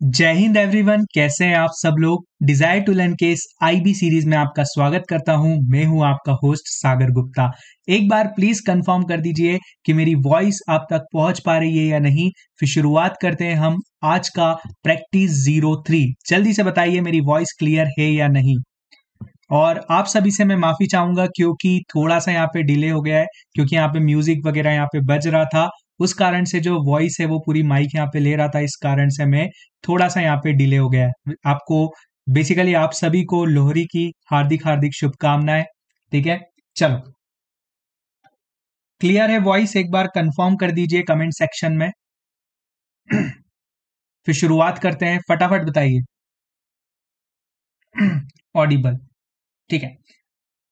जय हिंद एवरीवन कैसे हैं आप सब लोग? डिज़ायर टू लर्न के इस आईबी सीरीज़ में आपका स्वागत करता हूँ। मैं हूँ आपका होस्ट सागर गुप्ता। एक बार प्लीज़ कंफर्म कर दीजिए कि मेरी वॉइस आप तक पहुँच पा रही है या नहीं। फिर शुरुआत करते हैं हम आज का प्रैक्टिस ज़ीरो थ्री जल्दी से बताइए मेरी वॉइस क्लियर है या नहीं। और आप सभी से मैं माफ़ी चाहूँगा क्योंकि थोड़ा सा यहाँ पे डिले हो गया है, क्योंकि यहाँ पे म्यूज़िक वगैरह यहाँ पे बज रहा था। उस कारण से जो वॉइस है वो पूरी माइक यहाँ पे ले रहा था, इस कारण से मैं थोड़ा सा यहाँ पे डिले हो गया आपको बेसिकली आप सभी को लोहरी की हार्दिक हार्दिक शुभकामनाएँ, ठीक है? चलो। क्लियर है वॉइस एक बार कंफर्म कर दीजिए कमेंट सेक्शन में। फिर शुरुआत करते हैं। फटाफट बताइए। ऑडिबल ठीक है।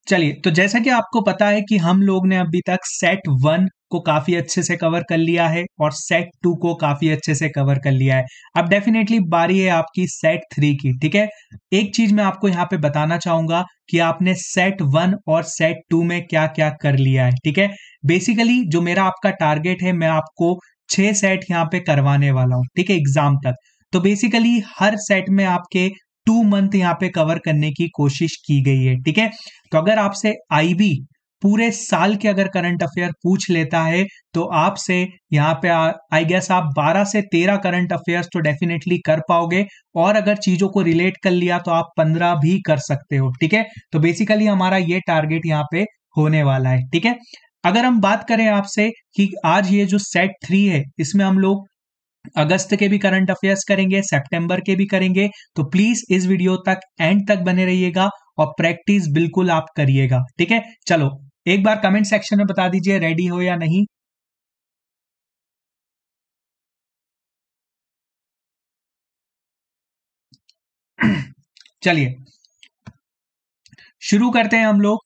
चलिए तो जैसा कि आपको पता है कि हम लोग ने अभी तक सेट वन को काफ़ी अच्छे से कवर कर लिया है और सेट टू को काफ़ी अच्छे से कवर कर लिया है। अब डेफिनेटली बारी है आपकी सेट थ्री की, ठीक है? एक चीज़ मैं आपको यहाँ पे बताना चाहूँगा कि आपने सेट वन और सेट टू में क्या क्या कर लिया है, ठीक है? बेसिकली जो मेरा आपका टारगेट है, मैं आपको छह सेट यहाँ पे करवाने वाला हूँ, ठीक है? एग्ज़ाम तक। तो बेसिकली हर सेट में आपके टू मंथ यहाँ पे कवर करने की कोशिश की गई है, ठीक है? तो अगर आपसे आईबी पूरे साल के अगर करंट अफेयर पूछ लेता है तो आपसे यहाँ पे आई गेस आप 12 से 13 करंट अफेयर्स तो डेफिनेटली कर पाओगे, और अगर चीज़ों को रिलेट कर लिया तो आप 15 भी कर सकते हो, ठीक है? तो बेसिकली हमारा ये टारगेट यहाँ पे होने वाला है, ठीक है? अगर हम बात करें आपसे कि आज ये जो सेट थ्री है, इसमें हम लोग अगस्त के भी करंट अफेयर्स करेंगे सितंबर के भी करेंगे तो प्लीज़ इस वीडियो तक एंड तक बने रहिएगा और प्रैक्टिस बिल्कुल आप करिएगा, ठीक है? चलो एक बार कमेंट सेक्शन में बता दीजिए रेडी हो या नहीं। चलिए। शुरू करते हैं हम लोग।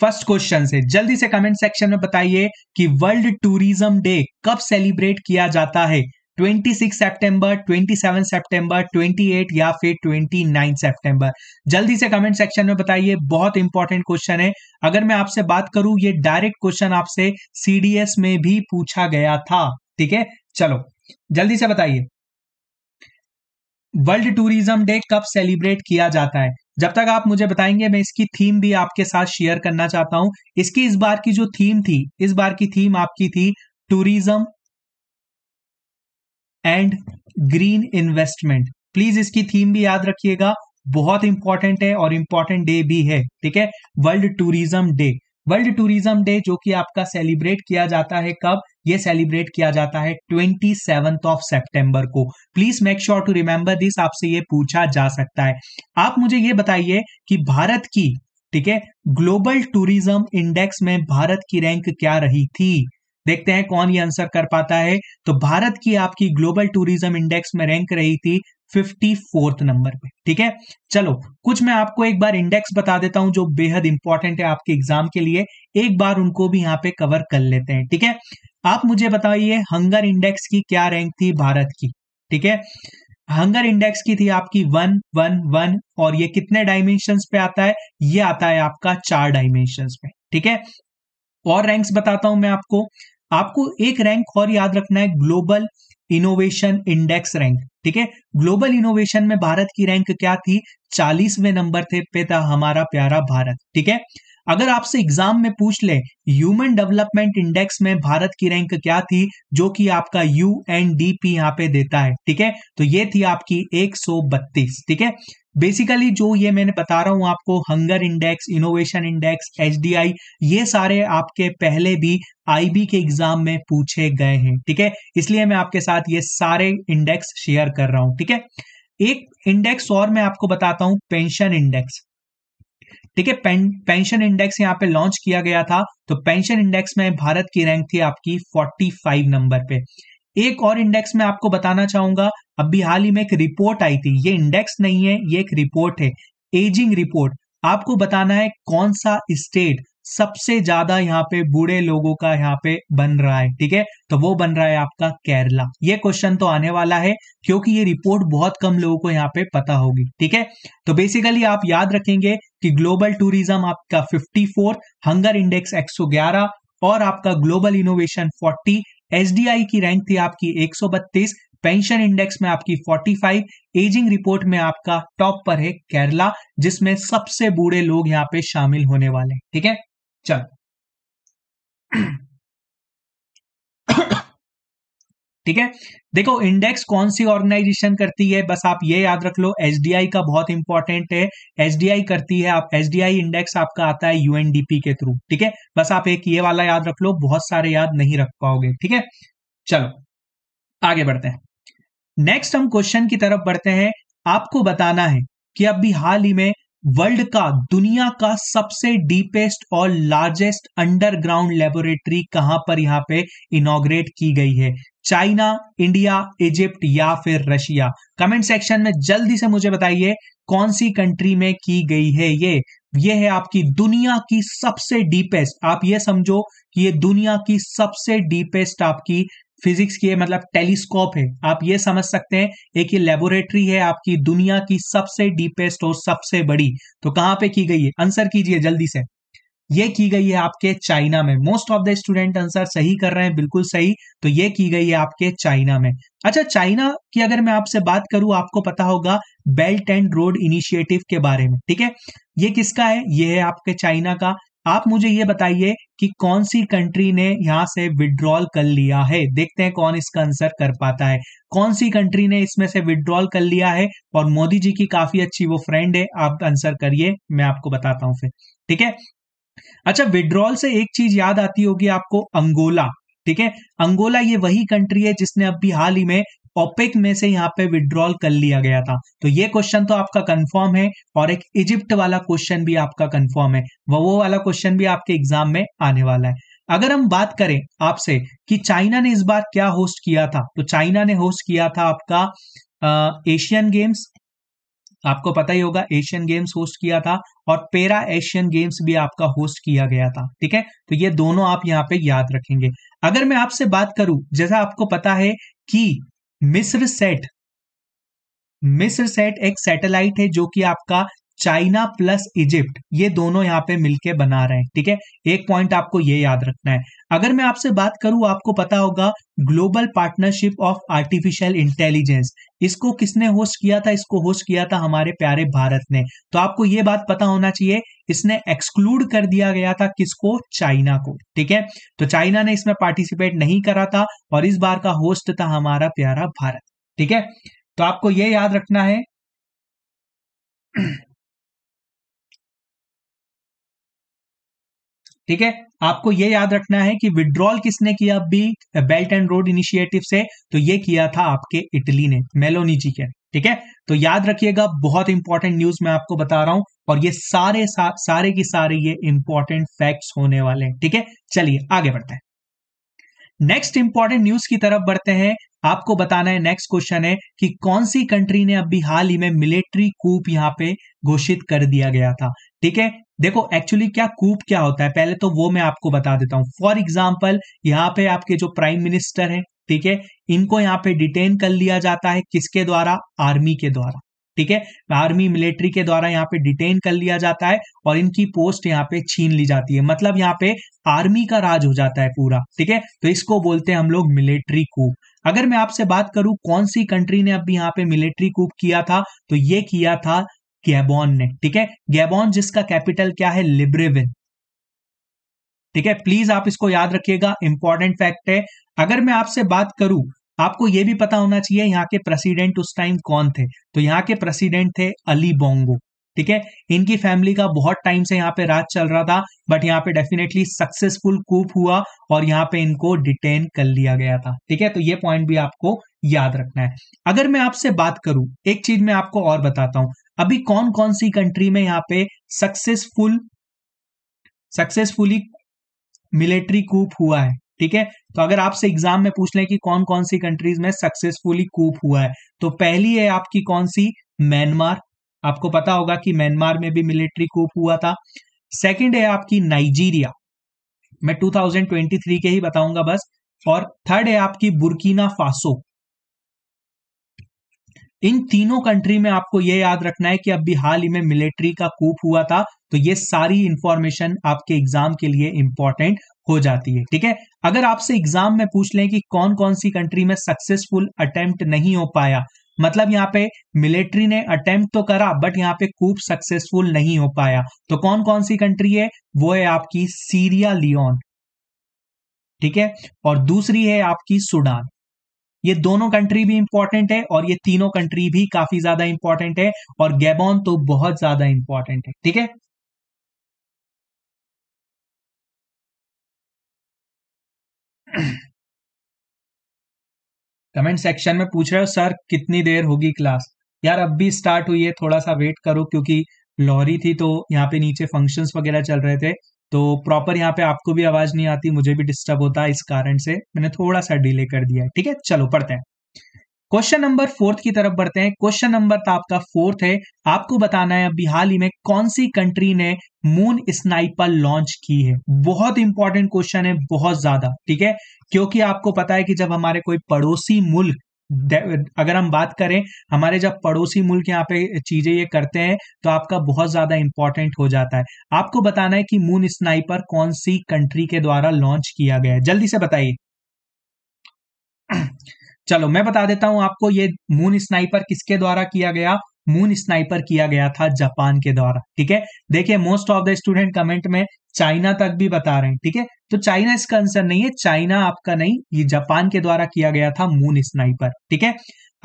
फ़र्स्ट क्वेश्चन से। जल्दी से कमेंट सेक्शन में बताइए कि वर्ल्ड टूरिज़्म डे कब सेलिब्रेट किया जाता है? 26 सितंबर 27 सितंबर 28 या फिर 29 सितंबर जल्दी से कमेंट सेक्शन में बताइए, बहुत इंपॉर्टेंट क्वेश्चन है। अगर मैं आपसे बात करूँ, ये डायरेक्ट क्वेश्चन आपसे सीडीएस में भी पूछा गया था। ठीक है? चलो, जल्दी से बताइए। वर्ल्ड टूरिज़्म डे कब सेलिब्रेट किया जाता है? जब तक आप मुझे बताएँगे, मैं इसकी थीम भी आपके साथ शेयर करना चाहता हूँ। इसकी इस बार की जो थीम थी, इस बार की थीम आपकी थी tourism and green investment please इसकी थीम भी याद रखिएगा। बहुत इंपॉर्टेंट है और इंपॉर्टेंट डे भी है, ठीक है? World tourism day world tourism day जो कि आपका सेलिब्रेट किया जाता है कब? ये सेलिब्रेट किया जाता है ट्वेंटी सेवंथ ऑफ़ सेप्टेंबर को। Please make sure to remember this आपसे ये पूछा जा सकता है। आप मुझे ये बताइए कि भारत की, ठीक है? ग्लोबल टूरिज़्म इंडेक्स में भारत की रैंक क्या रही थी? देखते हैं कौन ये आंसर कर पाता है। तो भारत की आपकी ग्लोबल टूरिज़्म इंडेक्स में रैंक रही थी फिफ्टी फोर्थ नंबर पे, ठीक है? चलो, कुछ मैं आपको एक बार इंडेक्स बता देता हूँ जो बेहद इंपॉर्टेंट है आपके एग्ज़ाम के लिए। एक बार उनको भी यहाँ पे कवर कर लेते हैं, ठीक है? आप मुझे बताइए हंगर इंडेक्स की क्या रैंक थी भारत की, ठीक है? हंगर इंडेक्स की थी आपकी वन वन वन और ये कितने डायमेंशन पे आता है? ये आता है आपका चार डायमेंशन पे, ठीक है? और रैंक्स बताता हूँ मैं आपको। आपको एक रैंक और याद रखना है ग्लोबल इनोवेशन इंडेक्स रैंक ठीक है? ग्लोबल इनोवेशन में भारत की रैंक क्या थी? चालीसवें नंबर थे पे था हमारा प्यारा भारत, ठीक है? अगर आपसे एग्ज़ाम में पूछ ले, ह्यूमन डेवलपमेंट इंडेक्स में भारत की रैंक क्या थी, जो कि आपका यू एन डी पी यहाँ पे देता है, ठीक है? तो ये थी आपकी 132 ठीक है? बेसिकली जो ये मैंने बता रहा हूँ आपको hunger index innovation index HDI ये सारे आपके पहले भी आईबी के एग्ज़ाम में पूछे गए हैं, ठीक है? इसलिए मैं आपके साथ ये सारे इंडेक्स शेयर कर रहा हूँ, ठीक है? एक इंडेक्स और मैं आपको बताता हूँ पेंशन इंडेक्स ठीक है पेंशन इंडेक्स यहाँ पे लॉन्च किया गया था तो पेंशन इंडेक्स में भारत की रैंक थी आपकी 45 नंबर पे। एक और इंडेक्स में आपको बताना चाहूँगा, अभी हाल ही में एक रिपोर्ट आई थी, ये इंडेक्स नहीं है, ये एक रिपोर्ट है एजिंग रिपोर्ट आपको बताना है कौन सा स्टेट सबसे ज़्यादा यहाँ पे बूढ़े लोगों का यहाँ पे बन रहा है, ठीक है? तो वो बन रहा है आपका केरला। ये क्वेश्चन तो आने वाला है, क्योंकि ये रिपोर्ट बहुत कम लोगों को यहाँ पे पता होगी, ठीक है? तो बेसिकली आप याद रखेंगे कि ग्लोबल टूरिज़्म आपका 54 हंगर इंडेक्स 111 और आपका ग्लोबल इनोवेशन 40 एस की रैंक थी आपकी 132 पेंशन इंडेक्स में आपकी 45 एजिंग रिपोर्ट में आपका टॉप पर है केरला, जिसमें सबसे बूढ़े लोग यहाँ पे शामिल होने वाले हैं, ठीक है? चलो। ठीक है? देखो इंडेक्स कौन सी ऑर्गेनाइजेशन करती है? बस आप ये याद रख लो एसडीआई का बहुत इंपॉर्टेंट है। एसडीआई करती है, आप एसडीआई इंडेक्स आपका आता है यूएनडीपी के थ्रू ठीक है? बस आप एक ये वाला याद रख लो, बहुत सारे याद नहीं रख पाओगे। ठीक है? चलो, आगे बढ़ते हैं। नेक्स्ट हम क्वेश्चन की तरफ़ बढ़ते हैं। आपको बताना है कि अभी हाल ही में वर्ल्ड का, दुनिया का सबसे डीपेस्ट और लार्जेस्ट अंडरग्राउंड लेबोरेटरी कहाँ पर यहाँ पे इनोग्रेट की गई है? चाइना, इंडिया, इजिप्ट या फिर रशिया? कमेंट सेक्शन में जल्दी से मुझे बताइए, कौन सी कंट्री में की गई है ये? ये है आपकी दुनिया की सबसे डीपेस्ट। आप ये समझो कि ये दुनिया की सबसे डीपेस्ट आपकी फिजिक्स की है मतलब टेलीस्कोप है। आप ये समझ सकते हैं, एक ये लेबोरेटरी है आपकी, दुनिया की सबसे डीपेस्ट और सबसे बड़ी। तो कहाँ पे की गई है? आंसर कीजिए जल्दी से। ये की गई है आपके चाइना में। Most of the student answer सही कर रहे हैं, बिल्कुल सही। तो ये की गई है आपके चाइना में। अच्छा चाइना की अगर मैं आपसे बात करूँ, आपको पता होगा बेल्ट एंड रोड इनिशिएटिव के बारे में, ठीक है? ये किसका है? ये है आपके चाइना का आप मुझे ये बताइए कि कौन सी कंट्री ने यहाँ से विड्रॉल कर लिया है? देखते हैं कौन इसका आंसर कर पाता है। कौन सी कंट्री ने इसमें से विड्रॉल कर लिया है? और मोदी जी की काफ़ी अच्छी वो फ्रेंड है, आप आंसर करिए, मैं आपको बताता हूँ फिर। ठीक है? अच्छा विड्रॉल से एक चीज़ याद आती होगी आपको, अंगोला। ठीक है? अंगोला ये वही कंट्री है जिसने अभी हाल ही में ओपेक में से यहाँ पे विड्रॉल कर लिया गया था। तो ये क्वेश्चन तो आपका कंफर्म है और एक इजिप्ट वाला क्वेश्चन भी आपका कंफर्म है। वो वो वाला क्वेश्चन भी आपके एग्ज़ाम में आने वाला है। अगर हम बात करें आपसे कि चाइना ने इस बार क्या होस्ट किया था? तो चाइना ने होस्ट किया था आपका एशियन गेम्स आपको पता ही होगा एशियन गेम्स होस्ट किया था और पेरा एशियन गेम्स भी आपका होस्ट किया गया था। ठीक है? तो ये दोनों आप यहाँ पे याद रखेंगे। अगर मैं आपसे बात करूँ, जैसा आपको पता है कि मिस्र सेट। मिस्र सेट एक सैटेलाइट है जो कि आपका चाइना प्लस इजिप्ट, ये दोनों यहाँ पे मिलके बना रहे हैं, ठीक है? एक पॉइंट आपको ये याद रखना है। अगर मैं आपसे बात करूँ, आपको पता होगा global partnership of artificial intelligence इसको किसने होस्ट किया था? इसको होस्ट किया था हमारे प्यारे भारत ने। तो आपको ये बात पता होना चाहिए, इसने एक्सक्लूड कर दिया गया था किसको? चाइना को, ठीक है? तो चाइना ने इसमें पार्टिसिपेट नहीं करा था और इस बार का होस्ट था हमारा प्यारा भारत, ठीक है? तो आपको यह याद रखना है ठीक है? आपको यह याद रखना है कि विड्रॉल किसने किया अभी? बेल्ट एंड रोड इनिशिएटिव से। तो ये किया था आपके इटली ने मेलोनी जी के। ठीक है? तो याद रखिएगा बहुत इंपॉर्टेंट न्यूज़ मैं आपको बता रहा हूँ और ये सारे सा, सारे की सारे ये इंपॉर्टेंट फैक्ट्स होने वाले हैं। ठीक है? चलिए आगे बढ़ते हैं। नेक्स्ट इंपॉर्टेंट न्यूज़ की तरफ़ बढ़ते हैं। आपको बताना है नेक्स्ट क्वेश्चन है कि कौन सी कंट्री ने अभी हाल ही में मिलिट्री कूप यहाँ पे घोषित कर दिया गया था? ठीक है? देखो एक्चुअली क्या कूप क्या होता है? पहले तो वो मैं आपको बता देता हूँ। फॉर एग्ज़ाम्पल यहाँ पे आपके जो प्राइम मिनिस्टर है, ठीक है? इनको यहाँ पे डिटेन कर लिया जाता है किसके द्वारा? आर्मी के द्वारा, ठीक है? आर्मी मिलिट्री के द्वारा यहाँ पे डिटेन कर लिया जाता है और इनकी पोस्ट यहाँ पे छीन ली जाती है। मतलब यहाँ पे आर्मी का राज हो जाता है पूरा, ठीक है? तो इसको बोलते हैं हम लोग मिलिट्री कूप अगर मैं आपसे बात करूँ, कौन सी कंट्री ने अभी यहाँ पे मिलिट्री कूप किया था? तो ये किया था गैबॉन ने, ठीक है? गैबॉन जिसका कैपिटल क्या है? लिब्रेविन ठीक है? प्लीज़ आप इसको याद रखिएगा इंपॉर्टेंट फैक्ट है। अगर मैं आपसे बात करूँ, आपको यह भी पता होना चाहिए, यहाँ के प्रेसिडेंट उस टाइम कौन थे? तो यहाँ के प्रेसिडेंट थे अली बोंगो, ठीक है? इनकी फैमिली का बहुत टाइम से यहाँ पे राज चल रहा था बट यहाँ पे डेफिनेटली सक्सेसफुल कूप हुआ और यहाँ पे इनको डिटेन कर लिया गया था, ठीक है? तो ये पॉइंट भी आपको याद रखना है। अगर मैं आपसे बात करूँ, एक चीज़ मैं आपको और बताता हूँ। अभी कौन कौन सी कंट्री में यहाँ पे सक्सेसफुल सक्सेसफुली मिलिट्री कूप हुआ है? ठीक है? तो अगर आपसे एग्ज़ाम में पूछ लें कि कौन कौन सी कंट्रीज़ में सक्सेसफुली कूप हुआ है तो पहली है आपकी कौन सी? म्यांमार आपको पता होगा कि म्यांमार में भी मिलिट्री कूप हुआ था। सेकंड है आपकी नाइजीरिया मैं 2023 के ही बताऊँगा बस। और थर्ड है आपकी बुर्किना फासो इन तीनों कंट्री में आपको यह याद रखना है कि अभी हाल ही में मिलिट्री का कूप हुआ था तो ये सारी इंफॉर्मेशन आपके एग्ज़ाम के लिए इंपॉर्टेंट हो जाती है, ठीक है? अगर आपसे एग्ज़ाम में पूछ लें कि कौन कौन सी कंट्री में सक्सेसफुल अटेम्प्ट नहीं हो पाया मतलब यहाँ पे मिलिट्री ने अटेम्प्ट तो करा बट यहाँ पे कूप सक्सेसफुल नहीं हो पाया तो कौन कौन सी कंट्री है? वो है आपकी सीरिया लियोन ठीक है? और दूसरी है आपकी सुडान ये दोनों कंट्री भी इंपॉर्टेंट है और ये तीनों कंट्री भी काफ़ी ज़्यादा इंपॉर्टेंट है और गैबॉन तो बहुत ज़्यादा इंपॉर्टेंट है, ठीक है? कमेंट सेक्शन में पूछ रहे हो, सर, कितनी देर होगी क्लास यार, अब भी स्टार्ट हुई है, थोड़ा सा वेट करो, क्योंकि लॉरी थी तो यहाँ पे नीचे फ़ंक्शंस वगैरह चल रहे थे। तो प्रॉपर यहाँ पे आपको भी आवाज़ नहीं आती, मुझे भी डिस्टर्ब होता है इस कारण से, मैंने थोड़ा सा डिले कर दिया है, ठीक है? चलो, पढ़ते हैं। क्वेश्चन नंबर फोर्थ की तरफ़ बढ़ते हैं। क्वेश्चन नंबर तो आपका फोर्थ है। आपको बताना है अभी हाल ही में कौन सी कंट्री ने मून स्नाइपर लॉन्च की है? बहुत इंपॉर्टेंट क्वेश्चन है, बहुत ज़्यादा, ठीक है? क्योंकि आपको पता है कि जब हमारे कोई पड़ोसी मुल्क अगर हम बात करें, हमारे जब पड़ोसी मुल्क यहाँ पे चीज़ें ये करते हैं तो आपका बहुत ज़्यादा इंपॉर्टेंट हो जाता है। आपको बताना है कि मून स्नाइपर कौन सी कंट्री के द्वारा लॉन्च किया गया है? जल्दी से बताइए। चलो, मैं बता देता हूँ आपको ये मून स्नाइपर किसके द्वारा किया गया? मून स्नाइपर किया गया था जापान के द्वारा, ठीक है? देखिए most of the student comment में चाइना तक भी बता रहे हैं, ठीक है? तो चाइना इसका आंसर नहीं है, चाइना आपका नहीं, ये जापान के द्वारा किया गया था मून स्नाइपर ठीक है?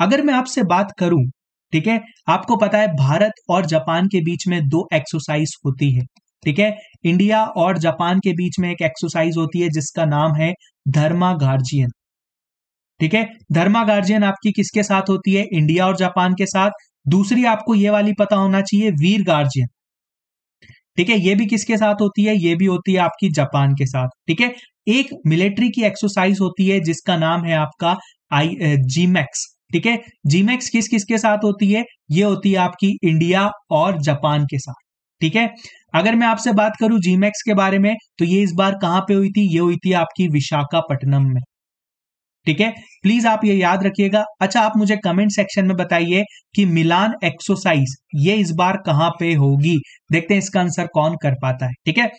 अगर मैं आपसे बात करूँ, ठीक है? आपको पता है, भारत और जापान के बीच में दो एक्सरसाइज होती है, ठीक है? इंडिया और जापान के बीच में एक एक्सरसाइज होती है, जिसका नाम है धर्मा गार्जियन, ठीक है? धर्मा गार्जियन आपकी किसके साथ होती है? इंडिया और जापान के साथ दूसरी आपको ये वाली पता होना चाहिए, वीर गार्जियन। ठीक है, ये भी किसके साथ होती है? ये भी होती है आपकी जापान के साथ। ठीक है, एक मिलिट्री की एक्सरसाइज होती है, जिसका नाम है आपका आई जीमैक्स ठीक है जीमैक्स किस किस के साथ होती है? ये होती है आपकी इंडिया और जापान के साथ। ठीक है, अगर मैं आपसे बात करूँ जीमैक्स के बारे में तो ये इस बार कहाँ पे हुई थी? ये हुई थी आपकी विशाखापट्टनम में। ठीक है? प्लीज़ आप ये याद रखिएगा। अच्छा आप मुझे कमेंट सेक्शन में बताइए कि मिलान एक्सरसाइज ये इस बार कहाँ पे होगी? देखते हैं इसका आंसर कौन कर पाता है, ठीक है?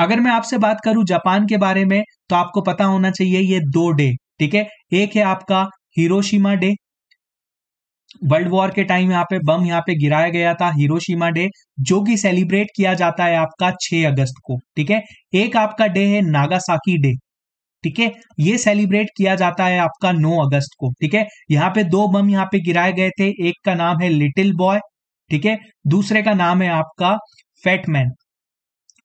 अगर मैं आपसे बात करूँ जापान के बारे में तो आपको पता होना चाहिए ये दो डे, ठीक है? एक है आपका हिरोशिमा डे। वर्ल्ड वॉर के टाइम यहाँ पे बम यहाँ पे गिराया गया था, हिरोशिमा डे, जो कि सेलिब्रेट किया जाता है आपका 6 अगस्त को, ठीक है? एक आपका डे है नागासाकी डे। ठीक है? ये सेलिब्रेट किया जाता है आपका 9 अगस्त को, ठीक है? यहाँ पे दो बम यहाँ पे गिराए गए थे, एक का नाम है लिटिल बॉय ठीक है? दूसरे का नाम है आपका फैटमैन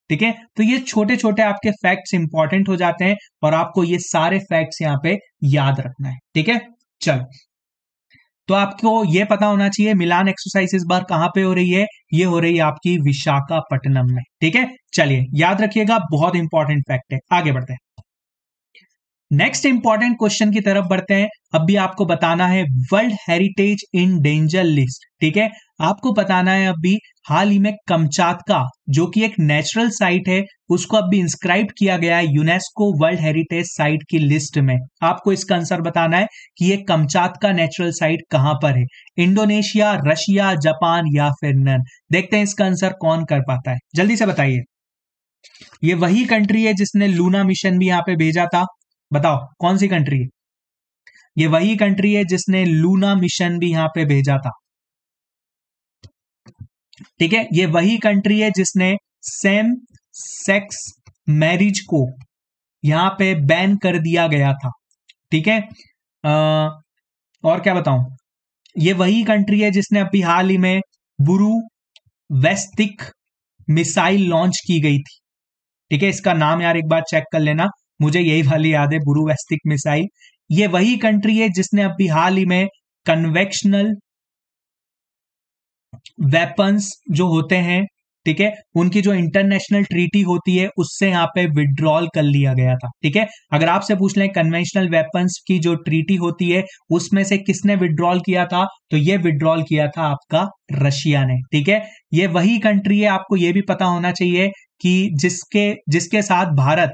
ठीक है? तो ये छोटे छोटे आपके फैक्ट्स इंपॉर्टेंट हो जाते हैं और आपको ये सारे फैक्ट्स यहाँ पे याद रखना है, ठीक है? चलो। तो आपको ये पता होना चाहिए, मिलान एक्सरसाइज इस बार कहाँ पे हो रही है? ये हो रही है आपकी विशाखापट्टनम में, ठीक है? चलिए, याद रखिएगा, बहुत इंपॉर्टेंट फैक्ट है। आगे बढ़ते हैं। नेक्स्ट इंपॉर्टेंट क्वेश्चन की तरफ़ बढ़ते हैं। अब भी आपको बताना है world heritage in danger list ठीक है? आपको बताना है अभी हाल ही में कमचातका जो कि एक नेचुरल साइट है, उसको अभी इंस्क्राइब किया गया है यूनेस्को वर्ल्ड हेरिटेज साइट की लिस्ट में। आपको इसका आंसर बताना है कि ये कमचातका नेचुरल साइट कहाँ पर है? इंडोनेशिया रशिया जापान या फिर नन देखते हैं इसका आंसर कौन कर पाता है। जल्दी से बताइए। ये वही कंट्री है जिसने लूना मिशन भी यहाँ पे भेजा था। बताओ, कौन सी कंट्री है? ये वही कंट्री है जिसने लूना मिशन भी यहाँ पे भेजा था। ठीक है, ये वही कंट्री है जिसने सेम सेक्स मैरिज को यहाँ पे बैन कर दिया गया था। ठीक है और क्या बताऊँ? ये वही कंट्री है जिसने अभी हाल ही में बुरु वेस्टिक मिसाइल लॉन्च की गई थी। ठीक है, इसका नाम यार एक बार चेक कर लेना। मुझे यही वाली याद है बुरु बुरुवेस्टिक मिसाइल ये वही कंट्री है जिसने अभी हाल ही में कन्वेक्शनल वेपन्स जो होते हैं, ठीक है, उनकी जो इंटरनेशनल ट्रीटी होती है, उससे यहाँ पे विड्रॉल कर लिया गया था, ठीक है? अगर आपसे पूछ लें कन्वेंशनल वेपन्स की जो ट्रीटी होती है, उसमें से किसने विड्रॉल किया था तो ये विड्रॉल किया था आपका रशिया ने, ठीक है? ये वही कंट्री है, आपको ये भी पता होना चाहिए कि जिसके जिसके साथ भारत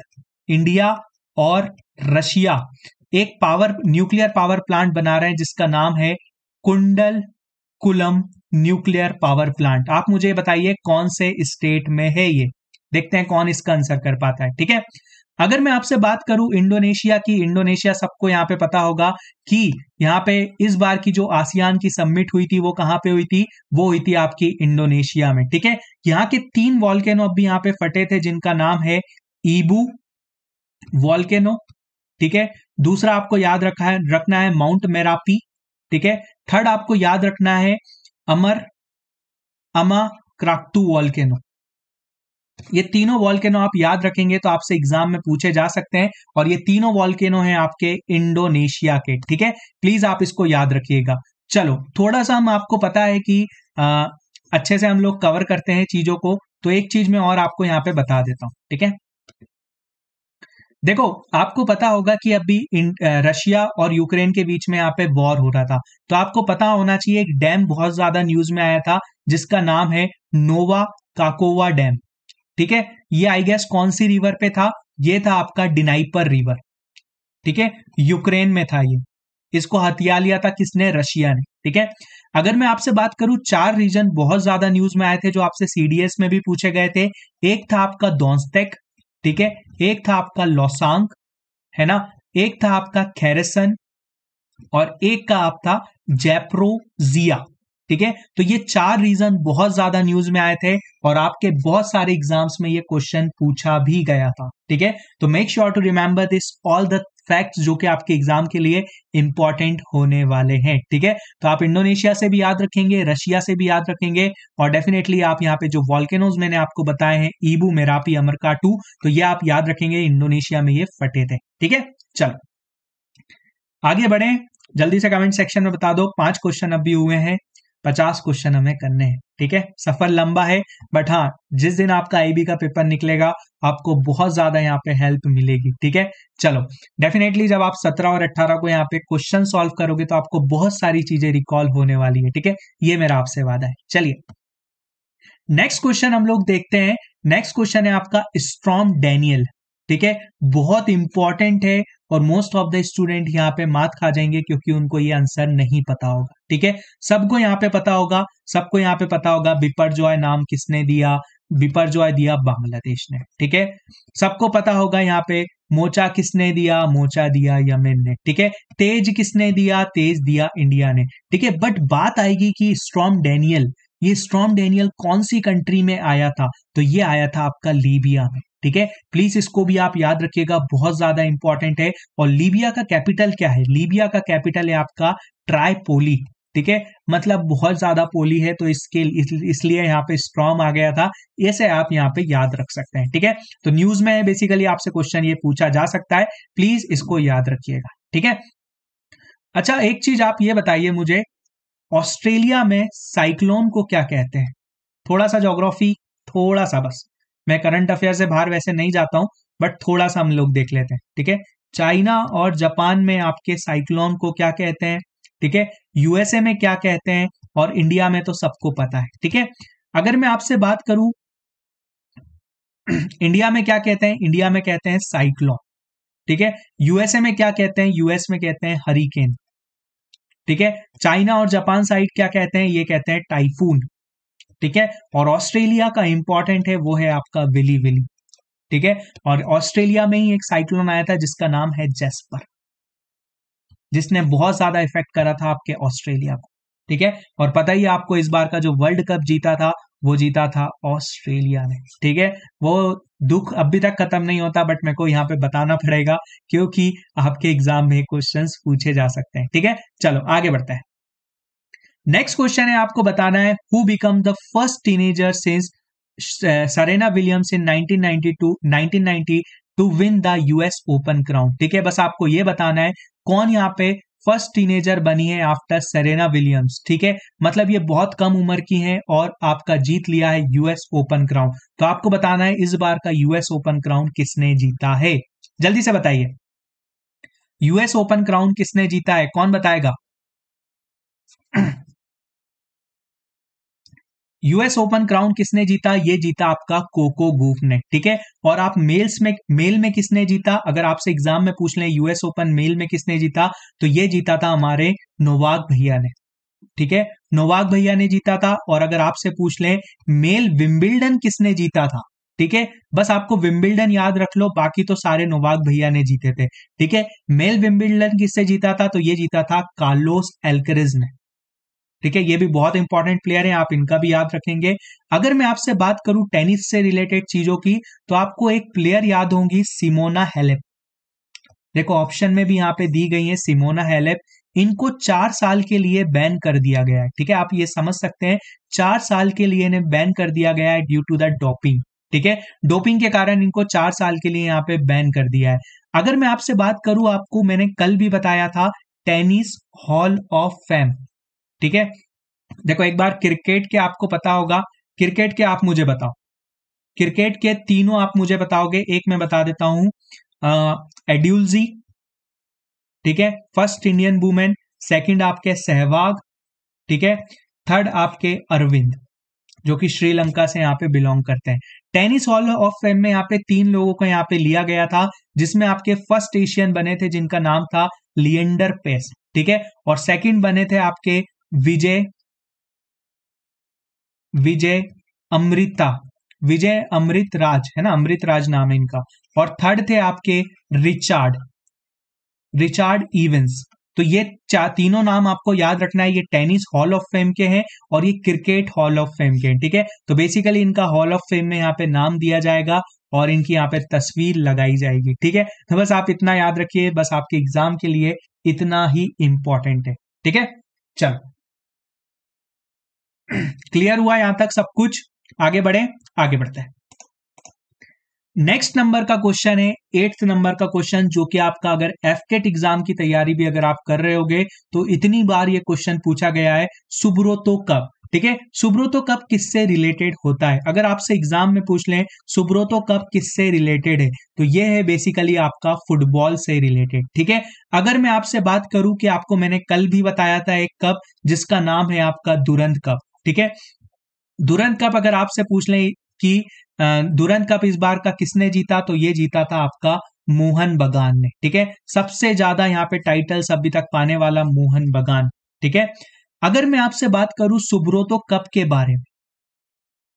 इंडिया और रशिया। एक पावर न्यूक्लियर पावर प्लांट बना रहे हैं, जिसका नाम है कुंडल कुलम न्यूक्लियर पावर प्लांट आप मुझे बताइए, कौन से स्टेट में है ये? देखते हैं कौन इसका आंसर कर पाता है, ठीक है? अगर मैं आपसे बात करूँ इंडोनेशिया की, इंडोनेशिया सबको यहाँ पे पता होगा कि यहाँ पे इस बार की जो आसियान की सबमिट हुई थी, वो कहाँ पे हुई थी? वो हुई थी आपकी इंडोनेशिया में, ठीक है? यहाँ के तीन वॉल्केनो अब भी यहाँ पे फटे थे, जिनका नाम है ईबू वॉल्केनो ठीक है? दूसरा आपको याद रखा है रखना है माउंट मेरापी ठीक है? थर्ड आपको याद रखना है अमर अमा क्राक्टू वॉल्केनो। ये तीनों वॉल्केनो आप याद रखेंगे तो आपसे एग्ज़ाम में पूछे जा सकते हैं और ये तीनों वॉल्केनो हैं आपके इंडोनेशिया के ठीक है? प्लीज़ आप इसको याद रखिएगा। चलो थोड़ा सा हम आपको पता है कि आ, अच्छे से हम लोग कवर करते हैं चीज़ों को तो एक चीज़ मैं और आपको यहाँ पे बता देता हूँ ठीक है? देखो, आपको पता होगा कि अभी रशिया और यूक्रेन के बीच में यहाँ पे वॉर हो रहा था। तो आपको पता होना चाहिए, एक डैम बहुत ज़्यादा न्यूज़ में आया था, जिसका नाम है नोवा काकोवा डैम। ठीक है? ये आई गेस कौन सी रिवर पे था? ये था आपका डिनाइपर रिवर। ठीक है? यूक्रेन में था ये। इसको हथिया लिया था किसने? रशिया ने। ठीक है? अगर मैं आपसे बात करूँ, चार रीजन बहुत ज़्यादा न्यूज़ में आए थे जो आपसे सीडीएस में भी पूछे गए थे। एक था आपका दोस्तेक ठीक है? एक था आपका लॉसांग, है ना? एक था आपका खैरसन और एक का आप था जैप्रोजिया, ठीक है? तो ये चार रीजन बहुत ज़्यादा न्यूज़ में आए थे और आपके बहुत सारे एग्ज़ाम्स में ये क्वेश्चन पूछा भी गया था, ठीक है? तो make sure to remember this all the facts जो कि आपके एग्ज़ाम के लिए इंपॉर्टेंट होने वाले हैं, ठीक है? तो आप इंडोनेशिया से भी याद रखेंगे रशिया से भी याद रखेंगे और डेफिनेटली आप यहाँ पे जो वॉल्केनोज मैंने आपको बताए हैं ईबू मेरापी अमरकाटू तो ये आप याद रखेंगे इंडोनेशिया में ये फटे थे, ठीक है? चलो। आगे बढ़े, जल्दी से कमेंट सेक्शन में बता दो, पाँच क्वेश्चन अभी हुए हैं। पचास क्वेश्चन हमें करने हैं, ठीक है? सफ़र लंबा है बट हाँ जिस दिन आपका आईबी का पेपर निकलेगा, आपको बहुत ज़्यादा यहाँ पे हेल्प मिलेगी, ठीक है? चलो डेफिनेटली जब आप सत्रह और अट्ठारह को यहाँ पे क्वेश्चन सॉल्व करोगे तो आपको बहुत सारी चीज़ें रिकॉल होने वाली है, ठीक है? ये मेरा आपसे वादा है। चलिए नेक्स्ट क्वेश्चन हम लोग देखते हैं। नेक्स्ट क्वेश्चन है आपका स्ट्रॉम डेनियल ठीक है? बहुत इंपॉर्टेंट है और मोस्ट ऑफ़ द स्टूडेंट यहाँ पे मात खा जाएँगे क्योंकि उनको ये आंसर नहीं पता होगा। ठीक है? सबको यहाँ पे पता होगा, सबको यहाँ पे पता होगा बिपर जॉय नाम किसने दिया, बिपर जॉय दिया बांग्लादेश ने। ठीक है? सबको पता होगा यहाँ पे मोचा किसने दिया, मोचा दिया यमन ने। ठीक है? तेज किसने दिया, तेज दिया इंडिया ने। ठीक है? बट बात आएगी कि स्ट्रॉम डेनियल ये स्ट्रॉम डेनियल कौन सी कंट्री में आया था? तो ये आया था आपका लीबिया में। ठीक है? प्लीज़ इसको भी आप याद रखिएगा, बहुत ज़्यादा इंपॉर्टेंट है। और लीबिया का कैपिटल क्या है? लीबिया का कैपिटल है आपका ट्राईपोली ठीक है? मतलब बहुत ज़्यादा पोली है तो इसके इसलिए यहाँ पे स्ट्रॉम आ गया था। ऐसे आप यहाँ पे याद रख सकते हैं, ठीक है? तो न्यूज़ में बेसिकली आपसे क्वेश्चन ये पूछा जा सकता है। प्लीज़ इसको याद रखिएगा, ठीक है? अच्छा एक चीज़ आप ये बताइए मुझे ऑस्ट्रेलिया में साइक्लोन को क्या कहते हैं? थोड़ा सा जोग्राफी थोड़ा सा बस। मैं करंट अफेयर से बाहर वैसे नहीं जाता हूँ बट थोड़ा सा हम लोग देख लेते हैं, ठीक है? चाइना और जापान में आपके साइक्लोन को क्या कहते हैं, ठीक है? यूएसए में क्या कहते हैं और इंडिया में तो सबको पता है, ठीक है? अगर मैं आपसे बात करूँ इंडिया में क्या कहते हैं? इंडिया में कहते हैं साइक्लोन ठीक है? यूएसए में क्या कहते हैं? यूएस में कहते हैं हरिकेन ठीक है? चाइना और जापान साइड क्या कहते हैं? ये कहते हैं टाइफून ठीक है? और ऑस्ट्रेलिया का इंपॉर्टेंट है, वो है आपका विली विली ठीक है? और ऑस्ट्रेलिया में ही एक साइक्लोन आया था, जिसका नाम है जेस्पर जिसने बहुत ज़्यादा इफ़ेक्ट करा था आपके ऑस्ट्रेलिया को, ठीक है? और पता ही आपको इस बार का जो वर्ल्ड कप जीता था, वो जीता था ऑस्ट्रेलिया ने, ठीक है? वो दुख अभी तक खत्म नहीं होता बट मेरे को यहाँ पे बताना पड़ेगा, क्योंकि आपके एग्ज़ाम में क्वेश्चंस पूछे जा सकते हैं, ठीक है? चलो, आगे बढ़ते हैं। नेक्स्ट क्वेश्चन है, आपको बताना है who become the first teenager since Serena Williams in 1992 1990 to win the US open crown ठीक है, बस आपको ये बताना है, कौन यहाँ पे फ़र्स्ट टीनेजर बनी है आफ्टर सरेना विलियम्स ठीक है मतलब ये बहुत कम उम्र की है और आपका जीत लिया है यूएस ओपन क्राउन तो आपको बताना है, इस बार का यूएस ओपन क्राउन किसने जीता है? जल्दी से बताइए। यूएस ओपन क्राउन किसने जीता है? कौन बताएगा? यूएस ओपन क्राउन किसने जीता? ये जीता आपका कोको गूफ ने, ठीक है? और आप मेल्स में मेल में किसने जीता? अगर आपसे एग्ज़ाम में पूछ लें यूएस ओपन मेल में किसने जीता? तो ये जीता था हमारे नोवाक भैया ने, ठीक है? नोवाक भैया ने जीता था और अगर आपसे पूछ लें मेल विम्बिल्डन किसने जीता था? ठीक है? बस आपको विम्बिल्डन याद रख लो, बाकी तो सारे नोवाक भैया ने जीते थे, ठीक है? मेल विम्बिल्डन किससे जीता था? तो ये जीता था कार्लोस एल्करिज ने ठीक है, ये भी बहुत इंपॉर्टेंट प्लेयर है, आप इनका भी याद रखेंगे। अगर मैं आपसे बात करूँ टेनिस से रिलेटेड चीज़ों की तो आपको एक प्लेयर याद होंगी, सिमोना हेलेप। देखो ऑप्शन में भी यहाँ पे दी गई है सिमोना हेलेप। इनको चार साल के लिए बैन कर दिया गया है, ठीक है? आप ये समझ सकते हैं, चार साल के लिए इन्हें बैन कर दिया गया है ड्यू टू द डोपिंग ठीक है? डोपिंग के कारण इनको चार साल के लिए यहाँ पे बैन कर दिया है। अगर मैं आपसे बात करूँ आपको, मैंने कल भी बताया था टेनिस हॉल ऑफ़ फेम ठीक है? देखो, एक बार क्रिकेट के आपको पता होगा। क्रिकेट के आप मुझे बताओ। क्रिकेट के तीनों आप मुझे बताओगे। एक मैं बता देता हूँ एड्यूलजी ठीक है? फ़र्स्ट इंडियन वुमेन सेकंड आपके सहवाग, ठीक है? थर्ड आपके अरविंद, जो कि श्रीलंका से यहाँ पे बिलोंग करते हैं। टेनिस हॉल ऑफ़ फेम में यहाँ पे तीन लोगों को यहाँ पे लिया गया था, जिसमें आपके फ़र्स्ट एशियन बने थे, जिनका नाम था लियंडर पेस ठीक है? और सेकंड बने थे आपके विजय विजय अमृता, विजय अमृत राज, है ना? अमृत राज नाम है इनका। और थर्ड थे आपके रिचार्ड रिचार्ड इवेंस। तो ये तीनों नाम आपको याद रखना है। ये टेनिस हॉल ऑफ़ फेम के हैं और ये क्रिकेट हॉल ऑफ़ फेम के हैं, ठीक है? तो बेसिकली इनका हॉल ऑफ़ फेम में यहाँ पे नाम दिया जाएगा और इनकी यहाँ पे तस्वीर लगाई जाएगी, ठीक है? तो बस आप इतना याद रखिए, बस आपके एग्ज़ाम के लिए इतना ही इंपॉर्टेंट है, ठीक है? चलो। क्लियर हुआ यहाँ तक सब कुछ? आगे बढ़े, आगे बढ़ते हैं। नेक्स्ट नंबर का क्वेश्चन है एट्थ नंबर का क्वेश्चन जो कि आपका अगर एफकेट एग्ज़ाम की तैयारी भी अगर आप कर रहे होगे तो इतनी बार ये क्वेश्चन पूछा गया है सुब्रोतो कब? ठीक है सुब्रोतो कप किससे रिलेटेड होता है? अगर आपसे एग्ज़ाम में पूछ लें सुब्रोतो कप किससे रिलेटेड है? तो ये है बेसिकली आपका फुटबॉल से रिलेटेड ठीक है? अगर मैं आपसे बात करूँ कि आपको मैंने कल भी बताया था एक कप, जिसका नाम है आपका दुरंत कप ठीक है? दुरंत कप अगर आपसे पूछ लें कि दुरंत कप इस बार का किसने जीता तो ये जीता था आपका मोहन बगान ने, ठीक है? सबसे ज़्यादा यहाँ पे टाइटल्स अभी तक पाने वाला मोहन बगान, ठीक है? अगर मैं आपसे बात करूँ सुब्रोतो कप के बारे में,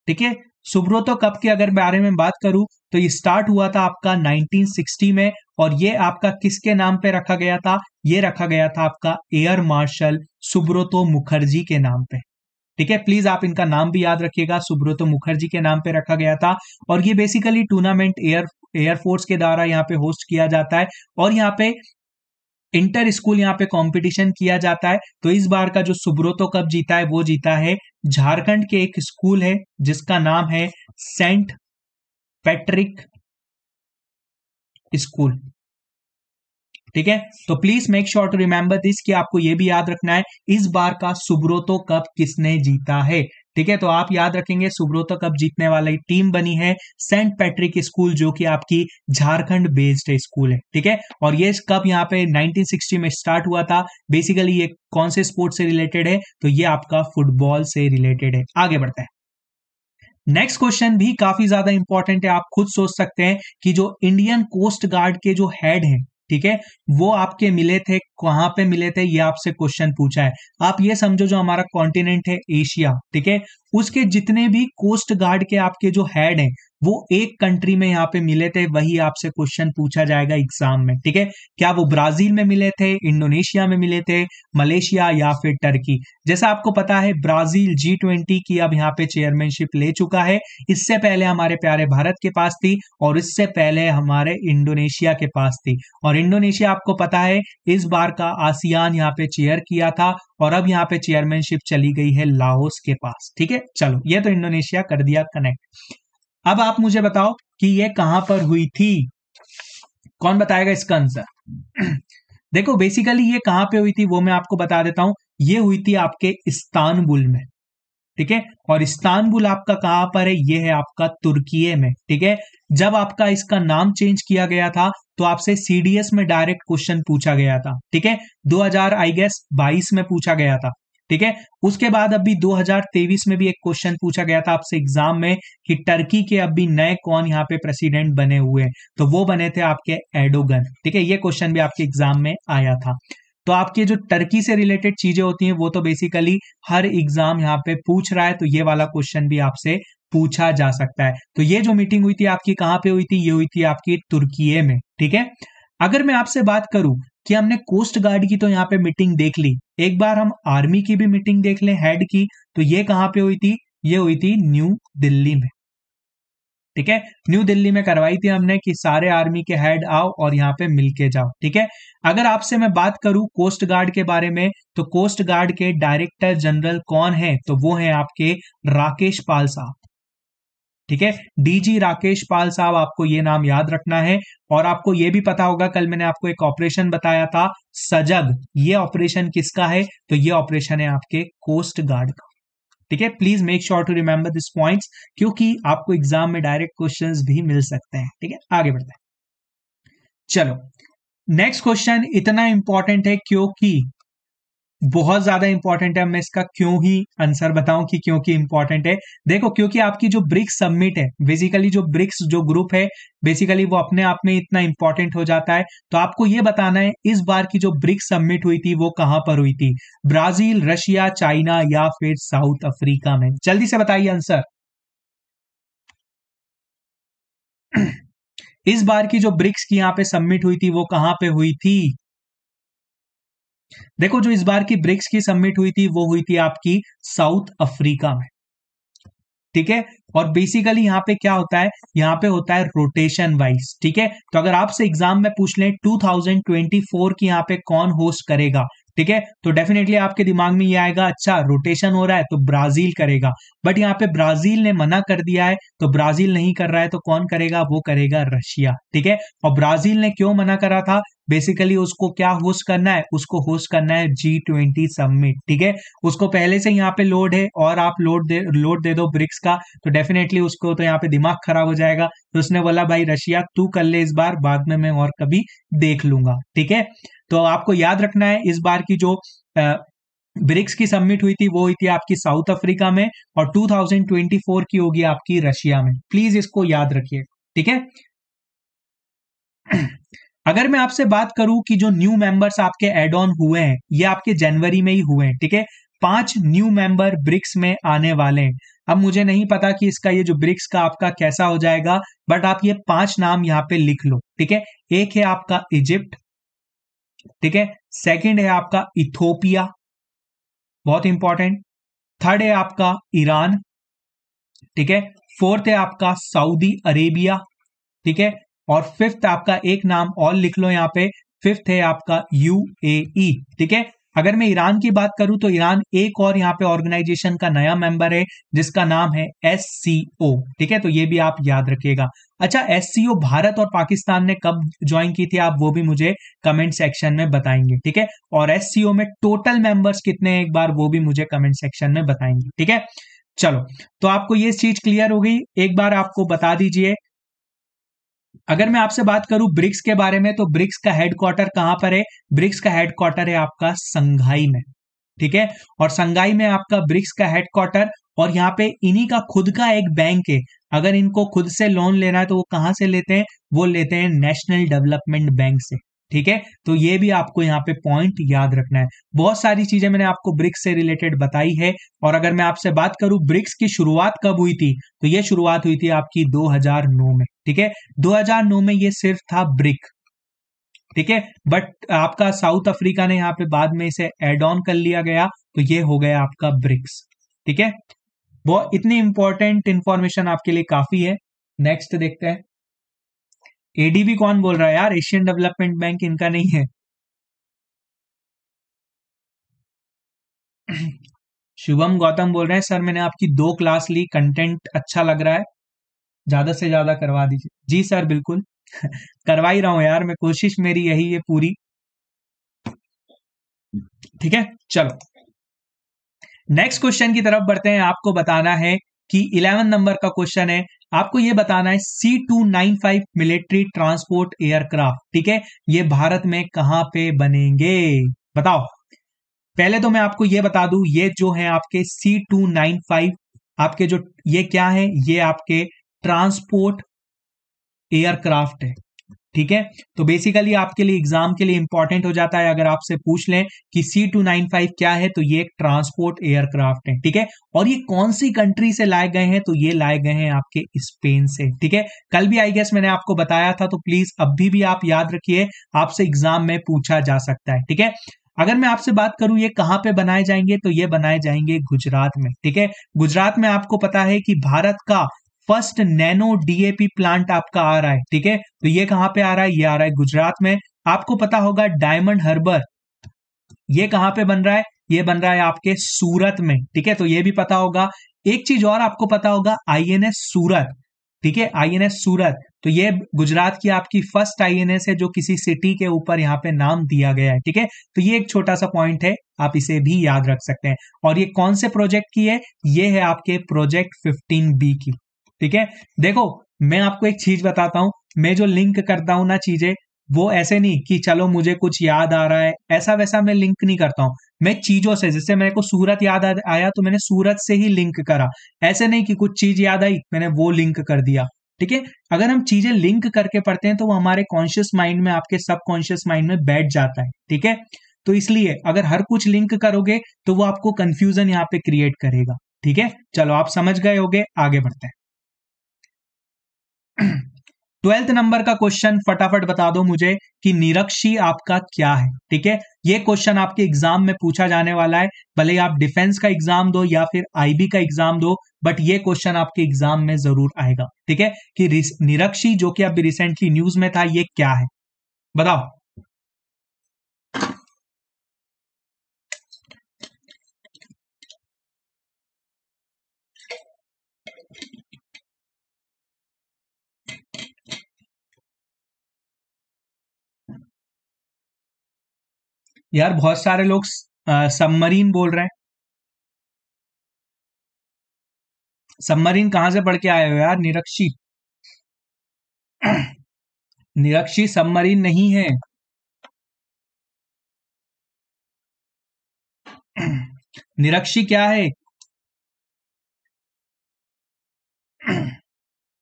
ठीक है? सुब्रोतो कप के अगर बारे में बात करूँ तो ये स्टार्ट हुआ था आपका 1960 में, और ये आपका किसके नाम पे रखा गया था? ये रखा गया था आपका एयर मार्शल सुब्रोतो मुखर्जी के नाम पे। ठीक है? प्लीज़ आप इनका नाम भी याद रखिएगा। सुब्रतो मुखर्जी के नाम पे रखा गया था और ये बेसिकली टूर्नामेंट एयर एयरफोर्स के द्वारा यहाँ पे होस्ट किया जाता है और यहाँ पे इंटर स्कूल यहाँ पे कंपटीशन किया जाता है। तो इस बार का जो सुब्रोतो कप जीता है, वो जीता है झारखंड के एक स्कूल है जिसका नाम है सेंट पैट्रिक स्कूल ठीक है? तो please make sure to remember this कि आपको यह भी याद रखना है, इस बार का सुब्रोतो कप किसने जीता है? ठीक है? तो आप याद रखेंगे, सुब्रोतो कप जीतने वाली टीम बनी है सेंट पैट्रिक स्कूल जो कि आपकी झारखंड बेस्ड स्कूल है, ठीक है? और ये कप यहाँ पे 1960 में स्टार्ट हुआ था। बेसिकली ये कौन से स्पोर्ट से रिलेटेड है? तो ये आपका फुटबॉल से रिलेटेड है। आगे बढ़ते हैं। नेक्स्ट क्वेश्चन भी काफ़ी ज़्यादा इंपॉर्टेंट है। आप खुद सोच सकते हैं कि जो इंडियन कोस्ट गार्ड के जो हेड हैं ठीक है? वो आपके मिले थे कहाँ पे मिले थे, ये आपसे क्वेश्चन पूछा है। आप ये समझो जो हमारा कॉन्टिनेंट है एशिया ठीक है? उसके जितने भी कोस्ट गार्ड के आपके जो हेड हैं, वो एक कंट्री में यहाँ पे मिले थे, वही आपसे क्वेश्चन पूछा जाएगा एग्ज़ाम में, ठीक है? क्या वो ब्राज़ील में मिले थे, इंडोनेशिया में मिले थे, मलेशिया या फिर टर्की? जैसा आपको पता है, ब्राज़ील जी ट्वेंटी की अब यहाँ पे चेयरमैनशिप ले चुका है। इससे पहले हमारे प्यारे भारत के पास थी और इससे पहले हमारे इंडोनेशिया के पास थी। और इंडोनेशिया, आपको पता है, इस बार का आसियान यहाँ पे चेयर किया था और अब यहाँ पे चेयरमैनशिप चली गई है लाओस के पास। ठीक है? चलो, ये तो इंडोनेशिया कर दिया कनेक्ट अब आप मुझे बताओ कि ये कहाँ पर हुई थी? कौन बताएगा इसका आंसर देखो बेसिकली ये कहाँ पे हुई थी वो मैं आपको बता देता हूँ। ये हुई थी आपके इस्तानबुल में। ठीक है? और इस्तानबुल आपका कहाँ पर है? ये है आपका तुर्की में, ठीक है? जब आपका इसका नाम चेंज किया गया था तो आपसे सीडीएस में डायरेक्ट क्वेश्चन पूछा गया था, ठीक है? 2000 आई गेस 22 में पूछा गया था, ठीक है? उसके बाद अभी 2023 में भी एक क्वेश्चन पूछा गया था आपसे एग्ज़ाम में कि टर्की के अभी नए कौन यहाँ पे प्रेसिडेंट बने हुए हैं? तो वो बने थे आपके एडोगन ठीक है? ये क्वेश्चन भी आपके एग्ज़ाम में आया था। तो आपके जो टर्की से रिलेटेड चीज़ें होती हैं, वो तो बेसिकली हर एग्ज़ाम यहाँ पे पूछ रहा है तो ये वाला क्वेश्चन भी आपसे पूछा जा सकता है। तो ये जो मीटिंग हुई थी, आपकी कहाँ पे हुई थी? ये हुई थी आपकी तुर्की में, ठीक है? अगर मैं आपसे बात करूँ कि हमने कोस्ट गार्ड की तो यहाँ पे मीटिंग देख ली। एक बार हम आर्मी की भी मीटिंग देख लें हेड की तो ये कहाँ पे हुई थी? ये हुई थी न्यू दिल्ली में। ठीक है? न्यू दिल्ली में करवाई थी हमने कि सारे आर्मी के हेड आओ और यहाँ पे मिलके जाओ, ठीक है? अगर आपसे मैं बात करूँ कोस्ट गार्ड के बारे में तो कोस्ट गार्ड के डायरेक्टर जनरल कौन है? तो वो है आपके राकेश पाल साहब। ठीक है? डीजी राकेश पाल साहब, आपको ये नाम याद रखना है और आपको ये भी पता होगा, कल मैंने आपको एक ऑपरेशन बताया था, सजग। ये ऑपरेशन किसका है? तो ये ऑपरेशन है आपके कोस्ट गार्ड का। ठीक है? Please make sure to remember this points क्योंकि आपको एग्ज़ाम में डायरेक्ट क्वेश्चन भी मिल सकते हैं, ठीक है? आगे बढ़ते हैं। चलो नेक्स्ट क्वेश्चन इतना इंपॉर्टेंट है क्योंकि बहुत ज़्यादा इंपॉर्टेंट है। मैं इसका क्यों ही आंसर बताऊँ कि क्योंकि इंपॉर्टेंट है। देखो, क्योंकि आपकी जो ब्रिक्स सबमिट है बेसिकली जो ब्रिक्स जो ग्रुप है बेसिकली वो अपने आप में इतना इंपॉर्टेंट हो जाता है। तो आपको ये बताना है, इस बार की जो ब्रिक्स सबमिट हुई थी, वो कहाँ पर हुई थी? ब्राज़ील, रशिया, चाइना या फिर साउथ अफ्रीका में? जल्दी से बताइए आंसर इस बार की जो ब्रिक्स की यहाँ पे सबमिट हुई थी, वो कहाँ पे हुई थी? देखो, जो इस बार की ब्रिक्स की सबमिट हुई थी, वो हुई थी आपकी साउथ अफ्रीका में। ठीक है? और बेसिकली यहाँ पे क्या होता है? यहाँ पे होता है रोटेशन वाइज ठीक है? तो अगर आपसे एग्ज़ाम में पूछ लें 2024 की यहाँ पे कौन होस्ट करेगा? ठीक है? तो डेफिनेटली आपके दिमाग में ये आएगा अच्छा रोटेशन हो रहा है तो ब्राज़ील करेगा। बट यहाँ पे ब्राज़ील ने मना कर दिया है तो ब्राज़ील नहीं कर रहा है तो कौन करेगा? वो करेगा रशिया, ठीक है? और ब्राज़ील ने क्यों मना करा था? बेसिकली उसको क्या होस्ट करना है? उसको होस्ट करना है जी ट्वेंटी सबमिट ठीक है? उसको पहले से यहाँ पे लोड है और आप लोड दे लोड दे दो ब्रिक्स का तो डेफिनेटली उसको तो यहाँ पे दिमाग खराब हो जाएगा। तो उसने बोला भाई रशिया तू कर ले इस बार बाद में मैं और कभी देख लूँगा। ठीक है? तो आपको याद रखना है इस बार की जो आ, ब्रिक्स की सबमिट हुई थी वो हुई थी आपकी साउथ अफ्रीका में और 2024 की होगी आपकी रशिया में। प्लीज़ इसको याद रखिए ठीक है? अगर मैं आपसे बात करूँ कि जो न्यू मेंबर्स आपके एड ऑन हुए हैं, ये आपके जनवरी में ही हुए हैं, ठीक है? पाँच न्यू मेंबर ब्रिक्स में आने वाले हैं। अब मुझे नहीं पता कि इसका ये जो ब्रिक्स का आपका कैसा हो जाएगा बट आप ये पाँच नाम यहाँ पे लिख लो, ठीक है? एक है आपका इजिप्ट ठीक है? सेकंड है आपका इथोपिया बहुत इंपॉर्टेंट थर्ड है आपका ईरान ठीक है? फोर्थ है आपका सऊदी अरेबिया ठीक है? और फिफ्थ आपका एक नाम और लिख लो यहाँ पे। फिफ्थ है आपका यूएई ठीक है? अगर मैं ईरान की बात करूँ तो ईरान एक और यहाँ पे ऑर्गेनाइजेशन का नया मेंबर है, जिसका नाम है एससीओ ठीक है? तो ये भी आप याद रखिएगा। अच्छा एससीओ भारत और पाकिस्तान ने कब ज्वाइन की थी? आप वो भी मुझे कमेंट सेक्शन में बताएँगे, ठीक है? और एससीओ में टोटल मेंबर्स कितने हैं एक बार वो भी मुझे कमेंट सेक्शन में बताएँगे, ठीक है? चलो तो आपको ये चीज़ क्लियर हो गई। एक बार आपको बता दीजिए अगर मैं आपसे बात करूँ ब्रिक्स के बारे में तो ब्रिक्स का हेडक्वार्टर कहाँ पर है? ब्रिक्स का हेडक्वार्टर है आपका संघाई में, ठीक है? और संघाई में आपका ब्रिक्स का हेडक्वार्टर और यहाँ पे इन्हीं का खुद का एक बैंक है। अगर इनको खुद से लोन लेना है तो वो कहाँ से लेते हैं? वो लेते हैं नेशनल डेवलपमेंट बैंक से। ठीक है? तो ये भी आपको यहाँ पे पॉइंट याद रखना है। बहुत सारी चीज़ें मैंने आपको ब्रिक्स से रिलेटेड बताई है और अगर मैं आपसे बात करूँ ब्रिक्स की शुरुआत कब हुई थी? तो ये शुरुआत हुई थी आपकी 2009 में, ठीक है? 2009 में ये सिर्फ़ था ब्रिक ठीक है? बट आपका साउथ अफ्रीका ने यहाँ पे बाद में इसे एड ऑन कर लिया गया तो ये हो गया आपका ब्रिक्स ठीक है? बहुत इतनी इंपॉर्टेंट इंफॉर्मेशन आपके लिए काफ़ी है। नेक्स्ट देखते हैं। एडीबी कौन बोल रहा है? यार एशियन डेवलपमेंट बैंक इनका नहीं है। शुभम गौतम बोल रहे हैं, सर, मैंने आपकी दो क्लास ली कंटेंट अच्छा लग रहा है। ज़्यादा से ज़्यादा करवा दीजिए। जी, सर, बिल्कुल। करवा ही रहा हूँ यार, मैं कोशिश, मेरी यही है पूरी। ठीक है, चलो। नेक्स्ट क्वेश्चन की तरफ़ बढ़ते हैं। आपको बताना है कि इलेवन नंबर का क्वेश्चन है, आपको यह बताना है C two nine five military transport aircraft ठीक है? ये भारत में कहाँ पे बनेंगे? बताओ। पहले तो मैं आपको यह बता दू, ये जो है आपके सी टू नाइन फाइव आपके जो, ये क्या है? ये आपके ट्रांसपोर्ट एयरक्राफ्ट है। ठीक है? तो बेसिकली आपके लिए एग्ज़ाम के लिए इंपॉर्टेंट हो जाता है अगर आपसे पूछ लें कि सी टू नाइन फाइव क्या है तो ये एक ट्रांसपोर्ट एयरक्राफ्ट है, ठीक है? और ये कौन सी कंट्री से लाए गए हैं तो ये लाए गए हैं आपके स्पेन से, ठीक है? कल भी आई गेस मैंने आपको बताया था तो प्लीज़ अभी भी आप याद रखिए, आपसे एग्ज़ाम में पूछा जा सकता है, ठीक है? अगर मैं आपसे बात करूँ, ये कहाँ पे बनाए जाएँगे तो ये बनाए जाएँगे गुजरात में, ठीक है? गुजरात में आपको पता है कि भारत का फ़र्स्ट नैनो डीएपी प्लांट आपका आ रहा है, ठीक है? तो ये कहाँ पे आ रहा है? ये आ रहा है गुजरात में। आपको पता होगा डायमंड हर्बर। ये कहाँ पे बन रहा है? ये बन रहा है आपके सूरत में, ठीक है? तो ये भी पता होगा। एक चीज़ और आपको पता होगा आईएनएस सूरत, ठीक है? आईएनएस सूरत। तो ये गुजरात की आपकी फ़र्स्ट आईएनएस है, जो किसी सिटी के ऊपर यहाँ पे नाम दिया गया है, ठीक है? तो ये एक छोटा सा पॉइंट है, आप इसे भी याद रख सकते हैं। और ये कौन से प्रोजेक्ट की है? ये है आपके प्रोजेक्ट 15 बी की। ठीक है? देखो, मैं आपको एक चीज़ बताता हूँ। मैं जो लिंक करता हूँ ना चीज़ें, वो ऐसे नहीं कि चलो मुझे कुछ याद आ रहा है। ऐसा वैसा मैं लिंक नहीं करता हूँ। मैं चीज़ों से जैसे मेरे को सूरत याद आया तो मैंने सूरत से ही लिंक करा। ऐसे नहीं कि कुछ चीज़ याद आई, मैंने वो लिंक कर दिया। ठीक है? अगर हम चीज़ें लिंक करके पढ़ते हैं तो वो हमारे कॉन्शियस माइंड में, आपके सब कॉन्शियस माइंड में बैठ जाता है। ठीक है? तो इसलिए अगर हर कुछ लिंक करोगे तो वो आपको कंफ्यूजन यहाँ पे क्रिएट करेगा। ठीक है? चलो, आप समझ गए होगे, आगे बढ़ते हैं। ट्वेल्थ नंबर का क्वेश्चन फटाफट बता दो मुझे कि निरक्षी आपका क्या है, ठीक है? ये क्वेश्चन आपके एग्ज़ाम में पूछा जाने वाला है, भले आप डिफेंस का एग्ज़ाम दो या फिर आईबी का एग्ज़ाम दो, बट ये क्वेश्चन आपके एग्ज़ाम में ज़रूर आएगा, ठीक है? कि निरक्षी जो कि अभी रिसेंटली न्यूज़ में था, ये क्या है? बताओ। यार, बहुत सारे लोग सबमरीन बोल रहे हैं। सबमरीन कहाँ से पढ़ के आए हो यार? निरक्षी। निरक्षी सबमरीन नहीं है। निरक्षी क्या है?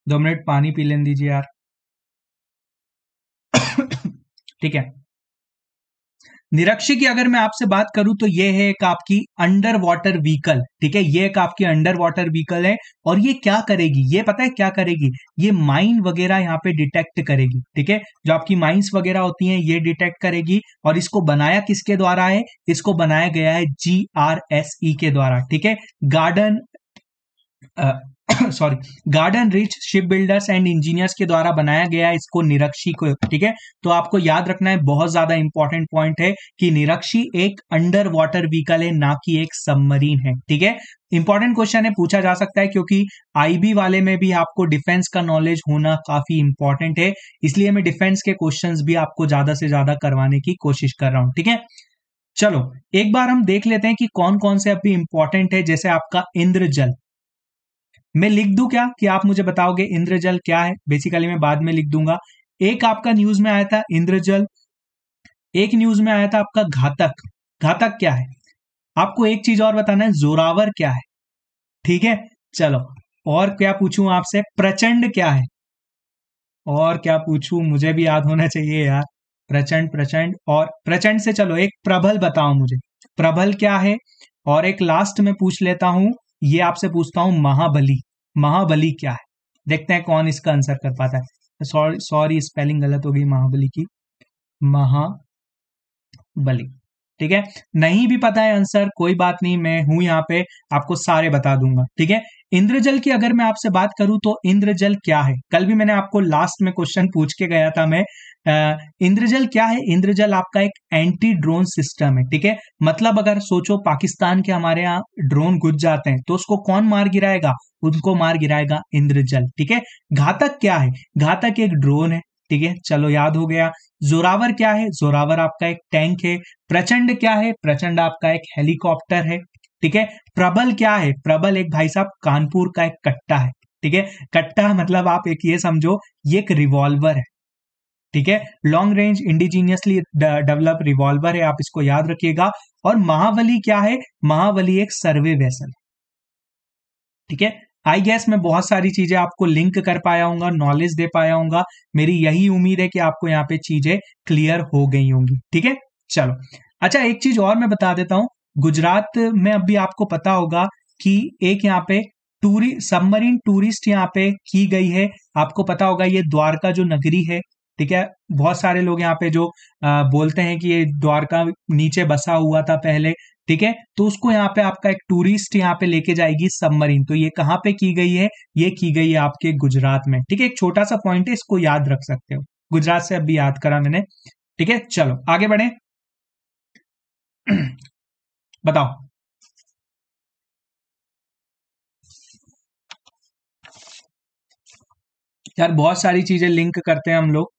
दो मिनट पानी पी लेने दीजिए यार। ठीक है। निरक्षी की अगर मैं आपसे बात करूँ तो ये है एक आपकी अंडर वाटर व्हीकल ठीक है? ये एक आपकी अंडर वाटर व्हीकल है और ये क्या करेगी? ये पता है क्या करेगी? ये माइन वगैरह यहाँ पे डिटेक्ट करेगी, ठीक है? जो आपकी माइंस वगैरह होती हैं, ये डिटेक्ट करेगी और इसको बनाया किसके द्वारा है? इसको बनाया गया है जी आर एस ई के द्वारा, ठीक है? Garden sorry garden reach ship builders and engineers के द्वारा बनाया गया इसको निरक्षी को, ठीक है? तो आपको याद रखना है, बहुत ज़्यादा इंपॉर्टेंट पॉइंट है कि निरक्षी एक अंडर वाटर व्हीकल है, ना कि एक सबमरीन है, ठीक है? इंपॉर्टेंट क्वेश्चन है, पूछा जा सकता है क्योंकि आईबी वाले में भी आपको डिफेंस का नॉलेज होना काफ़ी इंपॉर्टेंट है। इसलिए मैं डिफेंस के क्वेश्चंस भी आपको ज़्यादा से ज़्यादा करवाने की कोशिश कर रहा हूँ, ठीक है? चलो, एक बार हम देख लेते हैं कि कौन कौन से अभी इंपॉर्टेंट है, जैसे आपका इंद्रजल। मैं लिख दू क्या कि आप मुझे बताओगे इंद्रजल क्या है? बेसिकली मैं बाद में लिख दूँगा। एक आपका न्यूज़ में आया था इंद्रजल, एक न्यूज़ में आया था आपका घातक। घातक क्या है? आपको एक चीज़ और बताना है, जोरावर क्या है? ठीक है? चलो, और क्या पूछूँ आपसे? प्रचंड क्या है? और क्या पूछूँ? मुझे भी याद होना चाहिए यार। प्रचंड प्रचंड, और प्रचंड से चलो, एक प्रबल बताओ मुझे। प्रबल क्या है? और एक लास्ट में पूछ लेता हूँ। ये आपसे पूछता हूँ, महाबली। महाबली क्या है? देखते हैं कौन इसका आंसर कर पाता है। सॉरी सॉरी स्पेलिंग गलत हो गई महाबली की। महाबली ठीक है? नहीं भी पता है आंसर कोई बात नहीं, मैं हूँ यहाँ पे, आपको सारे बता दूँगा, ठीक है? इंद्रजल की अगर मैं आपसे बात करूँ तो इंद्रजल क्या है? कल भी मैंने आपको लास्ट में क्वेश्चन पूछ के गया था मैं इंद्रजल क्या है? इंद्रजल आपका एक एंटी ड्रोन सिस्टम है, ठीक है? मतलब अगर सोचो पाकिस्तान के हमारे यहाँ ड्रोन घुस जाते हैं तो उसको कौन मार गिराएगा? उनको मार गिराएगा इंद्रजल, ठीक है? घातक क्या है? घातक एक ड्रोन है ठीक है? चलो याद हो गया। जोरावर क्या है? जोरावर आपका एक टैंक है। प्रचंड क्या है? प्रचंड आपका एक हेलीकॉप्टर है। ठीक है? प्रबल क्या है? प्रबल एक भाई साहब कानपुर का एक कट्टा है। ठीक है? कट्टा मतलब आप एक ये समझो, ये एक रिवॉल्वर है। ठीक है? Long range indigenously develop revolver है, आप इसको याद रखिएगा। और महावली क्या है? महावली एक सर्वे वेसल ठीक है? आई गेस मैं बहुत सारी चीज़ें आपको लिंक कर पाया हूँ नॉलेज दे पाया हूँ मेरी यही उम्मीद है कि आपको यहाँ पे चीज़ें क्लियर हो गई होंगी। ठीक है? चलो। अच्छा एक चीज़ और मैं बता देता हूँ। गुजरात में अभी आपको पता होगा कि एक यहाँ पे टूरी सबमरीन टूरिस्ट यहाँ पे की गई है। आपको पता होगा ये द्वारका जो नगरी है ठीक है? बहुत सारे लोग यहाँ पे जो आ, बोलते हैं कि ये द्वारका नीचे बसा हुआ था पहले ठीक है? तो उसको यहाँ पे आपका एक टूरिस्ट यहाँ पे लेके जाएगी सबमरीन तो ये कहाँ पे की गई है? ये की गई है आपके गुजरात में। ठीक है? एक छोटा सा पॉइंट है, इसको याद रख सकते हो। गुजरात से अभी याद करा मैंने। ठीक है? चलो, आगे बढ़े। बताओ। यार, बहुत सारी चीज़ें लिंक करते हैं हम लोग।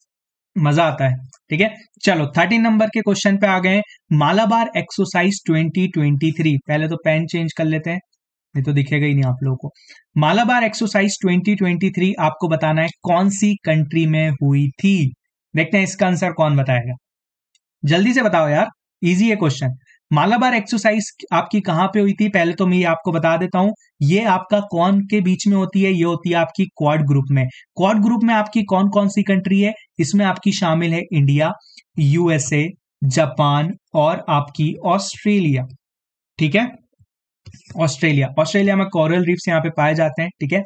मज़ा आता है। ठीक है? चलो थर्टीन नंबर के क्वेश्चन पे आ गए मालाबार एक्सरसाइज 2023 पहले तो पेन चेंज कर लेते हैं। ये तो दिखेगा ही नहीं आप लोगों को। मालाबार एक्सरसाइज 2023 आपको बताना है कौन सी कंट्री में हुई थी। देखते हैं इसका आंसर कौन बताएगा। जल्दी से बताओ यार। इजी है क्वेश्चन मालाबार एक्सरसाइज आपकी कहाँ पे हुई थी? पहले तो मैं आपको बता देता हूँ, ये आपका कौन के बीच में होती है? ये होती है आपकी क्वाड ग्रुप में। क्वाड ग्रुप में आपकी कौन कौन सी कंट्री है? इसमें आपकी शामिल है इंडिया यूएसए जापान और आपकी ऑस्ट्रेलिया ठीक है? ऑस्ट्रेलिया ऑस्ट्रेलिया में कोरल रिफ्स यहाँ पे पाए जाते हैं। ठीक है?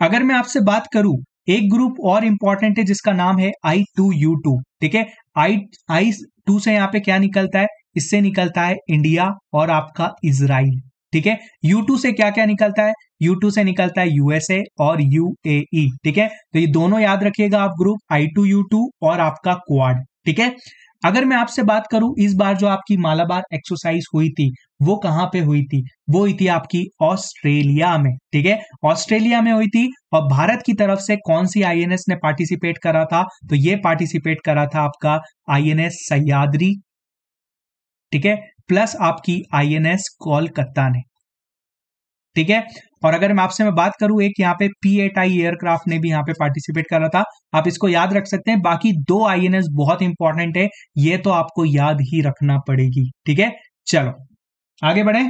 अगर मैं आपसे बात करूँ, एक ग्रुप और इंपॉर्टेंट है जिसका नाम है आई टू यू टू ठीक है? आई आई टू से यहाँ पे क्या निकलता है? इससे निकलता है इंडिया और आपका इसराइल ठीक है? U2 से क्या क्या निकलता है? U2 से निकलता है यूएसए और यूएई ठीक है? तो ये दोनों याद रखिएगा आप ग्रुप टू यू टू और आपका क्वाड ठीक है? अगर मैं आपसे बात करूँ, इस बार जो आपकी मालाबार एक्सरसाइज हुई थी, वो कहाँ पे हुई थी? वो हुई थी आपकी ऑस्ट्रेलिया में, ठीक है? ऑस्ट्रेलिया में हुई थी और भारत की तरफ़ से कौन सी आईएनएस ने पार्टिसिपेट करा था? तो ये पार्टिसिपेट करा था आपका आईएनएस सह्याद्री ठीक है? प्लस आपकी आईएनएस कोलकाता ने। ठीक है? और अगर मैं आपसे मैं बात करूँ, एक यहाँ पे पी एट आई एयरक्राफ्ट ने भी यहाँ पे पार्टिसिपेट करा था। आप इसको याद रख सकते हैं। बाकी दो आईएनएस बहुत इंपॉर्टेंट है। ये तो आपको याद ही रखना पड़ेगी। ठीक है? चलो, आगे बढ़े।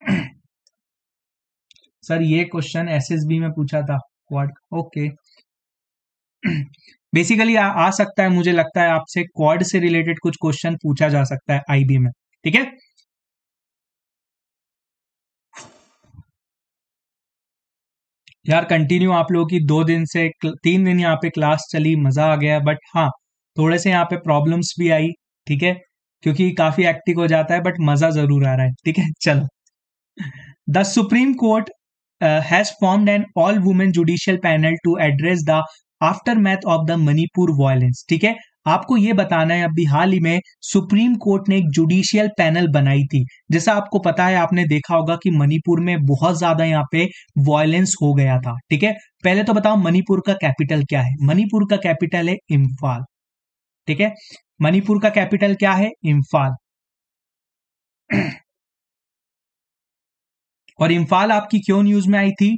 सर, ये क्वेश्चन एसएसबी में पूछा था। क्वाड ओके बेसिकली आ, सकता है मुझे लगता है आपसे क्वाड से रिलेटेड कुछ क्वेश्चन पूछा जा सकता है आईबी में। ठीक है? यार कंटिन्यू आप लोगों की दो दिन से तीन दिन यहाँ पे क्लास चली मज़ा आ गया बट हाँ थोड़े से यहाँ पे प्रॉब्लम्स भी आई ठीक है? क्योंकि काफ़ी एक्टिव हो जाता है बट मज़ा ज़रूर आ रहा है ठीक है? चलो। The supreme court has formed an all women judicial panel to address the aftermath of the Manipur violence ठीक है? आपको यह बताना है, अभी हाल ही में सुप्रीम कोर्ट ने एक जुडिशियल पैनल बनाई थी। जैसा आपको पता है, आपने देखा होगा कि मणिपुर में बहुत ज़्यादा यहाँ पे वायलेंस हो गया था, ठीक है? पहले तो बताओ, मणिपुर का कैपिटल क्या है? मणिपुर का कैपिटल है इम्फाल, ठीक है? मणिपुर का कैपिटल क्या है? इम्फाल। और इम्फाल आपकी क्यों न्यूज़ में आई थी?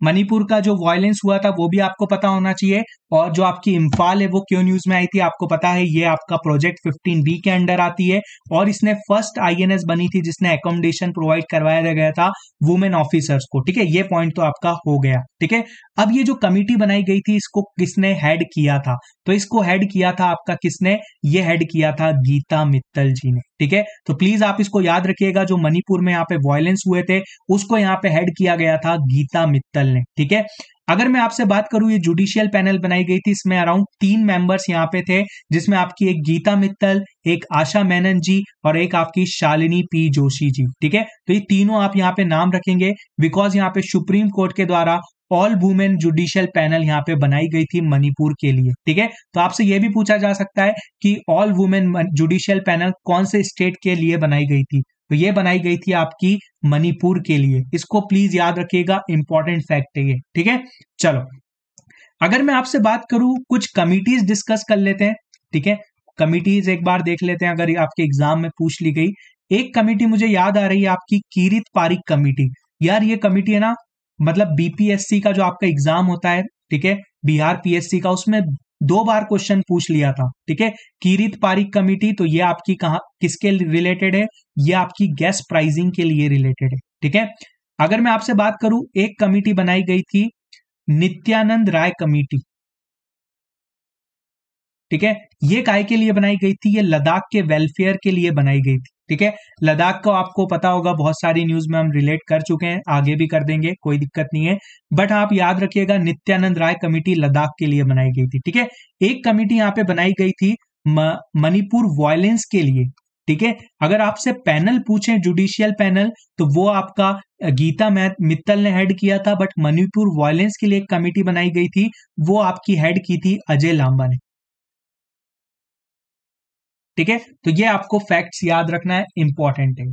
मणिपुर का जो वायलेंस हुआ था, वो भी आपको पता होना चाहिए। और जो आपकी इम्फाल है, वो क्यों न्यूज़ में आई थी, आपको पता है, ये आपका प्रोजेक्ट 15 बी के अंडर आती है। और इसने फ़र्स्ट आईएनएस बनी थी, जिसने एकोमोडेशन प्रोवाइड करवाया गया था वुमेन ऑफिसर्स को। ठीक है, ये पॉइंट तो आपका हो गया। ठीक है, अब ये जो कमिटी बनाई गई थी, इसको किसने हेड किया था? तो इसको हेड किया था आपका किसने? ये हेड किया था गीता मित्तल जी ने। ठीक है तो प्लीज़ आप इसको याद रखिएगा, जो मणिपुर में यहाँ पे वायलेंस हुए थे, उसको यहाँ पे हेड किया गया था गीता मित्तल ने, ठीक है? अगर मैं आपसे बात करूँ, ये जुडिशियल पैनल बनाई गई थी, इसमें अराउंड तीन मेंबर्स यहाँ पे थे, जिसमें आपकी एक गीता मित्तल, एक आशा मेनन जी और एक आपकी शालिनी पी जोशी जी, ठीक है? तो ये तीनों आप यहाँ पे नाम रखेंगे बिकॉज़ यहाँ पे सुप्रीम कोर्ट के द्वारा ऑल वुमेन जुडिशियल पैनल यहाँ पे बनाई गई थी मणिपुर के लिए, ठीक है? तो आपसे यह भी पूछा जा सकता है कि ऑल वुमेन जुडिशियल पैनल कौन से स्टेट के लिए बनाई गई थी? तो ये बनाई गई थी आपकी मणिपुर के लिए। इसको प्लीज़ याद रखिएगा इंपॉर्टेंट फैक्ट है ये, ठीक है? चलो, अगर मैं आपसे बात करूँ, कुछ कमिटीज डिस्कस कर लेते हैं, ठीक है? कमिटीज एक बार देख लेते हैं, अगर आपके एग्ज़ाम में पूछ ली गई। एक कमिटी मुझे याद आ रही है आपकी कीरित पारिक कमिटी यार, ये कमिटी है ना मतलब बीपीएससी का जो आपका एग्ज़ाम होता है, ठीक है? बिहार पीएससी का, उसमें दो बार क्वेश्चन पूछ लिया था, ठीक है? कीरित पारिक कमिटी तो ये आपकी कहा, किसके रिलेटेड है? ये आपकी गैस प्राइसिंग के लिए रिलेटेड है, ठीक है? अगर मैं आपसे बात करूँ, एक कमिटी बनाई गई थी, नित्यानंद राय कमिटी, ठीक है? ये काय के लिए बनाई गई थी? ये लद्दाख के वेलफेयर के लिए बनाई गई थी। ठीक है? लद्दाख को आपको पता होगा, बहुत सारी न्यूज़ में हम रिलेट कर चुके हैं, आगे भी कर देंगे, कोई दिक्कत नहीं है। बट आप याद रखिएगा, नित्यानंद राय कमेटी लद्दाख के लिए बनाई गई थी, ठीक है? एक कमेटी यहाँ पे बनाई गई थी मणिपुर वायलेंस के लिए, ठीक है? अगर आपसे पैनल पूछे जुडिशियल पैनल तो वो आपका गीता मित्तल ने हेड किया था बट मणिपुर वायलेंस के लिए एक कमेटी बनाई गई थी, वो आपकी हेड की थी अजय लांबा ने। ठीक है? तो ये आपको फैक्ट्स याद रखना है इंपॉर्टेंट है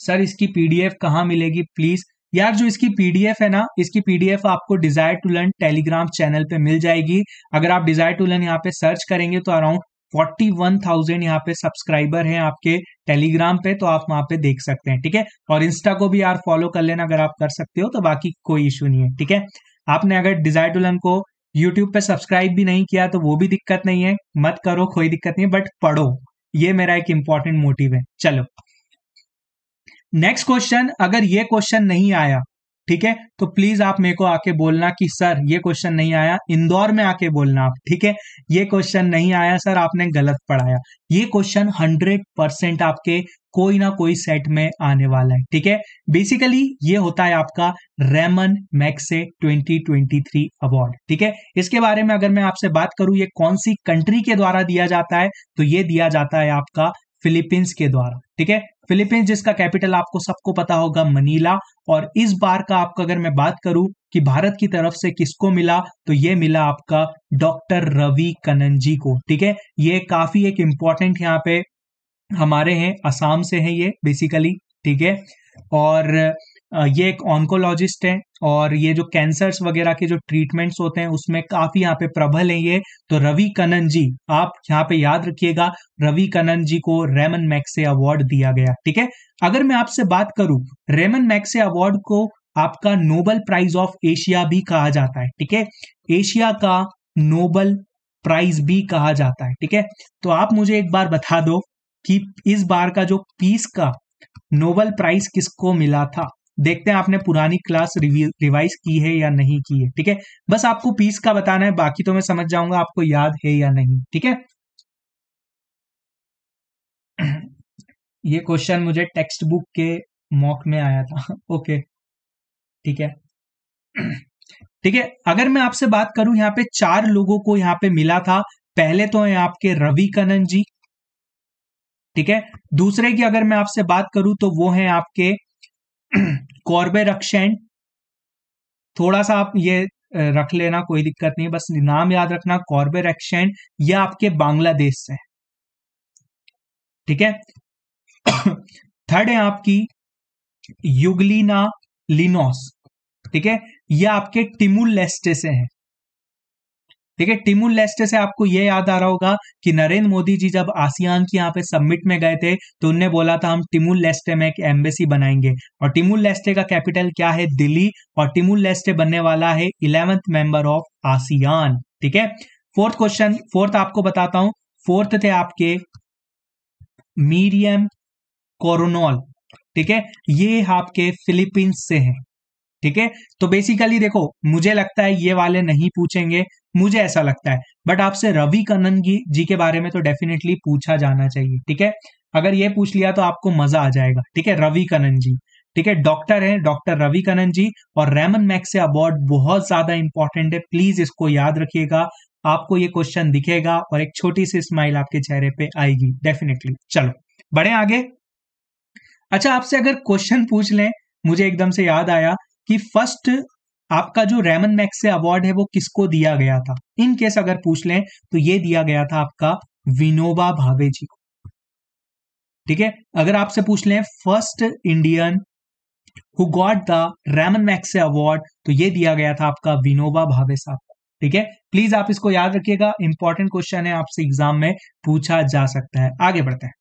सर इसकी पीडीएफ कहाँ मिलेगी प्लीज़ यार, जो इसकी पीडीएफ है ना, इसकी पीडीएफ आपको desire to learn telegram channel पे मिल जाएगी। अगर आप डिज़ायर टू लर्न यहाँ पे सर्च करेंगे तो अराउंड फोर्टी वन थाउज़ेंड यहाँ पे सब्सक्राइबर हैं आपके टेलीग्राम पे तो आप वहाँ पे देख सकते हैं, ठीक है? और इंस्टा को भी यार फॉलो कर लेना अगर आप कर सकते हो तो बाकी कोई इशू नहीं है, ठीक है? आपने अगर डिज़ायर टू लर्न को यूट्यूब पे सब्सक्राइब भी नहीं किया तो वो भी दिक्कत नहीं है। मत करो, कोई दिक्कत नहीं बट पढ़ो। ये मेरा एक इंपॉर्टेंट मोटिव है। चलो। नेक्स्ट क्वेश्चन अगर ये क्वेश्चन नहीं आया, ठीक है? तो प्लीज़ आप मेरे को आके बोलना कि, सर, ये क्वेश्चन नहीं आया। इंदौर में आके बोलना आप, ठीक है? ये क्वेश्चन नहीं आया, सर, आपने गलत पढ़ाया। ये क्वेश्चन हंड्रेड परसेंट आपके कोई ना कोई सेट में आने वाला है, ठीक है? बेसिकली ये होता है आपका रेमन मैक्से 2023 अवार्ड ठीक है? इसके बारे में अगर मैं आपसे बात करूँ, ये कौन सी कंट्री के द्वारा दिया जाता है? तो ये दिया जाता है आपका फिलीपींस के द्वारा, ठीक है? फिलीपींस जिसका कैपिटल आपको सबको पता होगा मनीला और इस बार का आपका अगर मैं बात करूँ कि भारत की तरफ़ से किसको मिला तो ये मिला आपका डॉक्टर रवि कनन जी को, ठीक है? ये काफ़ी एक इंपॉर्टेंट यहाँ पे हमारे हैं, असम से हैं ये बेसिकली ठीक है? और ये एक ऑन्कोलॉजिस्ट है और ये जो कैंसर्स वगैरह के जो ट्रीटमेंट्स होते हैं, उसमें काफ़ी यहाँ पे प्रबल है ये। तो रवि कनन जी, आप यहाँ पे याद रखिएगा, रवि कनन जी को रेमन मैक्से अवार्ड दिया गया, ठीक है? अगर मैं आपसे बात करूँ रेमन मैक्से अवार्ड को आपका नोबल प्राइज ऑफ़ एशिया भी कहा जाता है, ठीक है? एशिया का नोबल प्राइज भी कहा जाता है, ठीक है? तो आप मुझे एक बार बता दो कि इस बार का जो पीस का नोबल प्राइज किसको मिला था? देखते हैं आपने पुरानी क्लास रिवाइज की है या नहीं की है, ठीक है? बस आपको पीस का बताना है, बाकी तो मैं समझ जाऊँगा आपको याद है या नहीं, ठीक है? ये क्वेश्चन मुझे टेक्स्ट बुक के मॉक में आया था ओके ठीक है? ठीक है, अगर मैं आपसे बात करूँ, यहाँ पे चार लोगों को यहाँ पे मिला था, पहले तो है आपके रवि कनन जी ठीक है? दूसरे की अगर मैं आपसे बात करूँ तो वो है आपके कॉर्बे रक्षण थोड़ा सा आप ये रख लेना, कोई दिक्कत नहीं, बस नाम याद रखना कॉर्बे रक्षण यह आपके बांग्लादेश से ठीक है? थर्ड है आपकी, युगलीना लिनोस। ठीक है? यह आपके टिमुल लेस्टे से है। ठीक है टिमुल लेस्टे से आपको यह याद आ रहा होगा कि नरेंद्र मोदी जी जब आसियान की यहाँ पे सबमिट में गए थे तो उनने बोला था, हम टिमुल लेस्टे में एक एम्बेसी बनाएँगे। और टिमुल लेस्टे का कैपिटल क्या है? दिल्ली। और टिमुल लेस्टे बनने वाला है इलेवेंथ मेंबर ऑफ़ आसियान, ठीक है? फोर्थ क्वेश्चन फोर्थ आपको बताता हूँ। फोर्थ थे आपके मीरियम कोरोनॉल ठीक है? ये आपके फिलीपींस से हैं, ठीक है? तो बेसिकली देखो, मुझे लगता है ये वाले नहीं पूछेंगे। मुझे ऐसा लगता है। बट आपसे रवि कनन जी के बारे में तो डेफिनेटली पूछा जाना चाहिए, ठीक है? अगर ये पूछ लिया तो आपको मज़ा आ जाएगा, ठीक है? रवि कनन जी, ठीक है? डॉक्टर है डॉक्टर रवि कनन जी और रेमन मैक्स अवार्ड बहुत ज़्यादा इंपॉर्टेंट है। प्लीज़ इसको याद रखिएगा, आपको ये क्वेश्चन दिखेगा और एक छोटी सी स्माइल आपके चेहरे पे आएगी डेफिनेटली चलो, बढ़े आगे। अच्छा आपसे अगर क्वेश्चन पूछ लें, मुझे एकदम से याद आया कि फ़र्स्ट आपका जो रेमन मैक्स से अवार्ड है, वो किसको दिया गया था? इन केस अगर पूछ लें तो ये दिया गया था आपका विनोबा भावे जी को। ठीक है? अगर आपसे पूछ लें first Indian who got the Ramon Magsaysay award तो ये दिया गया था आपका विनोबा भावे साहब को। ठीक है? प्लीज़ आप इसको याद रखिएगा इंपॉर्टेंट क्वेश्चन है, आपसे एग्ज़ाम में पूछा जा सकता है। आगे बढ़ते हैं।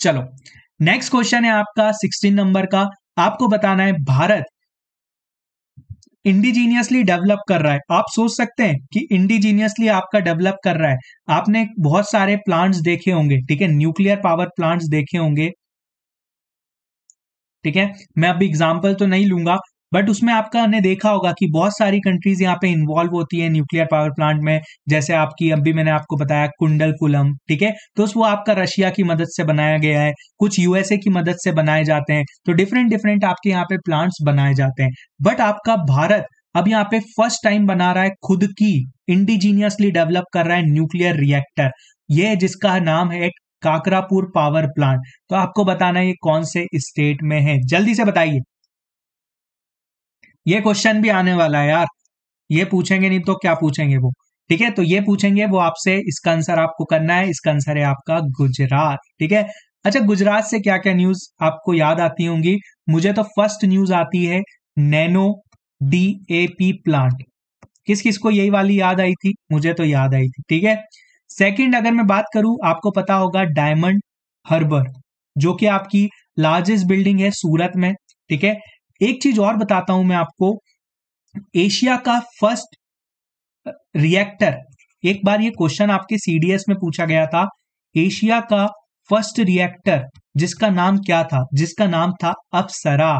चलो नेक्स्ट क्वेश्चन है आपका सिक्सटीन नंबर का। आपको बताना है, भारत इंडिजीनियसली डेवलप कर रहा है। आप सोच सकते हैं कि इंडिजीनियसली आपका डेवलप कर रहा है। आपने बहुत सारे प्लांट्स देखे होंगे, ठीक है? न्यूक्लियर पावर प्लांट्स देखे होंगे। ठीक है? मैं अभी एग्ज़ाम्पल तो नहीं लूँगा बट उसमें आपका ने देखा होगा कि बहुत सारी कंट्रीज़ यहाँ पे इन्वॉल्व होती है न्यूक्लियर पावर प्लांट में, जैसे आपकी अभी मैंने आपको बताया कुंडल कुलम ठीक है? तो वो आपका रशिया की मदद से बनाया गया है, कुछ यूएसए की मदद से बनाए जाते हैं तो डिफरेंट डिफरेंट आपके यहाँ पे प्लांट्स बनाए जाते हैं। बट आपका भारत अब यहाँ पे फ़र्स्ट टाइम बना रहा है खुद की इंडिजीनियसली डेवलप कर रहा है न्यूक्लियर रिएक्टर ये जिसका नाम है काकरापुर पावर प्लांट तो आपको बताना ये कौन से स्टेट में है। जल्दी से बताइए। ये क्वेश्चन भी आने वाला है यार। ये पूछेंगे नहीं तो क्या पूछेंगे वो? ठीक है तो ये पूछेंगे, वो आपसे, इसका आंसर आपको करना है, इसका आंसर है आपका गुजरात। ठीक है? अच्छा गुजरात से क्या क्या न्यूज़ आपको याद आती होंगी? मुझे तो फ़र्स्ट न्यूज़ आती है, नैनो डीएपी प्लांट किस किस को यही वाली याद आई थी? मुझे तो याद आई थी, ठीक है? सेकंड अगर मैं बात करूँ, आपको पता होगा डायमंड हर्बर, जो कि आपकी लार्जेस्ट बिल्डिंग है सूरत में, ठीक है? एक चीज़ और बताता हूँ मैं आपको। एशिया का फ़र्स्ट रिएक्टर एक बार ये क्वेश्चन आपके सीडीएस में पूछा गया था। एशिया का फ़र्स्ट रिएक्टर जिसका नाम क्या था? जिसका नाम था अप्सरा।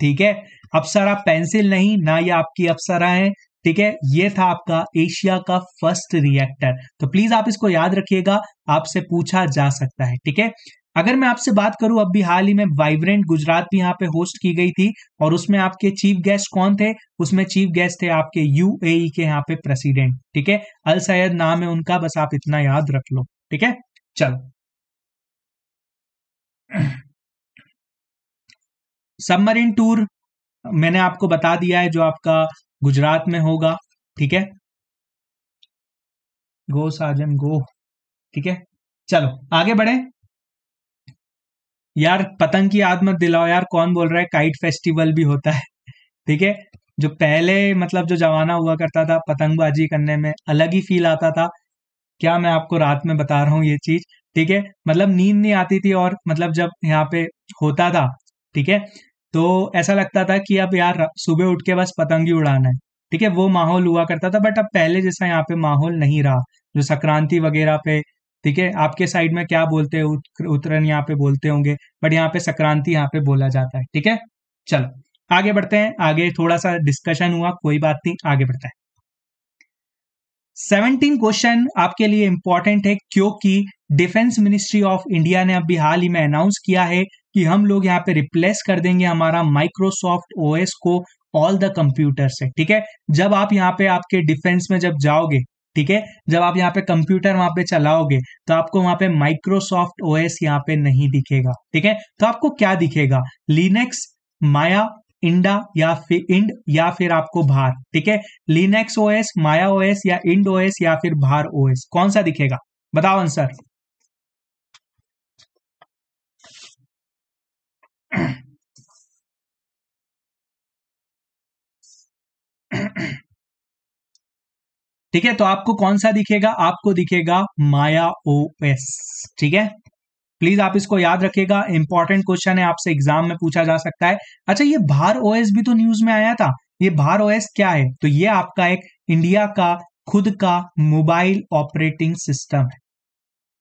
ठीक है? अप्सरा पेंसिल नहीं, ना ये आपकी अप्सरा है। ठीक है? ये था आपका एशिया का फ़र्स्ट रिएक्टर तो प्लीज़ आप इसको याद रखिएगा, आपसे पूछा जा सकता है। ठीक है? अगर मैं आपसे बात करूँ, अब भी हाल ही में वाइब्रेंट गुजरात भी यहाँ पे होस्ट की गई थी, और उसमें आपके चीफ गेस्ट कौन थे? उसमें चीफ गेस्ट थे आपके यूएई के यहाँ पे प्रेसिडेंट ठीक है? अल सैयद नाम है उनका, बस आप इतना याद रख लो, ठीक है? चलो। सबमरीन टूर मैंने आपको बता दिया है जो आपका गुजरात में होगा, ठीक है? गो साजन गो ठीक है? चलो, आगे बढ़े। यार, पतंग की याद मत दिलाओ यार, कौन बोल रहा है? काइट फेस्टिवल भी होता है। ठीक है? जो पहले मतलब जो जमाना हुआ करता था, पतंगबाजी करने में अलग ही फील आता था। क्या मैं आपको रात में बता रहा हूँ ये चीज़? ठीक है? मतलब नींद नहीं आती थी और मतलब जब यहाँ पे होता था, ठीक है? तो ऐसा लगता था कि अब यार, सुबह उठ के बस पतंग ही उड़ाना है। ठीक है? वो माहौल हुआ करता था बट अब पहले जैसा यहाँ पे माहौल नहीं रहा। जो संक्रांति वगैरह पे ठीक है? आपके साइड में क्या बोलते हैं? उत्तरायण यहाँ पे बोलते होंगे बट यहाँ पे संक्रांति यहाँ पे बोला जाता है, ठीक है? चलो, आगे बढ़ते हैं। आगे थोड़ा सा डिस्कशन हुआ, कोई बात नहीं, आगे बढ़ते हैं। सेवनटीन क्वेश्चन आपके लिए इंपॉर्टेंट है, क्योंकि डिफेंस मिनिस्ट्री ऑफ़ इंडिया ने अभी हाल ही में अनाउंस किया है कि हम लोग यहाँ पे रिप्लेस कर देंगे हमारा माइक्रोसॉफ्ट ओएस को ऑल द कंप्यूटर से, ठीक है? जब आप यहाँ पे आपके डिफेंस में जब जाओगे ठीक है? जब आप यहाँ पे कंप्यूटर वहाँ पे चलाओगे तो आपको वहाँ पे माइक्रोसॉफ्ट ओएस यहाँ पे नहीं दिखेगा ठीक है? तो आपको क्या दिखेगा? लिनेक्स माया इंडा या फिर इंड या फिर आपको भार ठीक है? लिनेक्स ओएस माया ओएस या इंड ओएस या फिर भार ओएस कौन सा दिखेगा? बताओ आंसर ठीक है? तो आपको कौन सा दिखेगा? आपको दिखेगा माया ओ एस ठीक है? प्लीज़ आप इसको याद रखिएगा। इंपॉर्टेंट क्वेश्चन है। आपसे एग्ज़ाम में पूछा जा सकता है। अच्छा ये भार ओएस भी तो न्यूज़ में आया था। ये भार ओएस क्या है? तो ये आपका एक इंडिया का, खुद का मोबाइल ऑपरेटिंग सिस्टम है।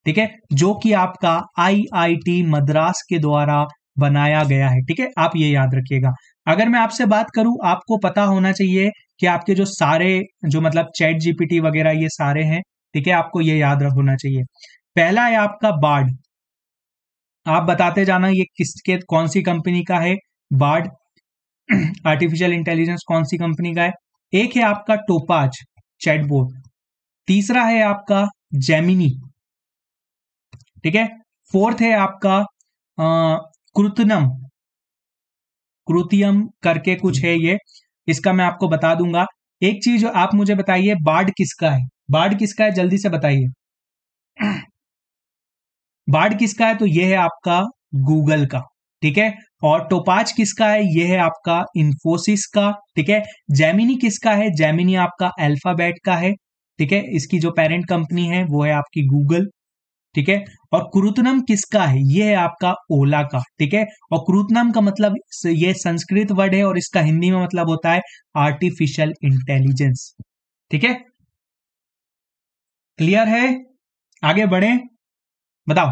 ठीक है? जो कि आपका आईआईटी मद्रास के द्वारा बनाया गया है। ठीक है? आप ये याद रखिएगा। अगर मैं आपसे बात करूँ, आपको पता होना चाहिए कि आपके जो सारे, जो मतलब चैट जीपीटी वगैरह ये सारे हैं, ठीक है, आपको ये याद होना चाहिए। पहला है आपका बार्ड। आप बताते जाना ये किसके, कौन सी कंपनी का है? बार्ड, आर्टिफिशियल इंटेलिजेंस कौन सी कंपनी का है? एक है आपका टोपाज चैटबोर्ड तीसरा है आपका जेमिनी। ठीक है? फोर्थ है आपका कृतनम क्रुतियम करके कुछ है ये। इसका मैं आपको बता दूँगा। एक चीज़ आप मुझे बताइए बार्ड किसका है? बार्ड किसका है? जल्दी से बताइए। बार्ड किसका है? तो यह है आपका गूगल का, ठीक है? और टोपाज किसका है? यह है आपका इंफोसिस का, ठीक है? जैमिनी किसका है? जैमिनी आपका अल्फ़ाबेट का है, ठीक है? इसकी जो पेरेंट कंपनी है, वो है आपकी गूगल। ठीक है? और क्रुतनम किसका है? ये है आपका ओला का, ठीक है? और क्रुतनम का मतलब ये संस्कृत वर्ड है और इसका हिंदी में मतलब होता है आर्टिफिशियल इंटेलिजेंस ठीक है? क्लियर है? आगे बढ़े। बताओ।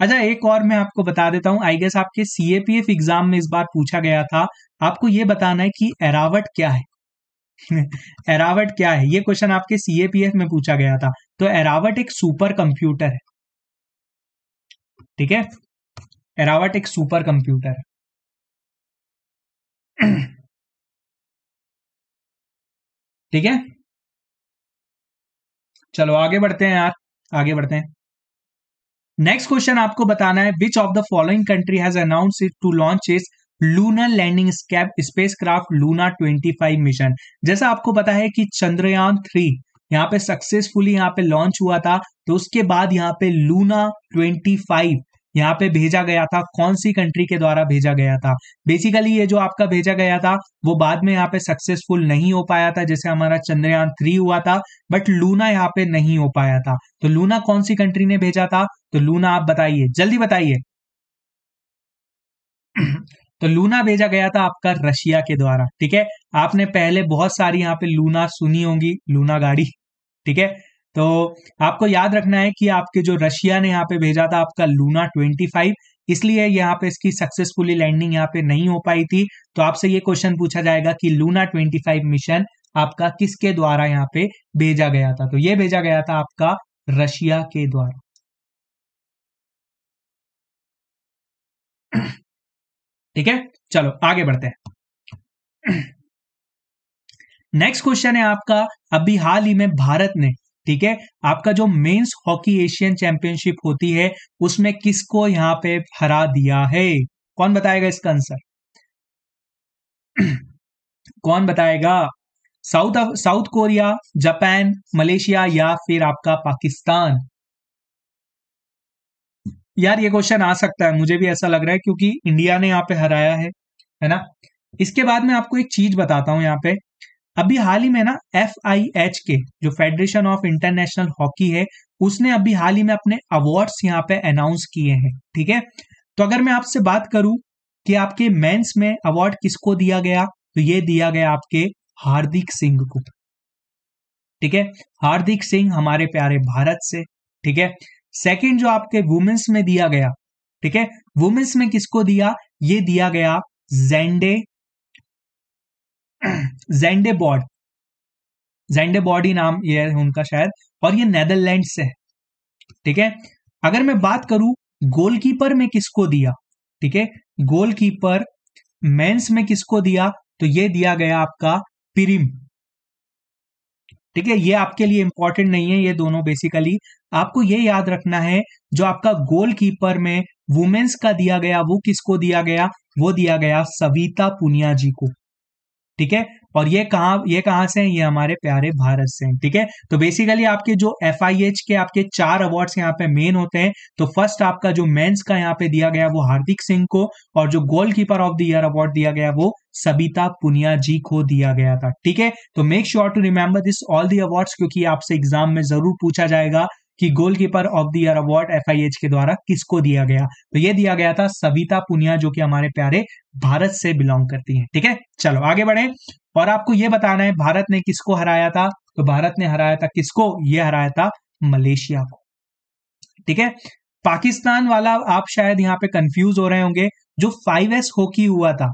अच्छा एक और मैं आपको बता देता हूँ। आई गेस आपके सीएपीएफ एग्ज़ाम में इस बार पूछा गया था। आपको ये बताना है कि एरावट क्या है? एरावट क्या है? ये क्वेश्चन आपके सीएपीएफ में पूछा गया था। तो एरावट एक सुपर कंप्यूटर है। ठीक है? एरावट एक सुपर कंप्यूटर है। ठीक है? चलो, आगे बढ़ते हैं यार। आगे बढ़ते हैं। नेक्स्ट क्वेश्चन आपको बताना है which of the following country has announce to launch is lunar landing scape spacecraft Luna 25 mission जैसा आपको पता है कि चंद्रयान थ्री यहाँ पे सक्सेसफुली यहाँ पे लॉन्च हुआ था तो उसके बाद यहाँ पे लूना 25 यहाँ पे भेजा गया था। कौन सी कंट्री के द्वारा भेजा गया था? बेसिकली ये जो आपका भेजा गया था, वो बाद में यहाँ पे सक्सेसफुल नहीं हो पाया था, जैसे हमारा चंद्रयान थ्री हुआ था बट लूना यहाँ पे नहीं हो पाया था। तो लूना कौन सी कंट्री ने भेजा था? तो लूना आप बताइए, जल्दी बताइए। तो लूना भेजा गया था आपका रशिया के द्वारा, ठीक है? आपने पहले बहुत सारी यहाँ पे लूना सुनी होंगी, लूना गाड़ी, ठीक है? तो आपको याद रखना है कि आपके जो रशिया ने यहाँ पे भेजा था आपका लूना 25 इसलिए यहाँ पे इसकी सक्सेसफुली लैंडिंग यहाँ पे नहीं हो पाई थी। तो आपसे ये क्वेश्चन पूछा जाएगा कि लूना 25 मिशन आपका किसके द्वारा यहाँ पे भेजा गया था? तो ये भेजा गया था आपका रशिया के द्वारा। ठीक है? चलो, आगे बढ़ते हैं। नेक्स्ट क्वेश्चन है आपका, अभी हाल ही में भारत ने, ठीक है? आपका जो मेंस हॉकी एशियन चैंपियनशिप होती है, उसमें किसको यहाँ पे हरा दिया है? कौन बताएगा इसका आंसर कौन बताएगा? South south Korea Japan Malaysia या फिर आपका पाकिस्तान? यार, ये क्वेश्चन आ सकता है, मुझे भी ऐसा लग रहा है, क्योंकि इंडिया ने यहाँ पे हराया है है ना? इसके बाद मैं आपको एक चीज़ बताता हूँ यहाँ पे। अभी हाल ही में ना एफ़ आई एच के, जो फेडरेशन ऑफ़ इंटरनेशनल हॉकी है, उसने अभी हाल ही में अपने अवार्ड्स यहाँ पे अनाउंस किए हैं, ठीक है? तो अगर मैं आपसे बात करूँ कि आपके मेंस में अवार्ड किसको दिया गया तो ये दिया गया आपके हार्दिक सिंह को, ठीक है? हार्दिक सिंह हमारे प्यारे भारत से, ठीक है? सेकंड जो आपके वुमेन्स में दिया गया, ठीक है? वुमेन्स में किसको दिया? ये दिया गया जेंडे जेंडे बॉर्ड जेंडे बॉडी नाम ये है उनका शायद, और ये नेदरलैंड से है, ठीक है? अगर मैं बात करूँ गोलकीपर में किसको दिया, ठीक है? गोलकीपर मेंस में किसको दिया? तो ये दिया गया आपका पिरिम ठीक है? ये आपके लिए इंपॉर्टेंट नहीं है, ये दोनों बेसिकली आपको ये याद रखना है, जो आपका गोलकीपर में वुमेन्स का दिया गया, वो किसको दिया गया? वो दिया गया सविता पुनिया जी को। ठीक है? और ये कहा, ये कहाँ से हैं? ये हमारे प्यारे भारत से हैं। ठीक है? तो बेसिकली आपके जो एफआईएच के आपके चार अवार्ड्स यहाँ पे मेन होते हैं तो फ़र्स्ट आपका जो मेंस का यहाँ पे दिया गया वो हार्दिक सिंह को, और जो goalkeeper of the year award दिया गया वो सबिता पुनिया जी को दिया गया था। ठीक है? तो make sure to remember this all the awards क्योंकि आपसे एग्ज़ाम में ज़रूर पूछा जाएगा। कि goalkeeper of the year award FIH के द्वारा किसको दिया गया? तो ये दिया गया था सविता पुनिया, जो कि हमारे प्यारे भारत से बिलोंग करती हैं। ठीक है? चलो, आगे बढ़े। और आपको ये बताना है, भारत ने किसको हराया था? तो भारत ने हराया था किसको? ये हराया था मलेशिया को। ठीक है? पाकिस्तान वाला आप शायद यहाँ पे कंफ्यूज हो रहे होंगे, जो फाइव एस हॉकी हुआ था,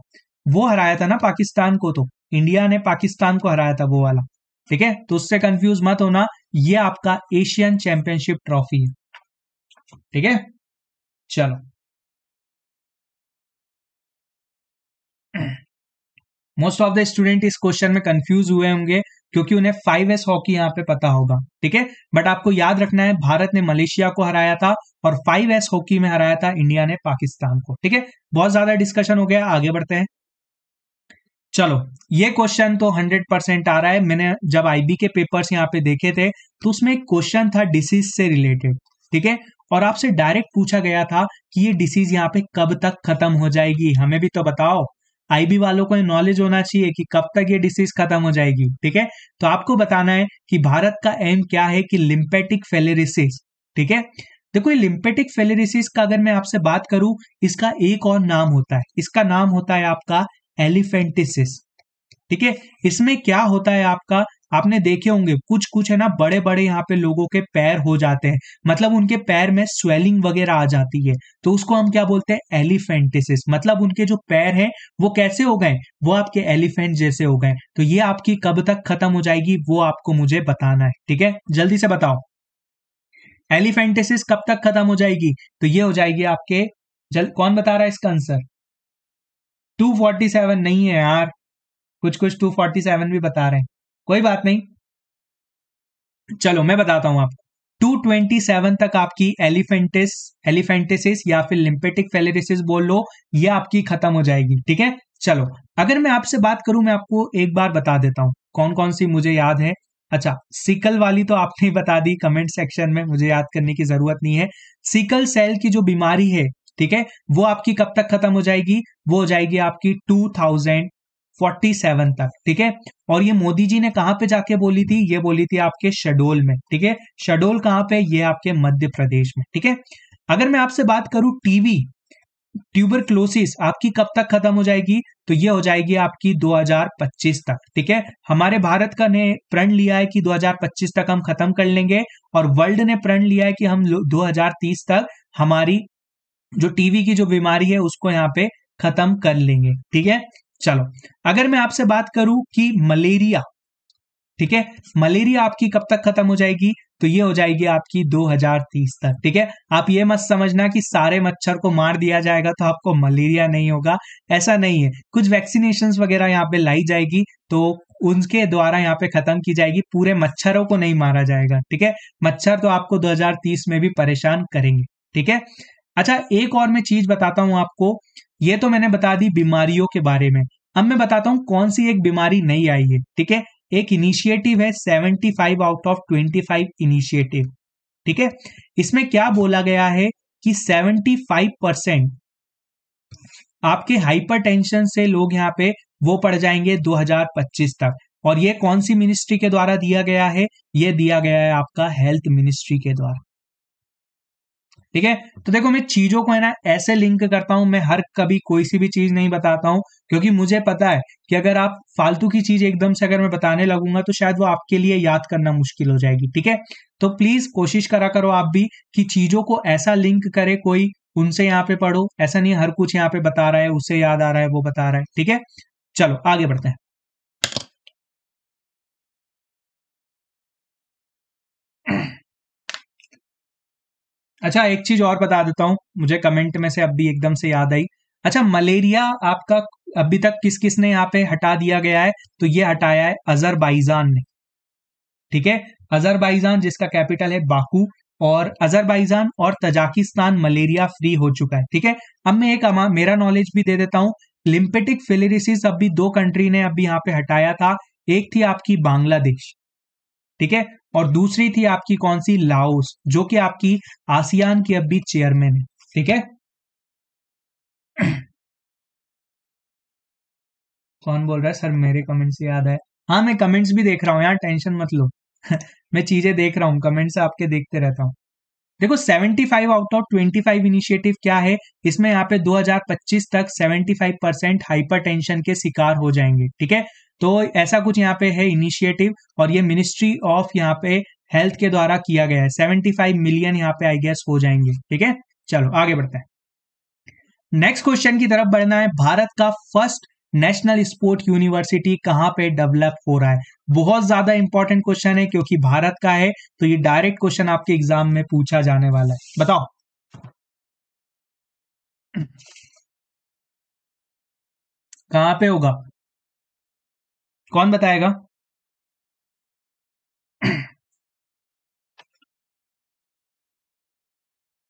वो हराया था ना पाकिस्तान को तो। इंडिया ने पाकिस्तान को हराया था वो वाला। ठीक है? तो उससे कंफ्यूज मत होना। ये आपका एशियन चैंपियनशिप ट्रॉफी है। ठीक है? चलो। मोस्ट ऑफ़ द स्टूडेंट इस क्वेश्चन में कंफ्यूज हुए होंगे, क्योंकि उन्हें फाइव एस हॉकी यहाँ पे पता होगा। ठीक है? बट आपको याद रखना है, भारत ने मलेशिया को हराया था और फाइव एस हॉकी में हराया था इंडिया ने पाकिस्तान को। ठीक है? बहुत ज़्यादा डिस्कशन हो गया, आगे बढ़ते हैं। चलो, ये क्वेश्चन तो हंड्रेड परसेंट आ रहा है। मैंने जब आईबी के पेपर्स यहाँ पे देखे थे तो उसमें एक क्वेश्चन था डिसीज से रिलेटेड ठीक है? और आपसे डायरेक्ट पूछा गया था कि ये डिसीज यहाँ पे कब तक खत्म हो जाएगी। हमें भी तो बताओ। आईबी वालों को नॉलेज होना चाहिए कि कब तक ये डिसीज खत्म हो जाएगी, ठीक है? तो आपको बताना है कि भारत का एम क्या है कि लिम्पेटिक फेलेरिसिस ठीक है? देखो, ये लिम्पेटिक फेलेरिसिस का अगर मैं आपसे बात करूँ, इसका एक और नाम होता है। इसका नाम होता है आपका एलिफेंटिसिस। ठीक है? इसमें क्या होता है आपका? आपने देखे होंगे कुछ कुछ है ना बड़े बड़े यहाँ पे लोगों के पैर हो जाते हैं। मतलब उनके पैर में स्वेलिंग वगैरह आ जाती है। तो उसको हम क्या बोलते हैं? एलिफेंटिसिस। मतलब उनके जो पैर हैं, वो कैसे हो गए? वो आपके एलिफेंट जैसे हो गए। तो ये आपकी कब तक खत्म हो जाएगी, वो आपको मुझे बताना है। ठीक है? जल्दी से बताओ। एलिफेंटिसिस कब तक खत्म हो जाएगी? तो ये हो जाएगी आपके, जल, कौन बता रहा है इसका आंसर? 247 नहीं है यार। कुछ कुछ 247 भी बता रहे हैं। कोई बात नहीं। चलो, मैं बताता हूँ आपको। 227 तक आपकी एलिफेंटिस, एलिफेंटिसिस या फिर लिम्पेटिक फेलेरिसिस बोल लो, ये आपकी खत्म हो जाएगी। ठीक है? चलो, अगर मैं आपसे बात करूँ, मैं आपको एक बार बता देता हूँ। कौन कौन सी मुझे याद है? अच्छा सिकल वाली तो आपने बता दी, कमेंट सेक्शन में मुझे याद करने की ज़रूरत नहीं है। सिकल सेल की जो बीमारी है ठीक है? वो आपकी कब तक खत्म हो जाएगी? वो हो जाएगी आपकी 2047 तक, ठीक है? और ये मोदी जी ने कहाँ पे जाके बोली थी? ये बोली थी आपके शेडोल में, ठीक है? शेडोल कहाँ पे? ये आपके मध्य प्रदेश में, ठीक है? अगर मैं आपसे बात करूँ टीवी ट्यूबर क्लोसिस आपकी कब तक खत्म हो जाएगी? तो ये हो जाएगी आपकी 2025 तक, ठीक है? हमारे भारत का ने प्रण लिया है कि 2025 तक हम खत्म कर लेंगे और वर्ल्ड ने प्रण लिया है कि हम 2030 तक हमारी जो टीवी की जो बीमारी है, उसको यहाँ पे खत्म कर लेंगे। ठीक है? चलो, अगर मैं आपसे बात करूँ कि मलेरिया, ठीक है? मलेरिया आपकी कब तक खत्म हो जाएगी? तो ये हो जाएगी आपकी 2030 तक, ठीक है? आप ये मत समझना कि सारे मच्छर को मार दिया जाएगा तो आपको मलेरिया नहीं होगा। ऐसा नहीं है। कुछ वैक्सीनेशन वगैरह यहाँ पे लाई जाएगी तो उनके द्वारा यहाँ पे खत्म की जाएगी। पूरे मच्छरों को नहीं मारा जाएगा, ठीक है? मच्छर तो आपको 2030 में भी परेशान करेंगे, ठीक है? अच्छा एक और मैं चीज़ बताता हूँ आपको। ये तो मैंने बता दी बीमारियों के बारे में। अब मैं बताता हूँ कौन सी एक बीमारी नहीं आई है, ठीक है? एक इनिशिएटिव है 75 आउट ऑफ़ 25 इनिशिएटिव ठीक है? इसमें क्या बोला गया है कि 75 परसेंट आपके हाइपरटेंशन से लोग यहाँ पे वो पड़ जाएँगे 2025 तक। और ये कौन सी मिनिस्ट्री के द्वारा दिया गया है? ये दिया गया है आपका हेल्थ मिनिस्ट्री के द्वारा। ठीक है? तो देखो, मैं चीज़ों को, है ना, ऐसे लिंक करता हूँ, मैं हर कभी कोई सी भी चीज़ नहीं बताता हूँ, क्योंकि मुझे पता है कि अगर आप फालतू की चीज़ एकदम से अगर मैं बताने लगूँगा तो शायद वो आपके लिए याद करना मुश्किल हो जाएगी, ठीक है? तो प्लीज़ कोशिश करा करो आप भी कि चीज़ों को ऐसा लिंक करे, कोई उनसे यहाँ पे पढ़ो, ऐसा नहीं हर कुछ यहाँ पे बता रहा है, उसे याद आ रहा है, वो बता रहा है, ठीक है? चलो, आगे बढ़ते हैं। अच्छा एक चीज़ और बता देता हूँ, मुझे कमेंट में से अभी एकदम से याद आई। अच्छा मलेरिया आपका अभी तक किस किस ने यहाँ पे हटा दिया गया है? तो ये हटाया है अजरबाईजान ने। ठीक है? अजरबाईजान जिसका कैपिटल है बाकू और अजरबाईजान और तजाकिस्तान मलेरिया फ्री हो चुका है। ठीक है? अब मैं एक मेरा नॉलेज भी दे देता हूँ। लिम्पेटिक फिलेरिसिस अभी दो कंट्री ने अभी यहाँ पे हटाया था। एक थी आपकी बांग्लादेश। ठीक है? और दूसरी थी आपकी कौन सी? लाओस, जो कि आपकी आसियान की अभी चेयरमैन है, ठीक है? कौन बोल रहा है? सर, मेरे कमेंट्स याद है। हाँ मैं कमेंट्स भी देख रहा हूँ यार, टेंशन मत लो। मैं चीज़ें देख रहा हूँ कमेंट्स आपके देखते रहता हूँ। देखो 75 आउट ऑफ़ 25 इनिशिएटिव क्या है? इसमें यहाँ पे 2025 तक 75 परसेंट हाइपर के शिकार हो जाएँगे, ठीक है? तो ऐसा कुछ यहाँ पे है इनिशिएटिव और ये मिनिस्ट्री ऑफ़ यहाँ पे हेल्थ के द्वारा किया गया है। 75 मिलियन यहाँ पे आई गेस हो जाएँगे। ठीक है? चलो, आगे बढ़ते हैं। नेक्स्ट क्वेश्चन की तरफ़ बढ़ना है। भारत का फ़र्स्ट नेशनल स्पोर्ट यूनिवर्सिटी कहाँ पे डेवलप हो रहा है? बहुत ज़्यादा इंपॉर्टेंट क्वेश्चन है, क्योंकि भारत का है तो ये डायरेक्ट क्वेश्चन आपके एग्ज़ाम में पूछा जाने वाला है। बताओ। कहाँ पे होगा? कौन बताएगा?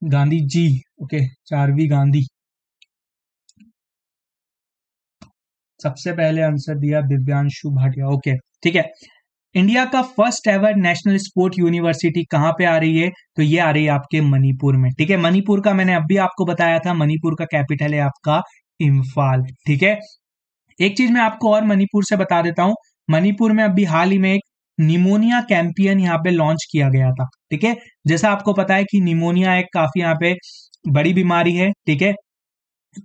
गांधी जी, ओके, चारवी गांधी। सबसे पहले आंसर दिया दिव्यांशु भाटिया, ओके, ठीक है। इंडिया का first ever national sport university कहाँ पे आ रही है? तो ये आ रही है आपके मणिपुर में, ठीक है। मणिपुर का मैंने अभी आपको बताया था, मणिपुर का कैपिटल है आपका इम्फाल, ठीक है। एक चीज़ मैं आपको और मणिपुर से बता देता हूँ। मणिपुर में अभी हाल ही में एक निमोनिया कैंपियन यहाँ पे लॉन्च किया गया था, ठीक है? जैसा आपको पता है कि निमोनिया एक काफ़ी यहाँ पे बड़ी बीमारी है, ठीक है?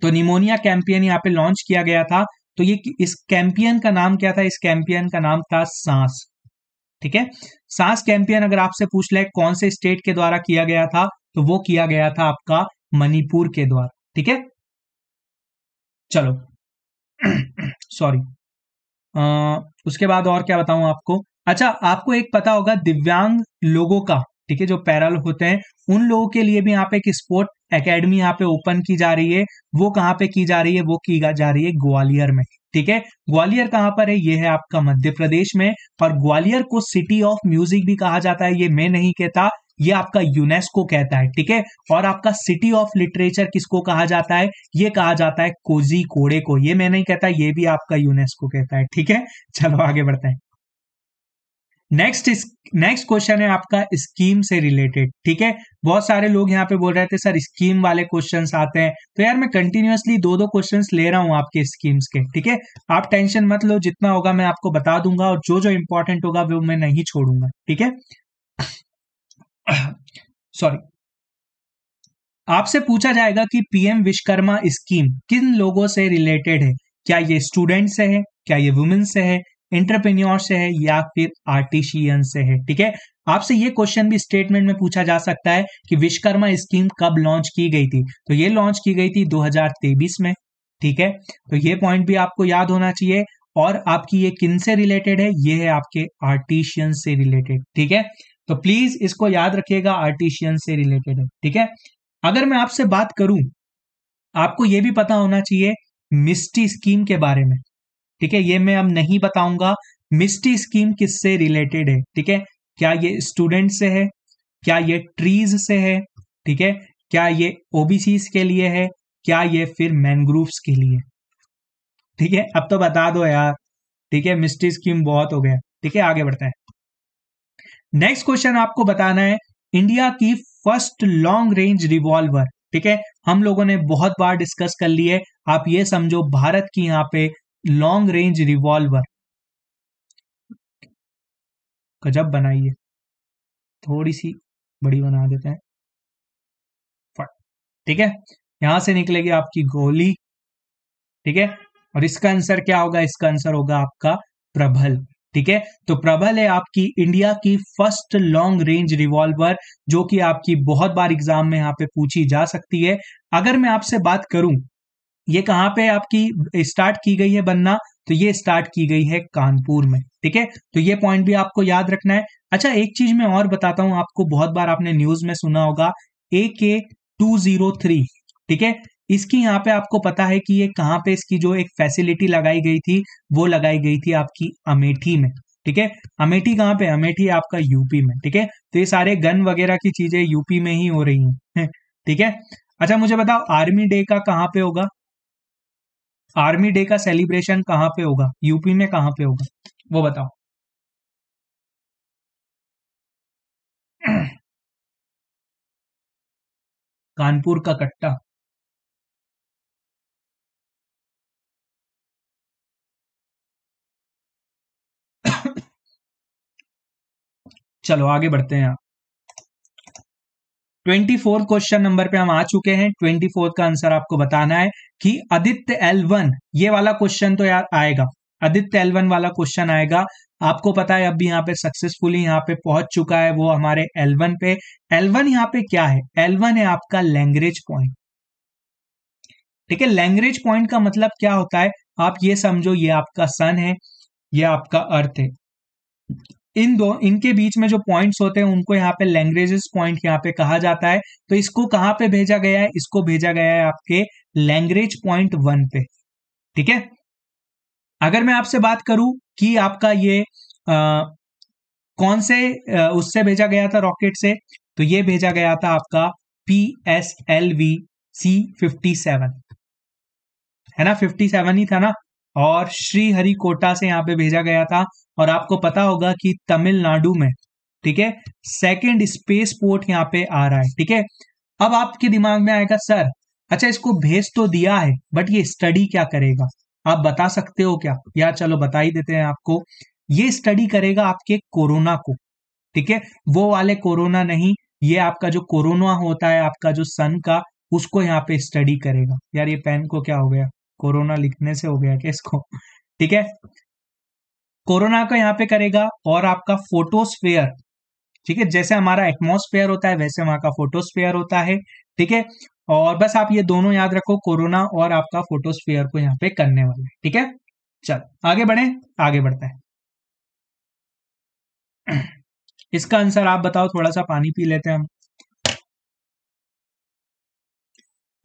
तो निमोनिया कैंपियन यहाँ पे लॉन्च किया गया था। तो ये इस कैंपियन का नाम क्या था? इस कैंपियन का नाम था सांस, ठीक है? सांस कैंपियन अगर आपसे पूछ ले, कौन से स्टेट के द्वारा किया गया था तो वो किया गया था आपका मणिपुर के द्वारा, ठीक है? चलो सॉरी उसके बाद और क्या बताऊँ आपको? अच्छा आपको एक पता होगा दिव्यांग लोगों का, ठीक है, जो पैरल होते हैं, उन लोगों के लिए भी यहाँ पे एक स्पोर्ट एकेडमी यहाँ पे ओपन की जा रही है, वो कहाँ पे की जा रही है, वो की जा रही है ग्वालियर में, ठीक है? ग्वालियर कहाँ पर है? ये है आपका मध्य प्रदेश में, और ग्वालियर को सिटी ऑफ़ म्यूज़िक भी कहा जाता है, ये मैं नहीं कहता ये आपका यूनेस्को कहता है, ठीक है? और आपका सिटी ऑफ़ लिटरेचर किसको कहा जाता है? ये कहा जाता है कोजी कोड़े को। ये मैं नहीं कहता, ये भी आपका यूनेस्को कहता है, ठीक है? चलो आगे बढ़ते हैं। नेक्स्ट नेक्स्ट क्वेश्चन है आपका स्कीम से रिलेटेड ठीक है? बहुत सारे लोग यहाँ पे बोल रहे थे, सर स्कीम वाले क्वेश्चंस आते हैं। तो यार मैं कंटिन्यूअसली दो दो क्वेश्चंस ले रहा हूँ आपके स्कीम्स के, ठीक है? आप टेंशन मत लो, जितना होगा मैं आपको बता दूँगा और जो जो इंपॉर्टेंट होगा वो मैं नहीं छोड़ूँगा, ठीक है? सॉरी आपसे पूछा जाएगा कि पीएम विश्वकर्मा स्कीम किन लोगों से रिलेटेड है? क्या ये स्टूडेंट से है? क्या ये वुमेन से है? इंटरप्रेन्योर से है या फिर आर्टिशियन से है? ठीक है? आपसे ये क्वेश्चन भी स्टेटमेंट में पूछा जा सकता है कि विश्वकर्मा स्कीम कब लॉन्च की गई थी? तो ये लॉन्च की गई थी 2023 में, ठीक है? तो ये पॉइंट भी आपको याद होना चाहिए। और आपकी ये किन से रिलेटेड है? ये है आपके आर्टिशियन से रिलेटेड ठीक है? तो प्लीज़ इसको याद रखिएगा आर्टिशियन से रिलेटेड है, ठीक है? अगर मैं आपसे बात करूँ, आपको यह भी पता होना चाहिए मिस्टी स्कीम के बारे में, ठीक है? ये मैं अब नहीं बताऊँगा, मिस्टी स्कीम किससे रिलेटेड है, ठीक है? क्या ये स्टूडेंट से है? क्या ये ट्रीज से है? ठीक है? क्या ये ओबीसी के लिए है? क्या ये फिर मैनग्रूव्स के लिए? ठीक है? अब तो बता दो यार, ठीक है? मिस्टी स्कीम बहुत हो गया, ठीक है? आगे बढ़ते हैं। नेक्स्ट क्वेश्चन आपको बताना है इंडिया की फ़र्स्ट लॉन्ग रेंज रिवॉल्वर ठीक है? हम लोगों ने बहुत बार डिस्कस कर लिए आप ये समझो भारत की यहाँ पे लॉन्ग रेंज रिवॉल्वर गजब बनाइए। थोड़ी सी बड़ी बना देते हैं। ठीक है? यहाँ से निकलेगी आपकी गोली, ठीक है? और इसका आंसर क्या होगा? इसका आंसर होगा आपका प्रबल। ठीक है? तो प्रबल है आपकी इंडिया की फ़र्स्ट लॉन्ग रेंज रिवॉल्वर जो कि आपकी बहुत बार एग्ज़ाम में यहाँ पे पूछी जा सकती है। अगर मैं आपसे बात करूँ, ये कहाँ पे आपकी स्टार्ट की गई है बनना? तो ये स्टार्ट की गई है कानपुर में, ठीक है? तो ये पॉइंट भी आपको याद रखना है। अच्छा एक चीज़ मैं और बताता हूँ, आपको बहुत बार आपने न्यूज़ में सुना होगा ए के टू ज़ीरो थ्री ठीक है? इसकी यहाँ पे आपको पता है कि ये कहाँ पे इसकी जो एक फैसिलिटी लगाई गई थी, वो लगाई गई थी आपकी अमेठी में, ठीक है? अमेठी कहाँ पे? अमेठी आपका यूपी में, ठीक है? तो ये सारे गन वगैरह की चीज़ें यूपी में ही हो रही हैं, ठीक है? अच्छा मुझे बताओ आर्मी डे का कहाँ पे होगा? आर्मी डे का सेलिब्रेशन कहाँ पे होगा? यूपी में कहाँ पे होगा? वो बताओ। कानपुर का कट्टा। चलो आगे बढ़ते हैं ट्वेंटी फोर्थ क्वेश्चन नंबर पे हम आ चुके हैं। ट्वेंटी फोर्थ का आंसर आपको बताना है कि आदित्य एल वन, ये वाला क्वेश्चन तो यार आएगा। आदित्य एल वन वाला क्वेश्चन आएगा। आपको पता है अभी यहाँ पे सक्सेसफुली यहाँ पे पहुँच चुका है वो हमारे एल वन पे। एल वन यहाँ पे क्या है? एल वन है आपका लैंग्वेज पॉइंट ठीक है लैंग्वेज पॉइंट का मतलब क्या होता है? आप ये समझो, ये आपका सन है, ये आपका अर्थ है। इन दो इनके बीच में जो पॉइंट्स होते हैं उनको यहाँ पे लैंग्वेजेस पॉइंट यहाँ पे कहा जाता है। तो इसको कहाँ पे भेजा गया है? इसको भेजा गया है आपके लैंग्वेज पॉइंट वन पे। ठीक है? अगर मैं आपसे बात करूँ कि आपका ये आ, कौन से आ, उससे भेजा गया था रॉकेट से तो ये भेजा गया था आपका P S L V C fifty seven है ना? फिफ्टी सेवन ही था ना? और श्री हरिकोटा से यहाँ पे भेजा गया था और आपको पता होगा कि तमिलनाडु में, ठीक है सेकेंड स्पेस पोर्ट यहाँ पे आ रहा है, ठीक है। अब आपके दिमाग में आएगा, सर अच्छा इसको भेज तो दिया है बट ये स्टडी क्या करेगा? आप बता सकते हो क्या? यार चलो बता ही देते हैं आपको। ये स्टडी करेगा आपके कोरोना को, ठीक है। वो वाले कोरोना नहीं, ये आपका जो कोरोना होता है, आपका जो सन का, उसको यहाँ पे स्टडी करेगा। यार, ये पेन को क्या हो गया? कोरोना लिखने से हो गया क्या इसको। ठीक है? कोरोना का यहाँ पे करेगा और आपका फोटोस्फेयर ठीक है? जैसे हमारा एटमोस्फेयर होता है, वैसे वहाँ का फोटोस्फेयर होता है, ठीक है? और बस आप ये दोनों याद रखो, कोरोना और आपका फोटोस्फेयर को यहाँ पे करने वाले, ठीक है? चल, आगे बढ़े, आगे बढ़ता है। इसका आंसर आप बताओ, थोड़ा सा पानी पी लेते हैं हम।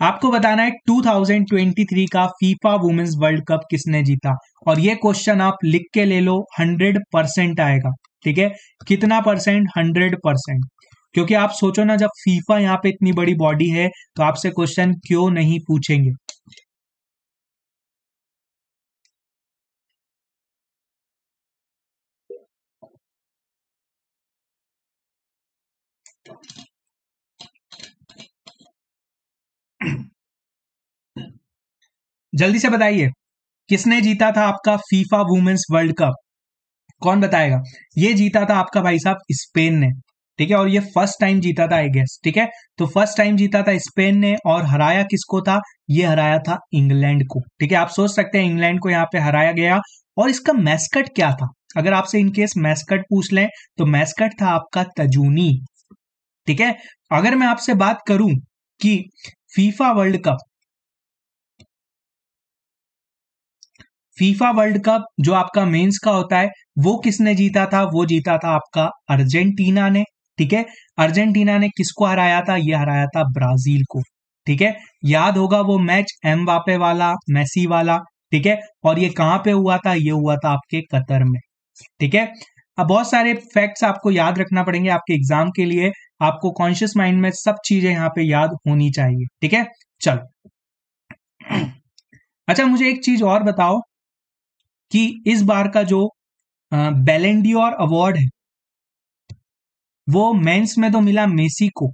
आपको बताना है 2023 का फीफा वुमेन्स वर्ल्ड कप किसने जीता? और ये क्वेश्चन आप लिख के ले लो 100 परसेंट आएगा, ठीक है? कितना परसेंट 100 परसेंट क्योंकि आप सोचो ना, जब फीफा यहाँ पे इतनी बड़ी बॉडी है तो आपसे क्वेश्चन क्यों नहीं पूछेंगे? जल्दी से बताइए, किसने जीता था आपका फीफा वुमेन्स वर्ल्ड कप कौन बताएगा? ये जीता था आपका भाई साहब स्पेन ने, ठीक है? और ये फ़र्स्ट टाइम जीता था आई गेस ठीक है? तो फ़र्स्ट टाइम जीता था स्पेन ने और हराया किसको था? ये हराया था इंग्लैंड को, ठीक है? आप सोच सकते हैं इंग्लैंड को यहाँ पे हराया गया और इसका मैस्कट क्या था? अगर आपसे इनकेस मैस्कट पूछ लें तो मैस्कट था आपका तजूनी, ठीक है? अगर मैं आपसे बात करूँ कि FIFA world cup. FIFA world cup जो आपका मेंस का होता है, वो किसने जीता था? वो जीता था आपका अर्जेंटीना ने, ठीक है? अर्जेंटीना ने किसको हराया था? ये हराया था ब्राज़ील को, ठीक है? याद होगा वो मैच एम वापे वाला, मेसी वाला, ठीक है? और ये कहाँ पे हुआ था? ये हुआ था आपके कतर में, ठीक है? अब बहुत सारे फैक्ट्स आपको याद रखना पड़ेंगे आपके एग्ज़ाम के लिए। आपको कॉन्शियस माइंड में सब चीज़ें यहाँ पे याद होनी चाहिए, ठीक है? चलो। अच्छा मुझे एक चीज़ और बताओ कि इस बार का जो बेलेंडियोर अवार्ड है, वो मेंस में तो मिला मेसी को,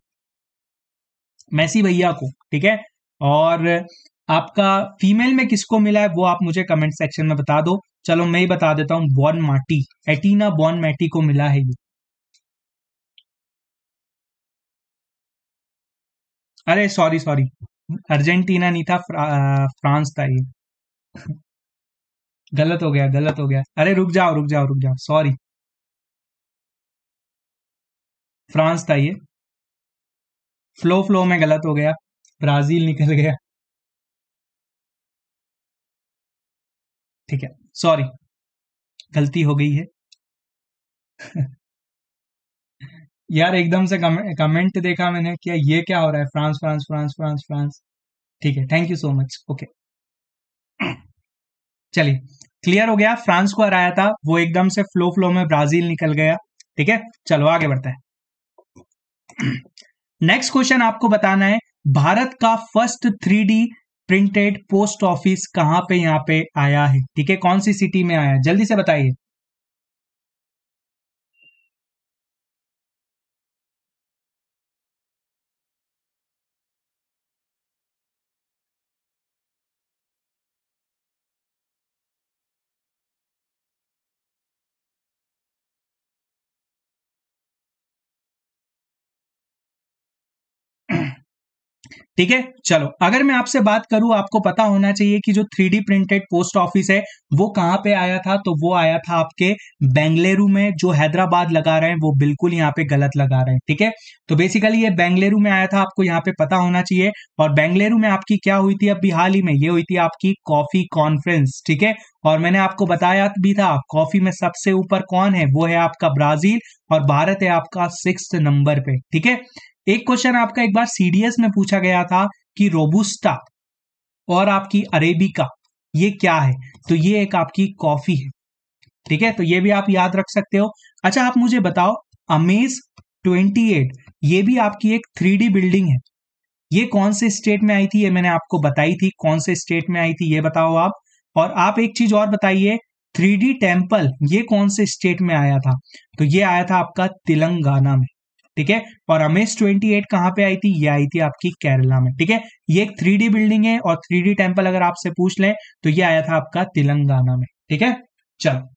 मेसी भैया को, ठीक है? और आपका फीमेल में किसको मिला है वो आप मुझे कमेंट सेक्शन में बता दो। चलो मैं ही बता देता हूँ बॉन माटी एटीना बॉन मैटी को मिला है ये। अरे सॉरी सॉरी अर्जेंटीना नहीं था फ्रा, फ्रांस था ये। गलत हो गया गलत हो गया। अरे रुक जाओ रुक जाओ रुक जाओ सॉरी फ्रांस था ये। फ्लो फ्लो में गलत हो गया ब्राज़ील निकल गया। ठीक है। सॉरी, गलती हो गई है। यार, एकदम से कमेंट देखा मैंने क्या ये क्या हो रहा है? France France France France France. ठीक है thank you so much okay चलिए क्लियर हो गया। फ्रांस को हराया था, वो एकदम से फ्लो फ्लो में ब्राज़ील निकल गया। ठीक है, चलो आगे बढ़ता है। नेक्स्ट क्वेश्चन आपको बताना है। भारत का first three printed post office कहाँ पे यहाँ पे आया है? ठीक है? कौन सी सिटी में आया है? जल्दी से बताइए। ठीक है? चलो, अगर मैं आपसे बात करूँ, आपको पता होना चाहिए कि जो थ्री प्रिंटेड पोस्ट ऑफ़िस है, वो कहाँ पे आया था? तो वो आया था आपके बेंगलुरु में, जो हैदराबाद लगा रहे हैं, वो बिल्कुल यहाँ पे गलत लगा रहे हैं, ठीक है? तो बेसिकली ये बेंगलुरु में आया था, आपको यहाँ पे पता होना चाहिए। और बेंगलुरु में आपकी क्या हुई थी? अभी हाल ही में, ये हुई थी आपकी कॉफ़ी कॉन्फ्रेंस ठीक है? और मैंने आपको बताया भी था कॉफ़ी में सबसे ऊपर कौन है? वो है आपका ब्राज़ील, और भारत है आपका सिक्स नंबर पे, ठीक है? एक क्वेश्चन आपका एक बार सीडीएस में पूछा गया था कि रोबुस्टा और आपकी अरेबिका, ये क्या है? तो ये एक आपकी कॉफ़ी है। ठीक है? तो ये भी आप याद रख सकते हो। अच्छा आप मुझे बताओ, अमेज 28 ये भी आपकी एक थ्री बिल्डिंग है। ये कौन से स्टेट में आई थी? ये मैंने आपको बताई थी कौन से स्टेट में आई थी, ये बताओ आप। और आप एक चीज़ और बताइए, थ्री टेंपल ये कौन से स्टेट में आया था? तो ये आया था आपका तेलंगाना में। ठीक है? और अमेज 28 कहाँ पे आई थी? ये आई थी आपकी केरला में, ठीक है? ये एक थ्री बिल्डिंग है और थ्री टेंपल अगर आपसे पूछ लें तो ये आया था आपका तेलंगाना में, ठीक है? चलो।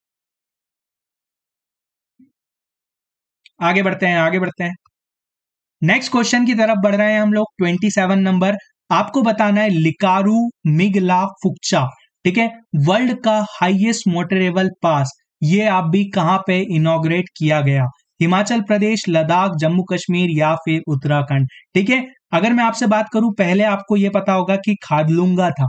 आगे बढ़ते हैं, आगे बढ़ते हैं। नेक्स्ट क्वेश्चन की तरफ़ बढ़ रहे हैं हम लोग ट्वेंटी सेवन नंबर आपको बताना है लिकारू मिगला फुक्चा ठीक है? वर्ल्ड का हाईएस्ट मोटरेबल पास ये आप भी कहाँ पे इनोग्रेट किया गया? हिमाचल प्रदेश, लद्दाख, जम्मू कश्मीर या फिर उत्तराखंड। ठीक है? अगर मैं आपसे बात करूँ, पहले आपको यह पता होगा कि खादलूँगा था।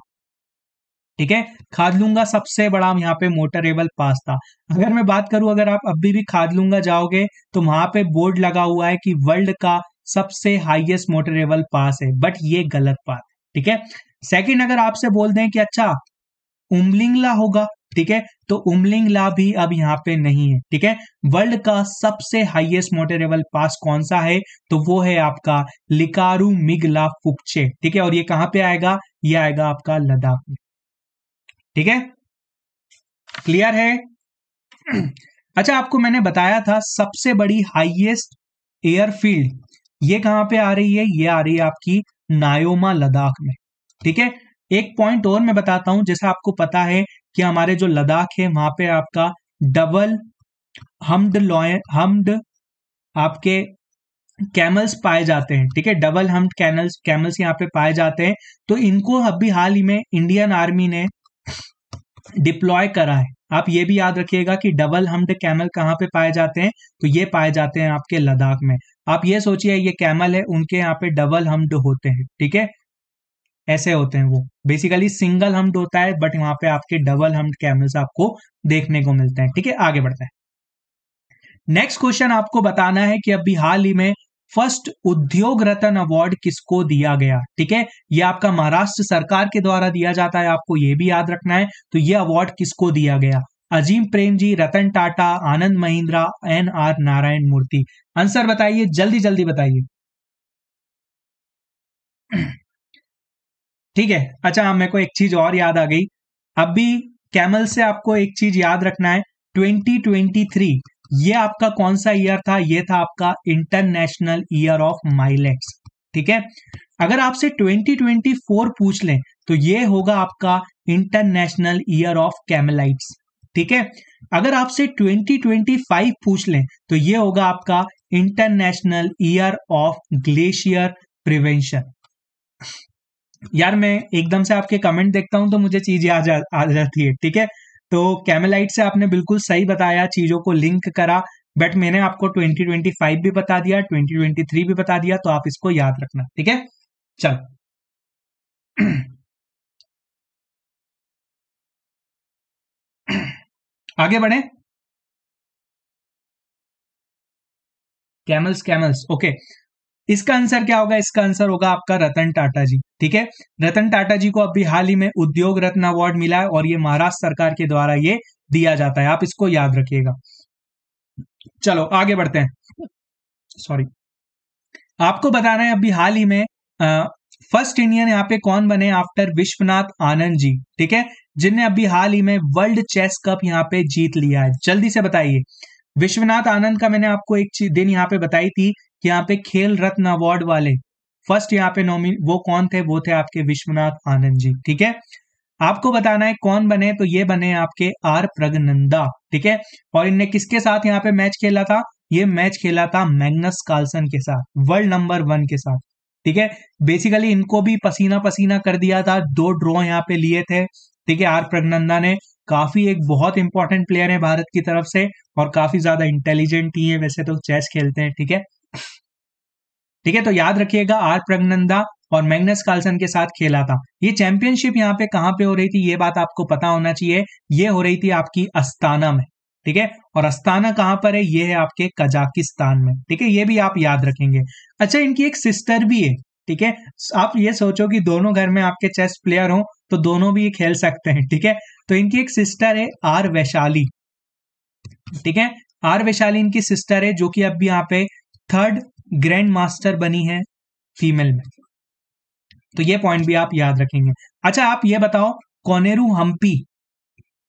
ठीक है? खादलूँगा सबसे बड़ा यहाँ पे मोटरेबल पास था। अगर मैं बात करूँ, अगर आप अभी भी खादलूँगा जाओगे तो वहाँ पे बोर्ड लगा हुआ है कि वर्ल्ड का सबसे हाईएस्ट मोटरेबल पास है। बट ये गलत बात ठीक है? सेकंड, अगर आपसे बोल दें कि अच्छा उमलिंगला होगा ठीक है? तो उमलिंग ला भी अब यहाँ पे नहीं है, ठीक है? वर्ल्ड का सबसे हाईएस्ट मोटरेबल पास कौन सा है? तो वो है आपका लिकारू मिगला फुकचे, ठीक है? और ये कहाँ पे आएगा? ये आएगा आपका लद्दाख में, ठीक है? क्लियर है? अच्छा आपको मैंने बताया था सबसे बड़ी हाईएस्ट एयरफील्ड ये कहाँ पे आ रही है? ये आ रही है आपकी नायोमा लद्दाख में, ठीक है? एक पॉइंट और मैं बताता हूँ, जैसे आपको पता है कि हमारे जो लद्दाख है, वहाँ पे आपका डबल हमड लॉय, हमड आपके कैमल्स पाए जाते हैं, ठीक है? डबल हम्ड कैनल्स, कैमल्स यहाँ पे पाए जाते हैं। तो इनको अभी हाल ही में इंडियन आर्मी ने डिप्लॉय करा है। आप ये भी याद रखिएगा कि डबल हम्ड कैमल कहाँ पे पाए जाते हैं? तो ये पाए जाते हैं आपके लद्दाख में। आप ये सोचिए, ये कैमल है, उनके यहाँ पे डबल हम्ड होते हैं, ठीक है? ऐसे होते हैं वो। बेसिकली सिंगल हम्ड होता है बट वहाँ पे आपके डबल हम्ड कैमल्स आपको देखने को मिलते हैं। ठीक है, आगे बढ़ते हैं। नेक्स्ट क्वेश्चन आपको बताना है कि अभी हाल ही में फ़र्स्ट उद्योग रत्न अवार्ड किसको दिया गया? ठीक है, ये आपका महाराष्ट्र सरकार के द्वारा दिया जाता है, आपको ये भी याद रखना है। तो ये अवार्ड किसको दिया गया? Azim Premji, Ratan Tata, Anand Mahindra, N R Narayana Murthy. Answer बताइए जल्दी जल्दी बताइए। ठीक है? अच्छा हाँ मेरे को एक चीज़ और याद आ गई। अभी कैमल से आपको एक चीज़ याद रखना है 2023 ये आपका कौन सा ईयर था? ये था आपका इंटरनेशनल ईयर ऑफ़ माइलेट्स। ठीक है? अगर आपसे 2024 पूछ लें तो ये होगा आपका इंटरनेशनल ईयर ऑफ़ कैमलाइट्स। ठीक है? अगर आपसे 2025 पूछ लें तो ये होगा आपका international year of glacier prevention. यार मैं एकदम से आपके कमेंट देखता हूँ तो मुझे चीज़ याद आ जाती है, ठीक है? तो कैमेलाइट से आपने बिल्कुल सही बताया, चीज़ों को लिंक करा बट मैंने आपको 2025 भी बता दिया 2023 भी बता दिया तो आप इसको याद रखना, ठीक है? चल। आगे बढ़े। कैमल्स कैमल्स ओके इसका आंसर क्या होगा? इसका आंसर होगा आपका रतन टाटा जी, ठीक है? रतन टाटा जी को अभी हाल ही में उद्योग रत्न अवार्ड मिला है और ये महाराष्ट्र सरकार के द्वारा ये दिया जाता है। आप इसको याद रखिएगा। चलो, आगे बढ़ते हैं। सॉरी आपको बताना है अभी हाल ही में फ़र्स्ट इंडियन यहाँ पे कौन बने आफ्टर विश्वनाथ आनंद जी, ठीक है? जिनने अभी हाल ही में वर्ल्ड चेस कप यहाँ पे जीत लिया है। जल्दी से बताइए। विश्वनाथ आनंद का मैंने आपको एक दिन यहाँ पे बताई थी यहाँ पे खेल रत्न अवार्ड वाले। फ़र्स्ट यहाँ पे नॉमिन वो कौन थे? वो थे आपके विश्वनाथ आनंद जी, ठीक है? आपको बताना है कौन बने तो ये बने आपके आर प्रगनंदा, ठीक है? और इनने किसके साथ यहाँ पे मैच खेला था? ये मैच खेला था मैग्नस कार्लसन के साथ वर्ल्ड नंबर वन के साथ, ठीक है? बेसिकली इनको भी पसीना पसीना कर दिया था, दो ड्रॉ यहाँ पे लिए थे, ठीक है? आर प्रगनंदा ने काफ़ी एक बहुत इंपॉर्टेंट प्लेयर है भारत की तरफ़ से, और काफ़ी ज़्यादा इंटेलिजेंट ही है, वैसे तो चेस खेलते हैं, ठीक है? ठीक है तो याद रखिएगा, आर प्रगनंदा और मैग्नस कार्लसन के साथ खेला था। ये चैंपियनशिप यहाँ पे कहाँ पे हो रही थी, ये बात आपको पता होना चाहिए। ये हो रही थी आपकी अस्ताना में, ठीक है? और अस्ताना कहाँ पर है? ये है आपके कजाकिस्तान में, ठीक है? ये भी आप याद रखेंगे। अच्छा इनकी एक सिस्टर भी है, ठीक है? आप ये सोचो कि दोनों घर में आपके चेस प्लेयर हो तो दोनों भी ये खेल सकते हैं, ठीक है? तो इनकी एक सिस्टर है, आर वैशाली, ठीक है? आर वैशाली इनकी सिस्टर है, जो कि अब भी यहाँ पे थर्ड ग्रैंड मास्टर बनी है फीमेल में। तो ये पॉइंट भी आप याद रखेंगे। अच्छा आप ये बताओ, कोनेरू हम्पी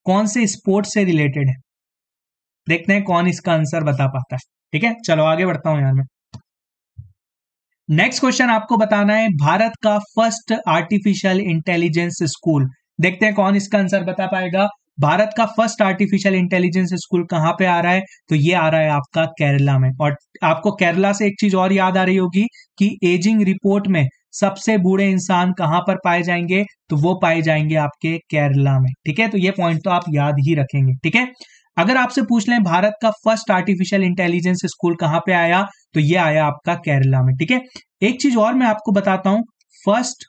कौन से स्पोर्ट से रिलेटेड है? देखते हैं कौन इसका आंसर बता पाता है। ठीक है? चलो, आगे बढ़ता हूँ यार मैं। नेक्स्ट क्वेश्चन आपको बताना है, भारत का फ़र्स्ट आर्टिफिशियल इंटेलिजेंस स्कूल देखते हैं कौन इसका आंसर बता पाएगा। भारत का फ़र्स्ट आर्टिफिशियल इंटेलिजेंस स्कूल कहाँ पे आ रहा है? तो ये आ रहा है आपका केरला में। और आपको केरला से एक चीज़ और याद आ रही होगी कि एजिंग रिपोर्ट में सबसे बूढ़े इंसान कहाँ पर पाए जाएँगे? तो वो पाए जाएँगे आपके केरला में। ठीक है? तो ये पॉइंट तो आप याद ही रखेंगे। ठीक है? अगर आपसे पूछ लें, भारत का फ़र्स्ट आर्टिफिशियल इंटेलिजेंस स्कूल कहाँ पे आया? तो ये आया आपका केरला में। ठीक है? एक चीज़ और मैं आपको बताता हूँ। फ़र्स्ट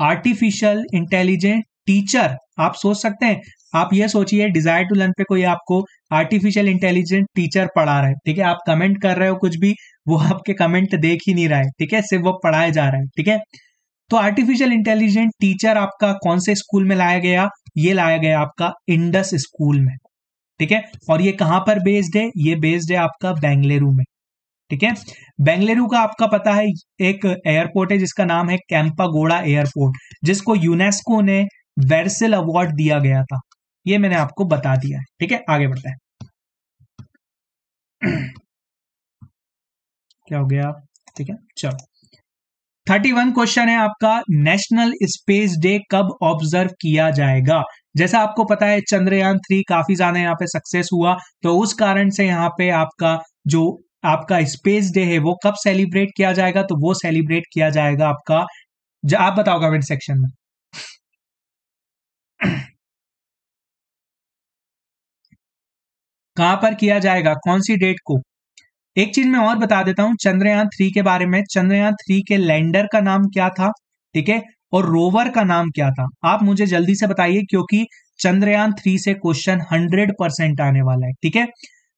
आर्टिफिशियल इंटेलिजेंट टीचर आप सोच सकते हैं। आप ये सोचिए डिज़ायर टू लर्न पे कोई आपको आर्टिफिशियल इंटेलिजेंट टीचर पढ़ा रहा है, ठीक है? आप कमेंट कर रहे हो कुछ भी, वो आपके कमेंट देख ही नहीं रहा है, ठीक है? सिर्फ़ वो पढ़ाया जा रहा है, ठीक है? तो आर्टिफिशियल इंटेलिजेंट टीचर आपका कौन से स्कूल में लाया गया? ये लाया गया आपका इंडस स्कूल में, ठीक है? और ये कहाँ पर बेस्ड है? ये बेस्ड है आपका बेंगलुरु में, ठीक है? बेंगलुरु का आपका पता है, एक एयरपोर्ट है जिसका नाम है कैंपागोड़ा एयरपोर्ट जिसको यूनेस्को ने वेरसेल अवार्ड दिया गया था। ये मैंने आपको बता दिया है। ठीक है? आगे बढ़ते हैं। क्या हो गया? ठीक है? चलो। थर्टी वन क्वेश्चन है आपका। नेशनल स्पेस डे कब ऑब्ज़र्व किया जाएगा? जैसा आपको पता है, चंद्रयान थ्री काफ़ी ज़्यादा यहाँ पे सक्सेस हुआ। तो उस कारण से यहाँ पे आपका जो आपका स्पेस डे है, वो कब सेलिब्रेट किया जाएगा? तो वो सेलिब्रेट किया जाएगा आपका। आप बताओ कमेंट सेक्शन में। कहाँ पर किया जाएगा? कौन सी डेट को? एक चीज़ मैं और बता देता हूँ, चंद्रयान थ्री के बारे में। चंद्रयान थ्री के लैंडर का नाम क्या था? ठीक है? और रोवर का नाम क्या था? आप मुझे जल्दी से बताइए, क्योंकि चंद्रयान थ्री से क्वेश्चन हंड्रेड परसेंट आने वाला है, ठीक है?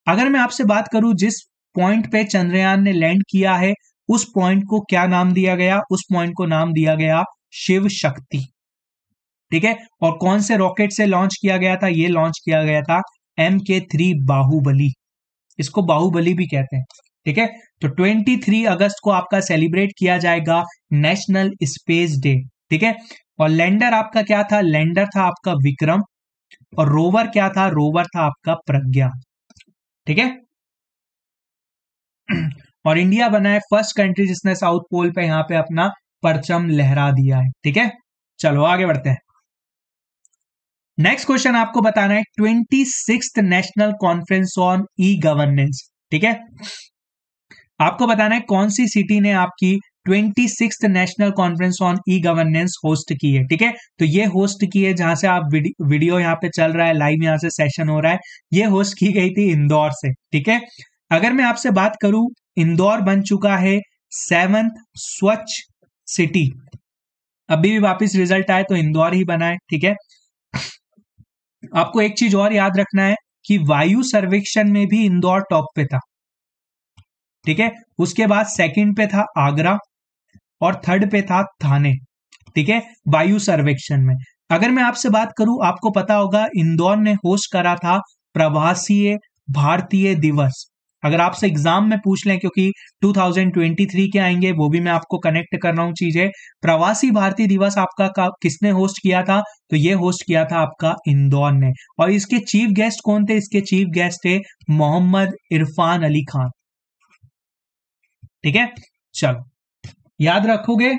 अगर मैं आपसे बात करूँ, जिस पॉइंट पे चंद्रयान ने लैंड किया है, उस पॉइंट को क्या नाम दिया गया? उस पॉइंट को नाम दिया गया शिव शक्ति। ठीक है? और कौन से रॉकेट से लॉन्च किया गया था? ये लॉन्च किया गया था एम के थ्री बाहुबली इसको बाहुबली भी कहते हैं, ठीक है? तो 23 अगस्त को आपका सेलिब्रेट किया जाएगा नेशनल स्पेस डे ठीक है? और लैंडर आपका क्या था? लैंडर था आपका विक्रम और रोवर क्या था? रोवर था आपका प्रज्ञा ठीक है? और इंडिया बना है फ़र्स्ट कंट्री जिसने साउथ पोल पे यहाँ पे अपना परचम लहरा दिया है, ठीक है? चलो आगे बढ़ते हैं। नेक्स्ट क्वेश्चन आपको बताना है twenty six national conference on e governance ठीक है? आपको बताना है कौन सी सिटी ने आपकी twenty six national conference on e governance host की है, ठीक है? तो ये होस्ट की है जहाँ से आप वीडियो यहाँ पे चल रहा है लाइव यहाँ से सेशन हो रहा है। ये होस्ट की गई थी इंदौर से, ठीक है? अगर मैं आपसे बात करूँ, इंदौर बन चुका है सेवंथ स्वच्छ सिटी अभी भी वापस रिज़ल्ट आए तो इंदौर ही बना है, ठीक है? आपको एक चीज़ और याद रखना है कि वायु सर्वेक्षण में भी इंदौर टॉप पे था। ठीक है? उसके बाद सेकंड पे था आगरा और थर्ड पे था थाने। ठीक है? वायु सर्वेक्षण में। अगर मैं आपसे बात करूँ, आपको पता होगा, इंदौर ने होस्ट करा था प्रवासीय भारतीय दिवस। अगर आपसे एग्ज़ाम में पूछ लें, क्योंकि 2023 के आएँगे, वो भी मैं आपको कनेक्ट कर रहा हूँ चीज़ें। प्रवासी भारतीय दिवस आपका किसने होस्ट किया था? तो ये होस्ट किया था आपका इंदौर ने। और इसके चीफ गेस्ट कौन थे? इसके चीफ गेस्ट थे मोहम्मद इरफान अली खान। ठीक है? चलो। याद रखोगे?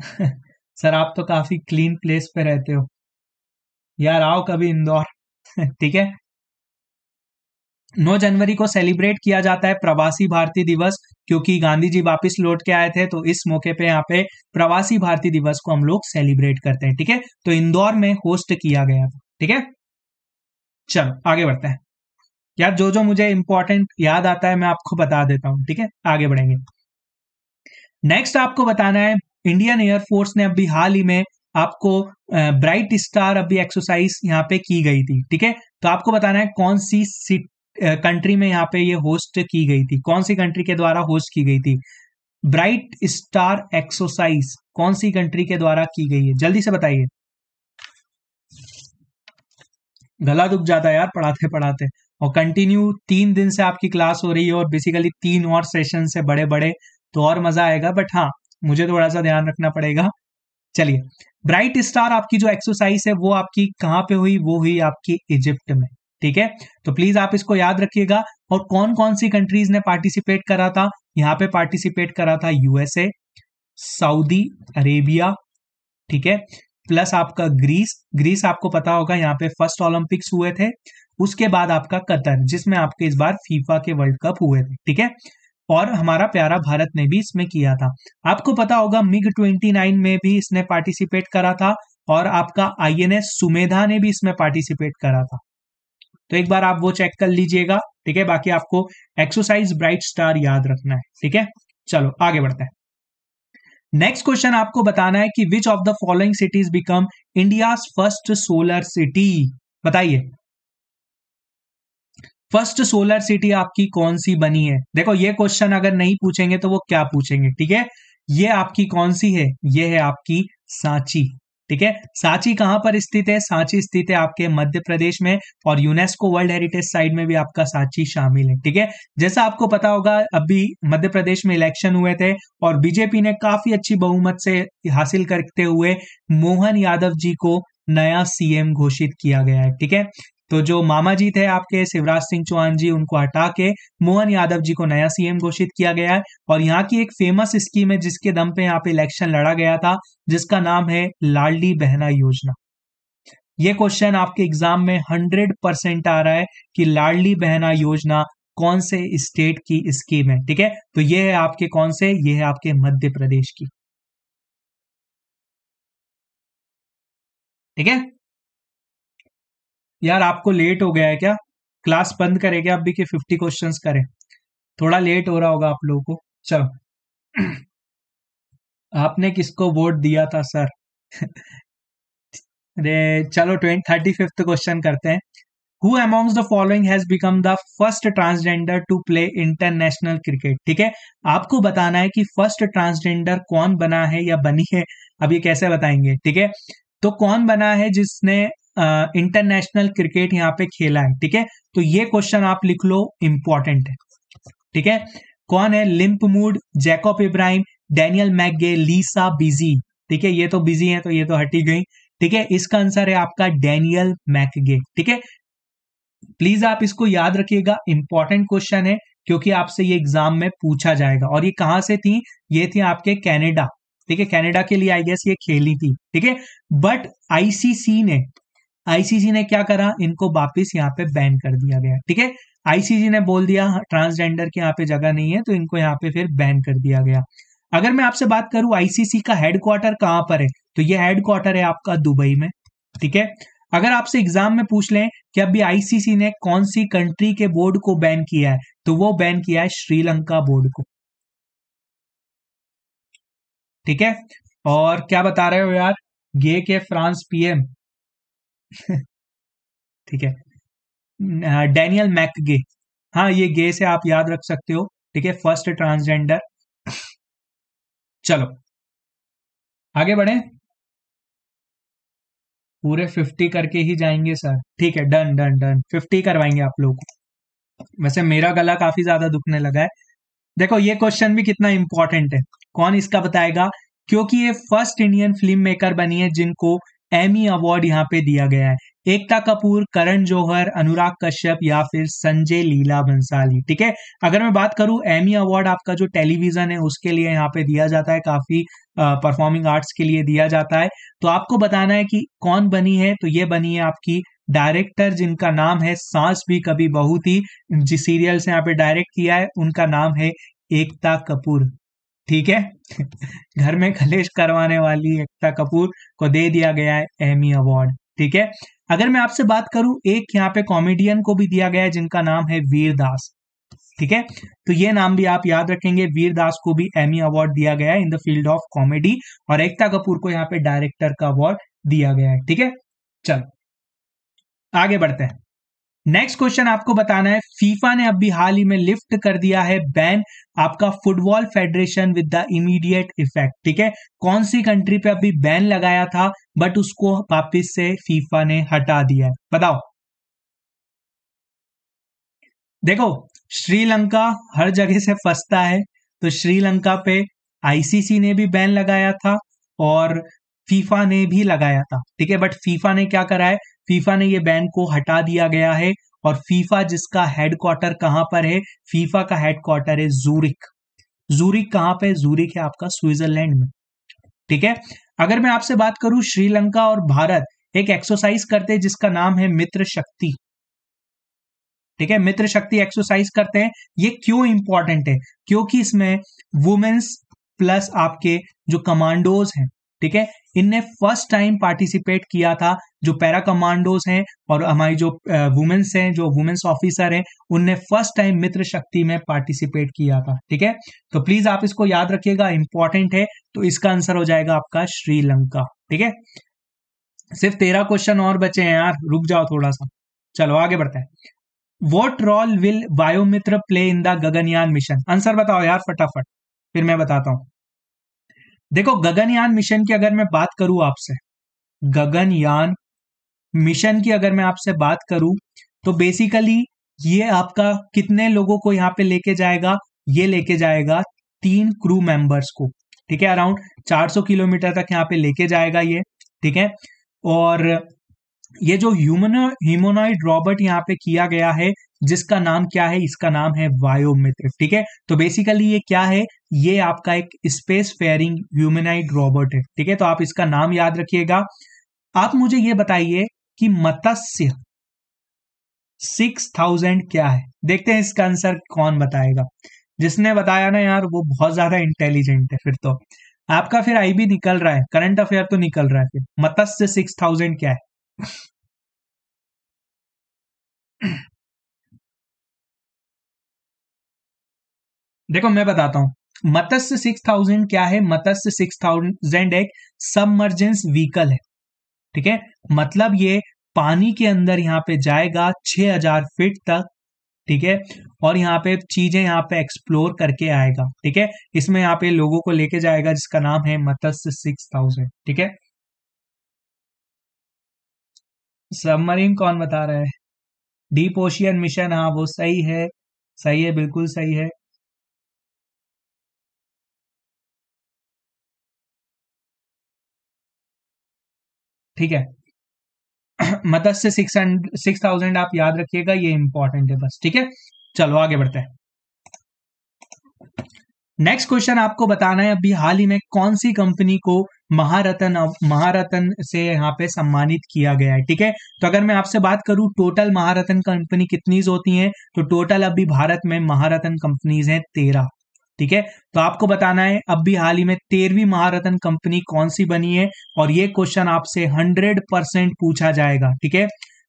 सर, आप तो काफ़ी क्लीन प्लेस पे रहते हो। यार, आओ कभी इंदौर। ठीक है? 9 जनवरी को सेलिब्रेट किया जाता है प्रवासी भारतीय दिवस, क्योंकि गांधी जी वापिस लौट के आए थे तो इस मौके पे यहाँ पे प्रवासी भारतीय दिवस को हम लोग सेलिब्रेट करते हैं, ठीक है? तो इंदौर में होस्ट किया गया था, ठीक है? चलो, आगे बढ़ते हैं। यार, जो जो मुझे इंपॉर्टेंट याद आता है, मैं आपको बता देता हूँ, ठीक है? आगे बढ़ेंगे। नेक्स्ट आपको बताना है इंडियन एयरफोर्स ने अभी हाल ही में आपको ब्राइट स्टार अभी एक्सरसाइज यहाँ पे की गई थी, ठीक है? तो आपको बताना है कौन सी कंट्री में यहाँ पे ये होस्ट की गई थी। कौन सी कंट्री के द्वारा होस्ट की गई थी? ब्राइट स्टार एक्सरसाइज कौन सी कंट्री के द्वारा की गई है? जल्दी से बताइए। गला दुख जाता है यार, पढ़ाते पढ़ाते। और कंटिन्यू तीन दिन से आपकी क्लास हो रही है और बेसिकली तीन और सेशन से बड़े बड़े तो और मज़ा आएगा। बट हाँ मुझे थोड़ा सा ध्यान रखना पड़ेगा। चलिए ब्राइट स्टार आपकी जो एक्सरसाइज है, वो आपकी कहाँ पे हुई? वो हुई आपकी इजिप्ट में। ठीक है? तो प्लीज़ आप इसको याद रखिएगा। और कौन कौन सी कंट्रीज़ ने पार्टिसिपेट करा था? यहाँ पे पार्टिसिपेट करा था यूएसए सऊदी अरेबिया ठीक है? प्लस आपका ग्रीस ग्रीस आपको पता होगा, यहाँ पे फ़र्स्ट ओलंपिक्स हुए थे। उसके बाद आपका कतर, जिसमें आपके इस बार फीफा के वर्ल्ड कप हुए थे, ठीक है? और हमारा प्यारा भारत ने भी इसमें किया था। आपको पता होगा मिग 29 में भी इसने पार्टिसिपेट करा था और आपका आईएनएस सुमेधा ने भी इसमें पार्टिसिपेट करा था। तो एक बार आप वो चेक कर लीजिएगा, ठीक है? बाकी आपको एक्सरसाइज ब्राइट स्टार याद रखना है, ठीक है? चलो, आगे बढ़ते हैं। नेक्स्ट क्वेश्चन आपको बताना है कि which of the following cities become India first solar city बताइए। फ़र्स्ट सोलर सिटी आपकी कौन सी बनी है? देखो, ये क्वेश्चन अगर नहीं पूछेंगे तो वो क्या पूछेंगे, ठीक है? ये आपकी कौन सी है? ये है आपकी सांची। ठीक है? सांची कहाँ पर स्थित है? सांची स्थित है आपके मध्य प्रदेश में और यूनेस्को वर्ल्ड हेरिटेज साइट में भी आपका सांची शामिल है, ठीक है? जैसा आपको पता होगा, अभी मध्य प्रदेश में इलेक्शन हुए थे और बीजेपी ने काफ़ी अच्छी बहुमत से हासिल करते हुए मोहन यादव जी को नया सीएम घोषित किया गया है, ठीक है? तो जो मामा जी थे आपके, शिवराज सिंह चौहान जी, उनको हटा के मोहन यादव जी को नया सीएम घोषित किया गया है। और यहाँ की एक फ़ेमस स्कीम है जिसके दम पे यहाँ पे इलेक्शन लड़ा गया था, जिसका नाम है लाडली बहना योजना। ये क्वेश्चन आपके एग्ज़ाम में हंड्रेड परसेंट आ रहा है कि लाडली बहना योजना कौन से स्टेट की स्कीम है, ठीक है? तो ये है आपके कौन से? ये है आपके मध्य प्रदेश की। ठीक है? यार आपको लेट हो गया है क्या? क्लास बंद करें क्या अभी के फिफ्टी क्वेश्चंस करें। थोड़ा लेट हो रहा होगा आप लोगों को। चलो। आपने किसको वोट दिया था सर अरे, चलो ट्वेंटी थर्टी फिफ्थ क्वेश्चन करते हैं। Who amongst the following has become the first transgender to play international cricket ठीक है? आपको बताना है कि फ़र्स्ट ट्रांसजेंडर कौन बना है या बनी है। अब ये कैसे बताएँगे? ठीक है? तो कौन बना है जिसने इंटरनेशनल क्रिकेट यहाँ पे खेला है, ठीक है? तो ये क्वेश्चन आप लिख लो इंपॉर्टेंट है, ठीक है? कौन है लिम्प mood, Jacob Ibrahim, Daniel McGahey Lisa busy? ठीक है, ये तो बिज़ी है तो ये तो हटी गई, ठीक है? इसका आंसर है आपका डैनियल मैकगे, ठीक है? प्लीज़ आप इसको याद रखिएगा इंपॉर्टेंट क्वेश्चन है, क्योंकि आपसे ये एग्ज़ाम में पूछा जाएगा। और ये कहाँ से थी? ये थी आपके कैनेडा ठीक है? कैनेडा के लिए आई गेस ये खेली थी, ठीक है? बट आईसीसी ने आईसीसी ने क्या करा? इनको वापिस यहाँ पे बैन कर दिया गया ठीक है? आईसीसी ने बोल दिया ट्रांसजेंडर की यहाँ पे जगह नहीं है तो इनको यहाँ पे फिर बैन कर दिया गया। अगर मैं आपसे बात करूँ आईसीसी का हेडक्वार्टर कहाँ पर है? तो ये हेडक्वार्टर है आपका दुबई में, ठीक है? अगर आपसे एग्ज़ाम में पूछ लें कि अभी आईसीसी ने कौन सी कंट्री के बोर्ड को बैन किया है तो वो बैन किया है श्रीलंका बोर्ड को। ठीक है? और क्या बता रहे हो यार? गे के फ्रांस पीएम ठीक है। Daniel McGahey. हाँ ये गे से आप याद रख सकते हो, ठीक है, फ़र्स्ट ट्रांसजेंडर। चलो। आगे बढ़े। पूरे फिफ्टी करके ही जाएँगे, सर। ठीक है, डन डन डन। फिफ्टी करवाएँगे आप लोग। वैसे मेरा गला काफ़ी ज़्यादा दुखने लगा है। देखो, ये क्वेश्चन भी कितना इंपॉर्टेंट है। कौन इसका बताएगा? क्योंकि ये फ़र्स्ट इंडियन फ़िल्म मेकर बनी है, जिनको एमी अवार्ड यहाँ पे दिया गया है। एकता कपूर, करण जौहर, अनुराग कश्यप या फिर संजय लीला बंसाली ठीक है? अगर मैं बात करूँ एमी अवार्ड आपका जो टेलीविज़न है, उसके लिए यहाँ पे दिया जाता है, काफ़ी परफॉर्मिंग आर्ट्स के लिए दिया जाता है। तो आपको बताना है कि कौन बनी है? तो ये बनी है आपकी डायरेक्टर जिनका नाम है सांस भी कभी बहुत ही जिस सीरियल से यहाँ पे डायरेक्ट किया है, उनका नाम है एकता कपूर। ठीक है? घर में कलेश करवाने वाली एकता कपूर को दे दिया गया है एमी अवार्ड ठीक है? अगर मैं आपसे बात करूँ, एक यहाँ पे कॉमेडियन को भी दिया गया है जिनका नाम है वीरदास ठीक है? तो ये नाम भी आप याद रखेंगे वीरदास को भी एमी अवार्ड दिया गया है in the field of comedy और एकता कपूर को यहाँ पे डायरेक्टर का अवार्ड दिया गया है, ठीक है? चलो, आगे बढ़ते हैं। नेक्स्ट क्वेश्चन आपको बताना है फीफा ने अभी हाल ही में लिफ्ट कर दिया है बैन आपका football federation with the immediate effect ठीक है? कौन सी कंट्री पे अभी बैन लगाया था बट उसको वापिस से फीफा ने हटा दिया है? बताओ। देखो, श्रीलंका हर जगह से फंसता है तो श्रीलंका पे आईसीसी ने भी बैन लगाया था, और फीफा ने भी लगाया था, ठीक है? बट फीफा ने क्या करा है? फीफा ने ये बैन को हटा दिया गया है और फीफा जिसका हेडक्वार्टर कहाँ पर है? फीफा का हेडक्वार्टर है जूरिक जूरिक कहाँ पे? जूरिक है आपका स्विट्जरलैंड में, ठीक है? अगर मैं आपसे बात करूँ, श्रीलंका और भारत एक एक्सरसाइज करते हैं जिसका नाम है मित्र शक्ति, ठीक है? मित्र शक्ति एक्सरसाइज करते हैं। ये क्यों इंपॉर्टेंट है? क्योंकि इसमें वुमेन्स प्लस आपके जो कमांडोज हैं ठीक है? इनने फ़र्स्ट टाइम पार्टिसिपेट किया था, जो पैरा कमांडोज हैं और हमारी जो वुमेन्स हैं, जो वुमेन्स ऑफिसर हैं, उनने फ़र्स्ट टाइम मित्र शक्ति में पार्टिसिपेट किया था, ठीक है? तो प्लीज़ आप इसको याद रखिएगा इंपॉर्टेंट है तो इसका आंसर हो जाएगा आपका श्रीलंका, ठीक है? सिर्फ़ तेरह क्वेश्चन और बचे हैं यार, रुक जाओ थोड़ा सा। चलो, आगे बढ़ते हैं। What role will Vyommitra play in the Gaganyaan mission answer बताओ यार, फटाफट। फिर मैं बताता हूँ। देखो, गगनयान मिशन की अगर मैं बात करूँ आपसे, गगनयान मिशन की अगर मैं आपसे बात करूँ तो बेसिकली ये आपका कितने लोगों को यहाँ पे लेके जाएगा? ये लेके जाएगा तीन क्रू मेंबर्स को, ठीक है अराउंड 400 किलोमीटर तक यहाँ पे लेके जाएगा ये, ठीक है? और ये जो ह्यूमन ह्यूमोनॉइड रॉबर्ट यहाँ पे किया गया है जिसका नाम क्या है, इसका नाम है वायोमित्र, ठीक है? तो बेसिकली ये क्या है? ये आपका एक स्पेस फेयरिंग ह्यूमनाइड रॉबोट है, ठीक है? तो आप इसका नाम याद रखिएगा। आप मुझे ये बताइए कि मत्स्य सिक्स थाउज़ेंड क्या है? देखते हैं इसका आंसर कौन बताएगा। जिसने बताया ना यार, वो बहुत ज़्यादा इंटेलिजेंट है फिर तो। आपका फिर आई निकल रहा है करंट अफेयर तो निकल रहा है फिर। मत्स्य सिक्स थाउज़ेंड क्या है? देखो, मैं बताता हूँ। मत्स्य सिक्स थाउज़ेंड क्या है? मत्स्य सिक्स थाउज़ेंड एक सबमर्जेंस व्हीकल है। ठीक है? मतलब ये पानी के अंदर यहाँ पे जाएगा छह हज़ार फीट तक। ठीक है? और यहाँ पे चीज़ें यहाँ पे एक्सप्लोर करके आएगा। ठीक है? इसमें यहाँ पे लोगों को लेके जाएगा, जिसका नाम है मत्स्य सिक्स थाउज़ेंड ठीक है? सबमरीन कौन बता रहा है? डीप ओशियन मिशन हाँ वो सही है। सही है, बिल्कुल सही है। ठीक है? मत्स्य सिक्स सिक्स थाउज़ेंड आप याद रखिएगा, ये इंपॉर्टेंट है बस, ठीक है? चलो, आगे बढ़ते हैं। नेक्स्ट क्वेश्चन आपको बताना है, अभी हाल ही में कौन सी कंपनी को महारत्न महारत्न से यहाँ पे सम्मानित किया गया है, ठीक है? तो अगर मैं आपसे बात करूँ टोटल महारत्न कंपनी कितनी होती हैं? तो टोटल अभी भारत में महारत्न कंपनीज़ हैं तेरह। ठीक है? तो आपको बताना है, अब भी हाल ही में तेरहवीं महारत्न कंपनी कौन सी बनी है? और ये क्वेश्चन आपसे हंड्रेड परसेंट पूछा जाएगा, ठीक है?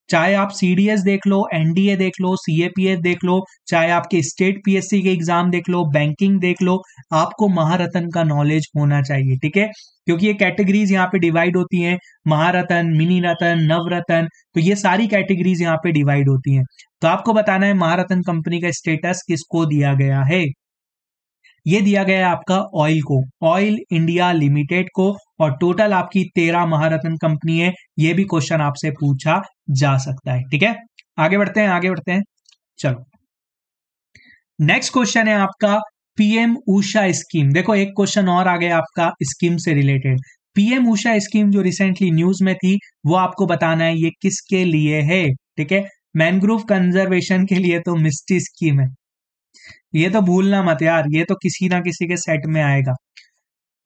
चाहे आप सीडीएस देख लो एनडीए देख लो सीएपीएस देख लो, चाहे आपके स्टेट पीएससी के एग्ज़ाम देख लो बैंकिंग देख लो, आपको महारत्न का नॉलेज होना चाहिए, ठीक है? क्योंकि ये कैटेगरीज यहाँ पे डिवाइड होती हैं, महारत्न, मिनी रतन नवरत्न तो ये सारी कैटेगरीज यहाँ पे डिवाइड होती हैं। तो आपको बताना है, महारत्न कंपनी का स्टेटस किसको दिया गया है? ये दिया गया है आपका ऑयल को। ऑयल इंडिया लिमिटेड को और टोटल आपकी तेरह महारत्न कंपनी है, ये भी क्वेश्चन आपसे पूछा जा सकता है, ठीक है? आगे बढ़ते हैं, आगे बढ़ते हैं। चलो। नेक्स्ट क्वेश्चन है आपका पीएम ऊषा स्कीम देखो, एक क्वेश्चन और आ गया आपका स्कीम से रिलेटेड पीएम ऊषा स्कीम जो रिसेंटली न्यूज़ में थी, वो आपको बताना है ये किसके लिए है, ठीक है? मैनग्रोव कंजर्वेशन के लिए तो मिस्टी स्कीम है। ये तो भूलना मत यार, ये तो किसी ना किसी के सेट में आएगा।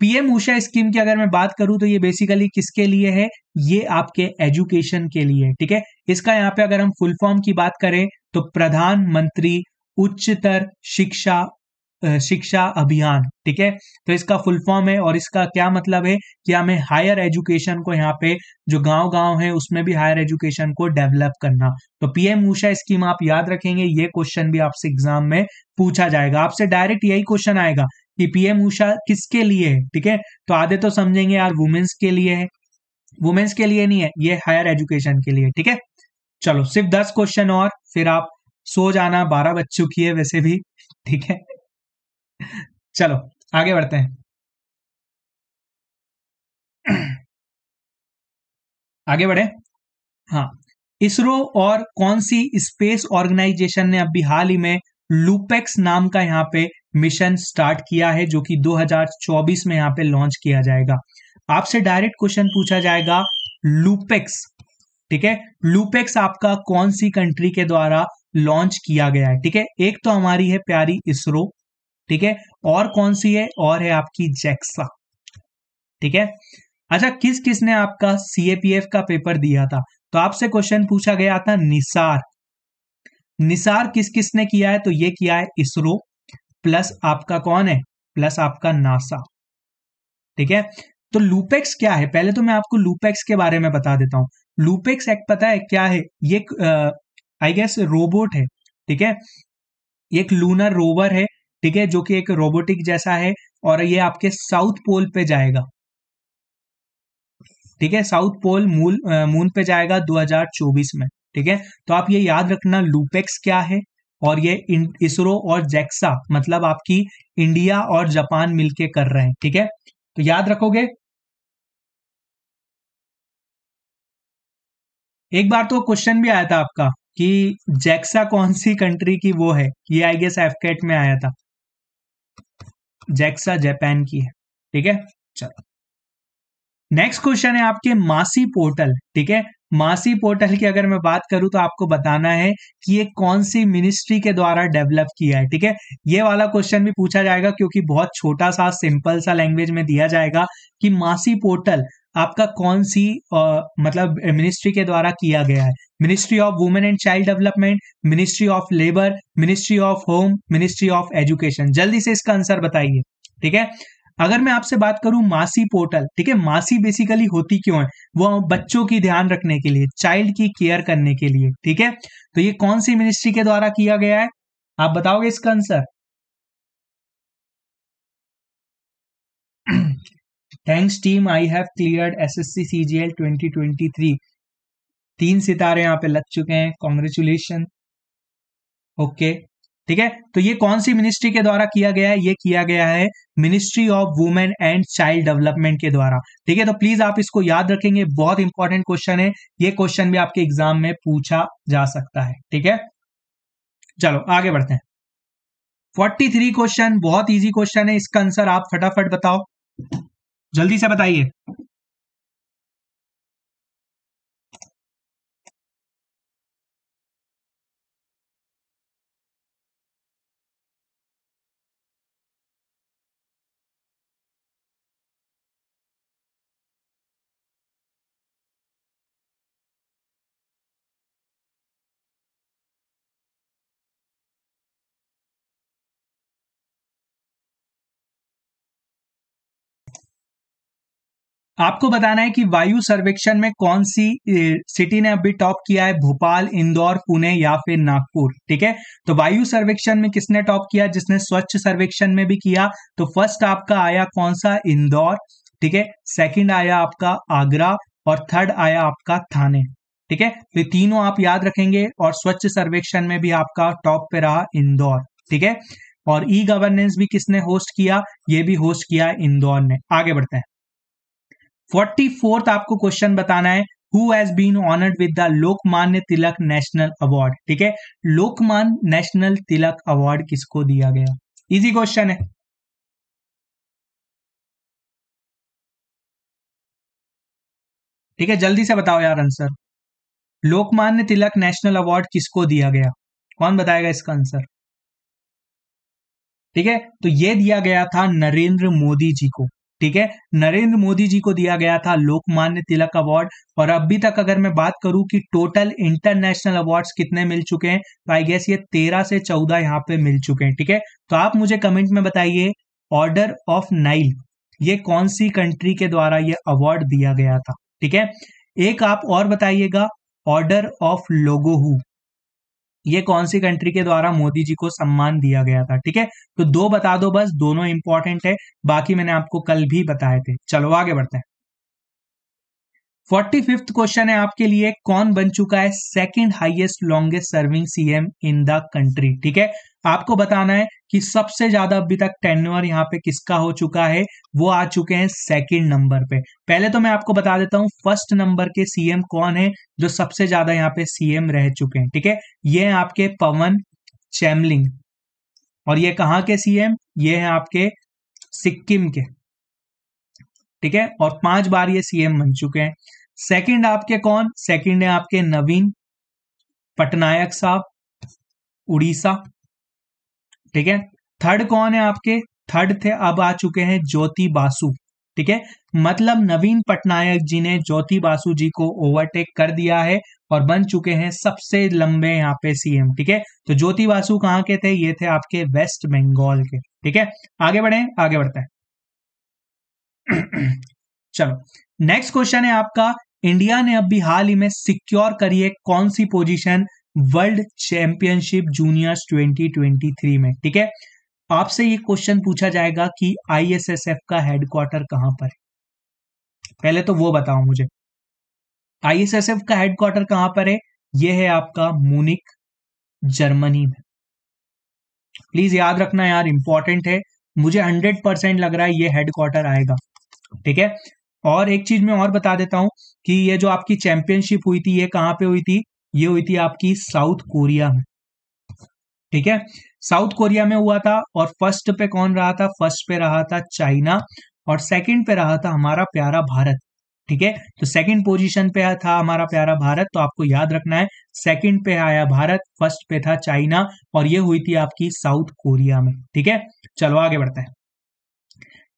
पीएम ऊषा स्कीम की अगर मैं बात करूँ तो ये बेसिकली किसके लिए है? ये आपके एजुकेशन के लिए, ठीक है? इसका यहाँ पे अगर हम फुल फॉर्म की बात करें तो प्रधानमंत्री उच्चतर शिक्षा शिक्षा अभियान, ठीक है? तो इसका फुल फॉर्म है और इसका क्या मतलब है कि हमें हायर एजुकेशन को यहाँ पे जो गाँव गाँव है, उसमें भी हायर एजुकेशन को डेवलप करना। तो पीएम ऊषा स्कीम आप याद रखेंगे, ये क्वेश्चन भी आपसे एग्ज़ाम में पूछा जाएगा। आपसे डायरेक्ट यही क्वेश्चन आएगा कि पीएम ऊषा किसके लिए है, ठीक है? तो आधे तो समझेंगे यार वुमेन्स के लिए है। वुमेन्स के लिए नहीं है, ये हायर एजुकेशन के लिए, ठीक है? चलो, सिर्फ़ दस क्वेश्चन और, फिर आप सो जाना, बारह बज चुकी है वैसे भी, ठीक है? चलो, आगे बढ़ते हैं। आगे बढ़े। हाँ इसरो और कौन सी स्पेस ऑर्गेनाइजेशन ने अभी हाल ही में लूपेक्स नाम का यहाँ पे मिशन स्टार्ट किया है, जो कि 2024 में यहाँ पे लॉन्च किया जाएगा। आपसे डायरेक्ट क्वेश्चन पूछा जाएगा, लूपेक्स, ठीक है? लूपेक्स आपका कौन सी कंट्री के द्वारा लॉन्च किया गया है, ठीक है? एक तो हमारी है प्यारी इसरो ठीक है? और कौन सी है? और है आपकी जैक्सा। ठीक है? अच्छा किस किसने आपका सीएपीएफ का पेपर दिया था? तो आपसे क्वेश्चन पूछा गया था निसार। निसार किस किसने किया है? तो ये किया है इसरो। प्लस आपका कौन है? प्लस आपका नासा। ठीक है? तो लूपेक्स क्या है? पहले तो मैं आपको लूपेक्स के बारे में बता देता हूँ। लूपेक्स एक पता है क्या है? ये आई गेस रोबोट है। ठीक है? एक लूनर रोवर है। ठीक है, जो कि एक रोबोटिक जैसा है और ये आपके साउथ पोल पे जाएगा। ठीक है साउथ पोल मूल मून पे जाएगा 2024 में। ठीक है तो आप ये याद रखना लूपेक्स क्या है और ये इसरो और जैक्सा मतलब आपकी इंडिया और जापान मिलके कर रहे हैं। ठीक है तो याद रखोगे? एक बार तो क्वेश्चन भी आया था आपका कि जैक्सा कौन सी कंट्री की वो है? ये आई गेस एफकेट में आया था। जैक्सा जापान की है, ठीक है? चलो। नेक्स्ट क्वेश्चन है आपके मासी पोर्टल, ठीक है? मासी पोर्टल की अगर मैं बात करूँ तो आपको बताना है कि ये कौन सी मिनिस्ट्री के द्वारा डेवलप किया है, ठीक है? ये वाला क्वेश्चन भी पूछा जाएगा क्योंकि बहुत छोटा सा सिंपल सा लैंग्वेज में दिया जाएगा कि मासी पोर्टल आपका कौन सी आ, मतलब मिनिस्ट्री के द्वारा किया गया है? Ministry of women and child development ministry of labour ministry of home ministry of education जल्दी से इसका आंसर बताइए ठीक है? अगर मैं आपसे बात करूँ मासी पोर्टल ठीक है? मासी बेसिकली होती क्यों है? वो बच्चों की ध्यान रखने के लिए चाइल्ड की केयर करने के लिए ठीक है? तो ये कौन सी मिनिस्ट्री के द्वारा किया गया है? आप बताओगे इसका answer thanks team I have clear S S C C G L twenty twenty three तीन सितारे यहाँ पे लग चुके हैं। कॉन्ग्रेचुलेशन ओके ठीक है? तो ये कौन सी मिनिस्ट्री के द्वारा किया गया है? ये किया गया है ministry of women and child development के द्वारा। ठीक है? तो प्लीज़ आप इसको याद रखेंगे। बहुत इंपॉर्टेंट क्वेश्चन है। ये क्वेश्चन भी आपके एग्ज़ाम में पूछा जा सकता है। ठीक है? चलो, आगे बढ़ते हैं। फोर्टी थ्री क्वेश्चन बहुत इजी क्वेश्चन है। इसका आंसर आप फटाफट बताओ। जल्दी से बताइए। आपको बताना है कि वायु सर्वेक्षण में कौन सी सिटी ने अभी टॉप किया है? भोपाल, इंदौर, पुणे या फिर नागपुर, ठीक है? तो वायु सर्वेक्षण में किसने टॉप किया? जिसने स्वच्छ सर्वेक्षण में भी किया तो फ़र्स्ट आपका आया कौन सा? इंदौर, ठीक है? सेकंड आया आपका आगरा और थर्ड आया आपका थाने, ठीक है? तो तीनों आप याद रखेंगे और स्वच्छ सर्वेक्षण में भी आपका टॉप पे रहा इंदौर, ठीक है? और ई गवर्नेंस भी किसने होस्ट किया? ये भी होस्ट किया इंदौर ने। आगे बढ़ते हैं। फोर्टी फोर्थ आपको क्वेश्चन बताना है who has been honoured with the Lokmanya Tilak national award ठीक है? लोकमान नेशनल तिलक अवार्ड किसको दिया गया? इजी क्वेश्चन है। ठीक है, जल्दी से बताओ यार answer Lokmanya Tilak national award किसको दिया गया? कौन बताएगा इसका आंसर ठीक है? तो ये दिया गया था नरेंद्र मोदी जी को। ठीक है? नरेंद्र मोदी जी को दिया गया था लोकमान्य तिलक अवार्ड। और अभी तक अगर मैं बात करूँ कि टोटल इंटरनेशनल अवार्ड्स कितने मिल चुके हैं तो आई गेस ये तेरह से चौदह यहाँ पे मिल चुके हैं, ठीक है? तो आप मुझे कमेंट में बताइए ऑर्डर ऑफ़ नाइल ये कौन सी कंट्री के द्वारा ये अवार्ड दिया गया था, ठीक है? एक आप और बताइएगा ऑर्डर ऑफ़ लोगोहू ये कौन सी कंट्री के द्वारा मोदी जी को सम्मान दिया गया था? ठीक है? तो दो बता दो बस, दोनों इंपॉर्टेंट है, बाकी मैंने आपको कल भी बताए थे। चलो, आगे बढ़ते हैं। फोर्टी फिफ्थ क्वेश्चन है आपके लिए, कौन बन चुका है second highest longest serving CM in the country ठीक है? आपको बताना है कि सबसे ज़्यादा अभी तक टेन्योर यहाँ पे किसका हो चुका है? वो आ चुके हैं सेकंड नंबर पे। पहले तो मैं आपको बता देता हूँ फ़र्स्ट नंबर के सीएम कौन है जो सबसे ज़्यादा यहाँ पे सीएम रह चुके हैं? ठीक है? ये है आपके पवन चैमलिंग। और ये कहाँ के सीएम ये है आपके सिक्किम के। ठीक है? और पाँच बार ये सीएम बन चुके हैं। सेकंड आपके कौन? सेकंड है आपके नवीन, पटनायक साहब, उड़ीसा। ठीक है? थर्ड कौन है आपके? थर्ड थे, अब आ चुके हैं ज्योति बासु। ठीक है? मतलब नवीन पटनायक जी ने ज्योति बासु जी को ओवरटेक कर दिया है और बन चुके हैं सबसे लंबे यहाँ पे सीएम ठीक है? तो ज्योति बासु कहाँ के थे? ये थे आपके वेस्ट बंगाल के। ठीक है? आगे बढ़े, आगे बढ़ते हैं। चलो नेक्स्ट क्वेश्चन है आपका। इंडिया ने अभी हाल ही में सिक्योर करी है कौन सी पोजीशन? वर्ल्ड चैंपियनशिप जूनियर्स 2023 में, ठीक है? आपसे ये क्वेश्चन पूछा जाएगा कि आईएसएसएफ का हेडक्वार्टर कहाँ पर है? पहले तो वो बताओ मुझे। आईएसएसएफ का हेडक्वार्टर कहाँ पर है? ये है आपका मुनिक जर्मनी में। प्लीज़ याद रखना यार इंपॉर्टेंट है। मुझे हंड्रेड परसेंट लग रहा है ये हेडक्वार्टर आएगा, ठीक है? और एक चीज़ मैं और बता देता हूँ कि ये जो आपकी चैंपियनशिप हुई थी, ये कहाँ पे हुई थी? ये हुई थी आपकी साउथ कोरिया में। ठीक है? साउथ कोरिया में हुआ था और फ़र्स्ट पे कौन रहा था? फ़र्स्ट पे रहा था चाइना और सेकंड पे रहा था हमारा प्यारा भारत। ठीक है? तो सेकंड पोजीशन पे था हमारा प्यारा भारत तो आपको याद रखना है सेकंड पे आया भारत फ़र्स्ट पे था चाइना और ये हुई थी आपकी साउथ कोरिया में। ठीक है? चलो आगे बढ़ते हैं।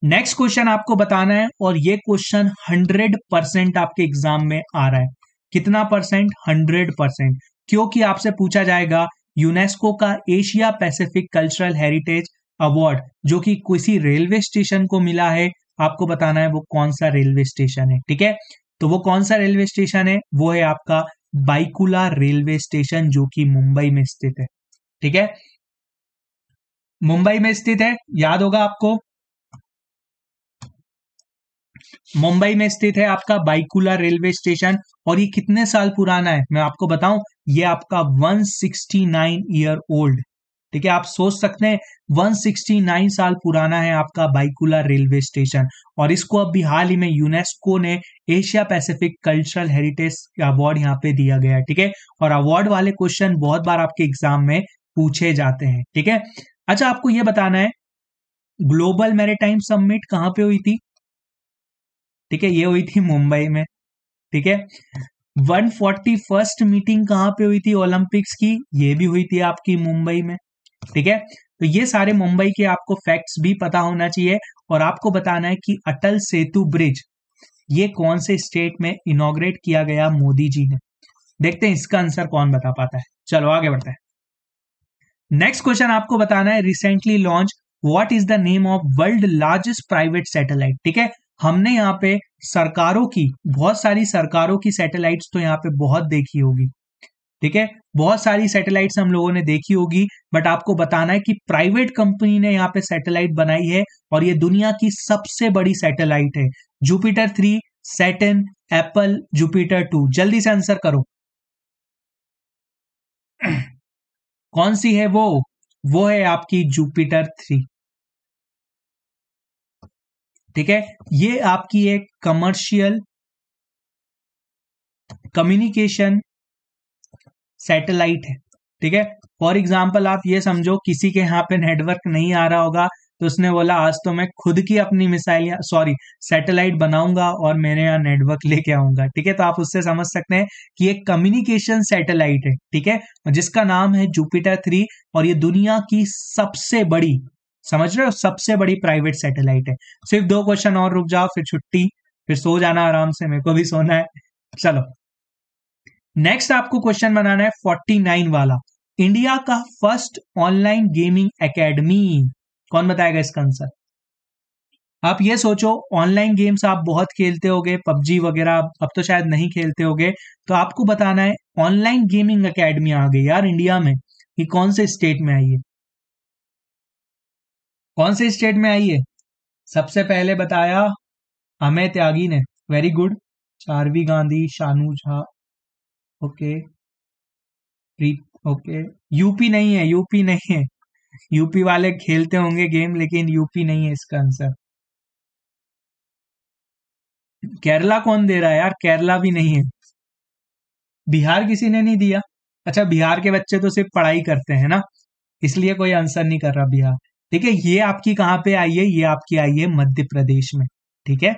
नेक्स्ट क्वेश्चन आपको बताना है और ये क्वेश्चन हंड्रेड परसेंट आपके एग्ज़ाम में आ रहा है। कितना परसेंट हंड्रेड परसेंट क्योंकि आपसे पूछा जाएगा यूनेस्को का Asia Pacific cultural heritage award जो कि किसी रेलवे स्टेशन को मिला है, आपको बताना है वो कौन सा रेलवे स्टेशन है, ठीक है? तो वो कौन सा रेलवे स्टेशन है? वो है आपका बाइकुला रेलवे स्टेशन जो कि मुंबई में स्थित है, ठीक है? मुंबई में स्थित है, याद होगा आपको? मुंबई में स्थित है आपका बाइकुला रेलवे स्टेशन और ये कितने साल पुराना है? मैं आपको बताऊँ, ये आपका 169 ईयर ओल्ड ठीक है, आप सोच सकते हैं 169 साल पुराना है आपका बाइकुला रेलवे स्टेशन। और इसको अभी हाल ही में यूनेस्को ने Asia Pacific cultural heritage award यहाँ पे दिया गया है। ठीक है, और अवार्ड वाले क्वेश्चन बहुत बार आपके एग्ज़ाम में पूछे जाते हैं। ठीक है अच्छा आपको ये बताना है, ग्लोबल मैरिटाइम सबमिट कहाँ पे हुई थी? ठीक है, ये हुई थी मुंबई में, ठीक है। वन फोर्टी फ़र्स्ट मीटिंग कहाँ पे हुई थी ओलंपिक्स की? ये भी हुई थी आपकी मुंबई में, ठीक है। तो ये सारे मुंबई के आपको फैक्ट्स भी पता होना चाहिए और आपको बताना है कि अटल सेतु ब्रिज, ये कौन से स्टेट में इनोग्रेट किया गया मोदी जी ने? देखते हैं इसका आंसर कौन बता पाता है। चलो, आगे बढ़ते हैं। नेक्स्ट क्वेश्चन आपको बताना है recently launch what is the name of world largest private satellite ठीक है हमने यहाँ पे सरकारों की, बहुत सारी सरकारों की सैटेलाइट्स तो यहाँ पे बहुत देखी होगी। ठीक है? बहुत सारी सैटेलाइट्स हम लोगों ने देखी होगी बट आपको बताना है कि प्राइवेट कंपनी ने यहाँ पे सैटेलाइट बनाई है और ये दुनिया की सबसे बड़ी सैटेलाइट है। Jupiter three Saturn apple Jupiter two जल्दी से आंसर करो। कौन सी है वो? वो है आपकी जुपिटर थ्री ठीक है? ये आपकी एक कमर्शियल कम्युनिकेशन सैटेलाइट है, ठीक है? फॉर एग्ज़ाम्पल आप ये समझो, किसी के यहाँ पे नेटवर्क नहीं आ रहा होगा तो उसने बोला, आज तो मैं खुद की अपनी मिसाइल सॉरी सैटेलाइट बनाऊँगा और मेरे यहाँ नेटवर्क लेके आऊँगा। ठीक है? तो आप उससे समझ सकते हैं कि एक कम्युनिकेशन सैटेलाइट है, ठीक है? जिसका नाम है जुपिटर थ्री और ये दुनिया की सबसे बड़ी समझ रहे हो? सबसे बड़ी प्राइवेट सैटेलाइट है। सिर्फ़ दो क्वेश्चन और रुक जाओ, फिर छुट्टी, फिर सो जाना आराम से, मेरे को भी सोना है। चलो। नेक्स्ट आपको क्वेश्चन बनाना है फोर्टी नाइन वाला। इंडिया का फ़र्स्ट ऑनलाइन गेमिंग एकेडमी कौन बताएगा इसका आंसर आप ये सोचो ऑनलाइन गेम्स आप बहुत खेलते होगे, पबजी वगैरह अब तो शायद नहीं खेलते होगे। तो आपको बताना है ऑनलाइन गेमिंग एकेडमी आ गई यार इंडिया में। कि कौन से स्टेट में आई है? कौन से स्टेट में आई है? सबसे पहले बताया अमित त्यागी ने। Very good Charvi Gandhi Shanu Jha okay okay UP नहीं है यूपी नहीं है। यूपी वाले खेलते होंगे गेम लेकिन यूपी नहीं है इसका आंसर केरला कौन दे रहा है यार? केरला भी नहीं है। बिहार किसी ने नहीं दिया? अच्छा बिहार के बच्चे तो सिर्फ़ पढ़ाई करते हैं ना, इसलिए कोई आंसर नहीं कर रहा बिहार। ठीक है, ये आपकी कहाँ पे आई है? ये आपकी आई है मध्य प्रदेश में, ठीक है?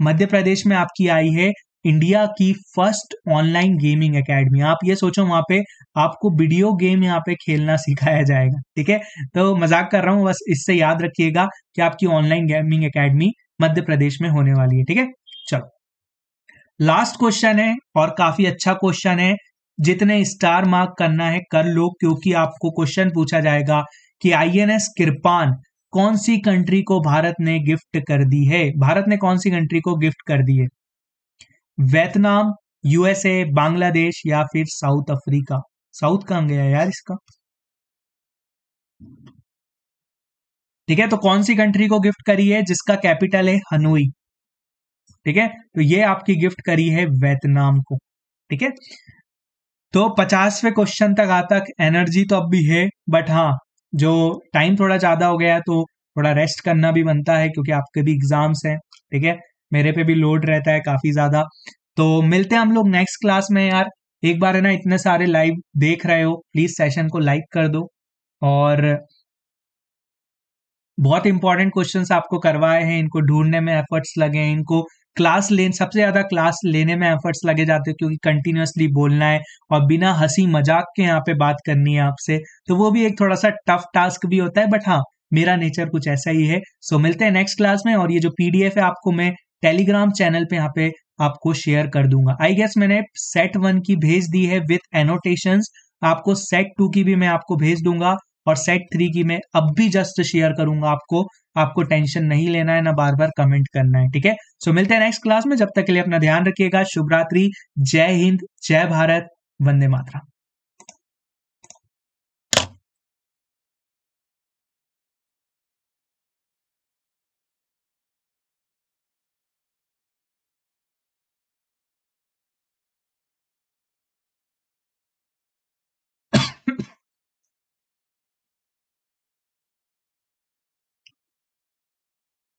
मध्य प्रदेश में आपकी आई है इंडिया की फ़र्स्ट ऑनलाइन गेमिंग एकेडमी। आप ये सोचो, वहाँ पे आपको वीडियो गेम यहाँ पे खेलना सिखाया जाएगा, ठीक है? तो मज़ाक कर रहा हूँ, बस इससे याद रखिएगा कि आपकी online gaming academy Madhya Pradesh में होने वाली है, ठीक है? चलो। लास्ट क्वेश्चन है और काफ़ी अच्छा क्वेश्चन है। जितने स्टार मार्क करना है, कर लो, क्योंकि आपको क्वेश्चन पूछा जाएगा। कि आईएनएस किरपान कौन सी कंट्री को भारत ने गिफ्ट कर दी है? भारत ने कौन सी कंट्री को गिफ्ट कर दी है? वियतनाम यूएसए बांग्लादेश या फिर साउथ अफ्रीका? साउथ कहाँ गया यार इसका? ठीक है तो कौन सी कंट्री को गिफ्ट करी है? जिसका कैपिटल है हनोई। ठीक है तो ये आपकी गिफ्ट करी है वियतनाम को। ठीक है तो पचासवें क्वेश्चन तक आ तक एनर्जी तो अब भी है बट हाँ जो टाइम थोड़ा ज़्यादा हो गया तो थोड़ा रेस्ट करना भी बनता है, क्योंकि आपके भी एग्ज़ाम्स हैं, ठीक है? मेरे पे भी लोड रहता है काफ़ी ज़्यादा। तो मिलते हैं हम लोग नेक्स्ट क्लास में यार। एक बार है ना, इतने सारे लाइव देख रहे हो। प्लीज़ सेशन को लाइक कर दो। और बहुत इंपॉर्टेंट क्वेश्चंस आपको करवाए हैं। इनको ढूँढने में एफर्ट्स लगे हैं। इनको क्लास ले सबसे ज़्यादा क्लास लेने में एफर्ट्स लगे जाते हैं क्योंकि कंटिन्यूसली बोलना है और बिना हँसी मज़ाक के यहाँ पे बात करनी है आपसे तो वो भी एक थोड़ा सा टफ टास्क भी होता है बट हाँ मेरा नेचर कुछ ऐसा ही है। सो मिलते हैं नेक्स्ट क्लास में और ये जो पीडीएफ है आपको मैं टेलीग्राम चैनल पे यहाँ पे आपको शेयर कर दूँगा। आई गेस मैंने सेट वन की भेज दी है विथ एनोटेशन आपको सेट टू की भी मैं आपको भेज दूँगा। और सेट थ्री की मैं अब भी जस्ट शेयर करूँगा आपको। आपको टेंशन नहीं लेना है, ना बार बार कमेंट करना है, ठीक है? सो मिलते हैं नेक्स्ट क्लास में। जब तक के लिए अपना ध्यान रखिएगा। शुभरात्रि जय हिंद, जय भारत। वंदे मातरम।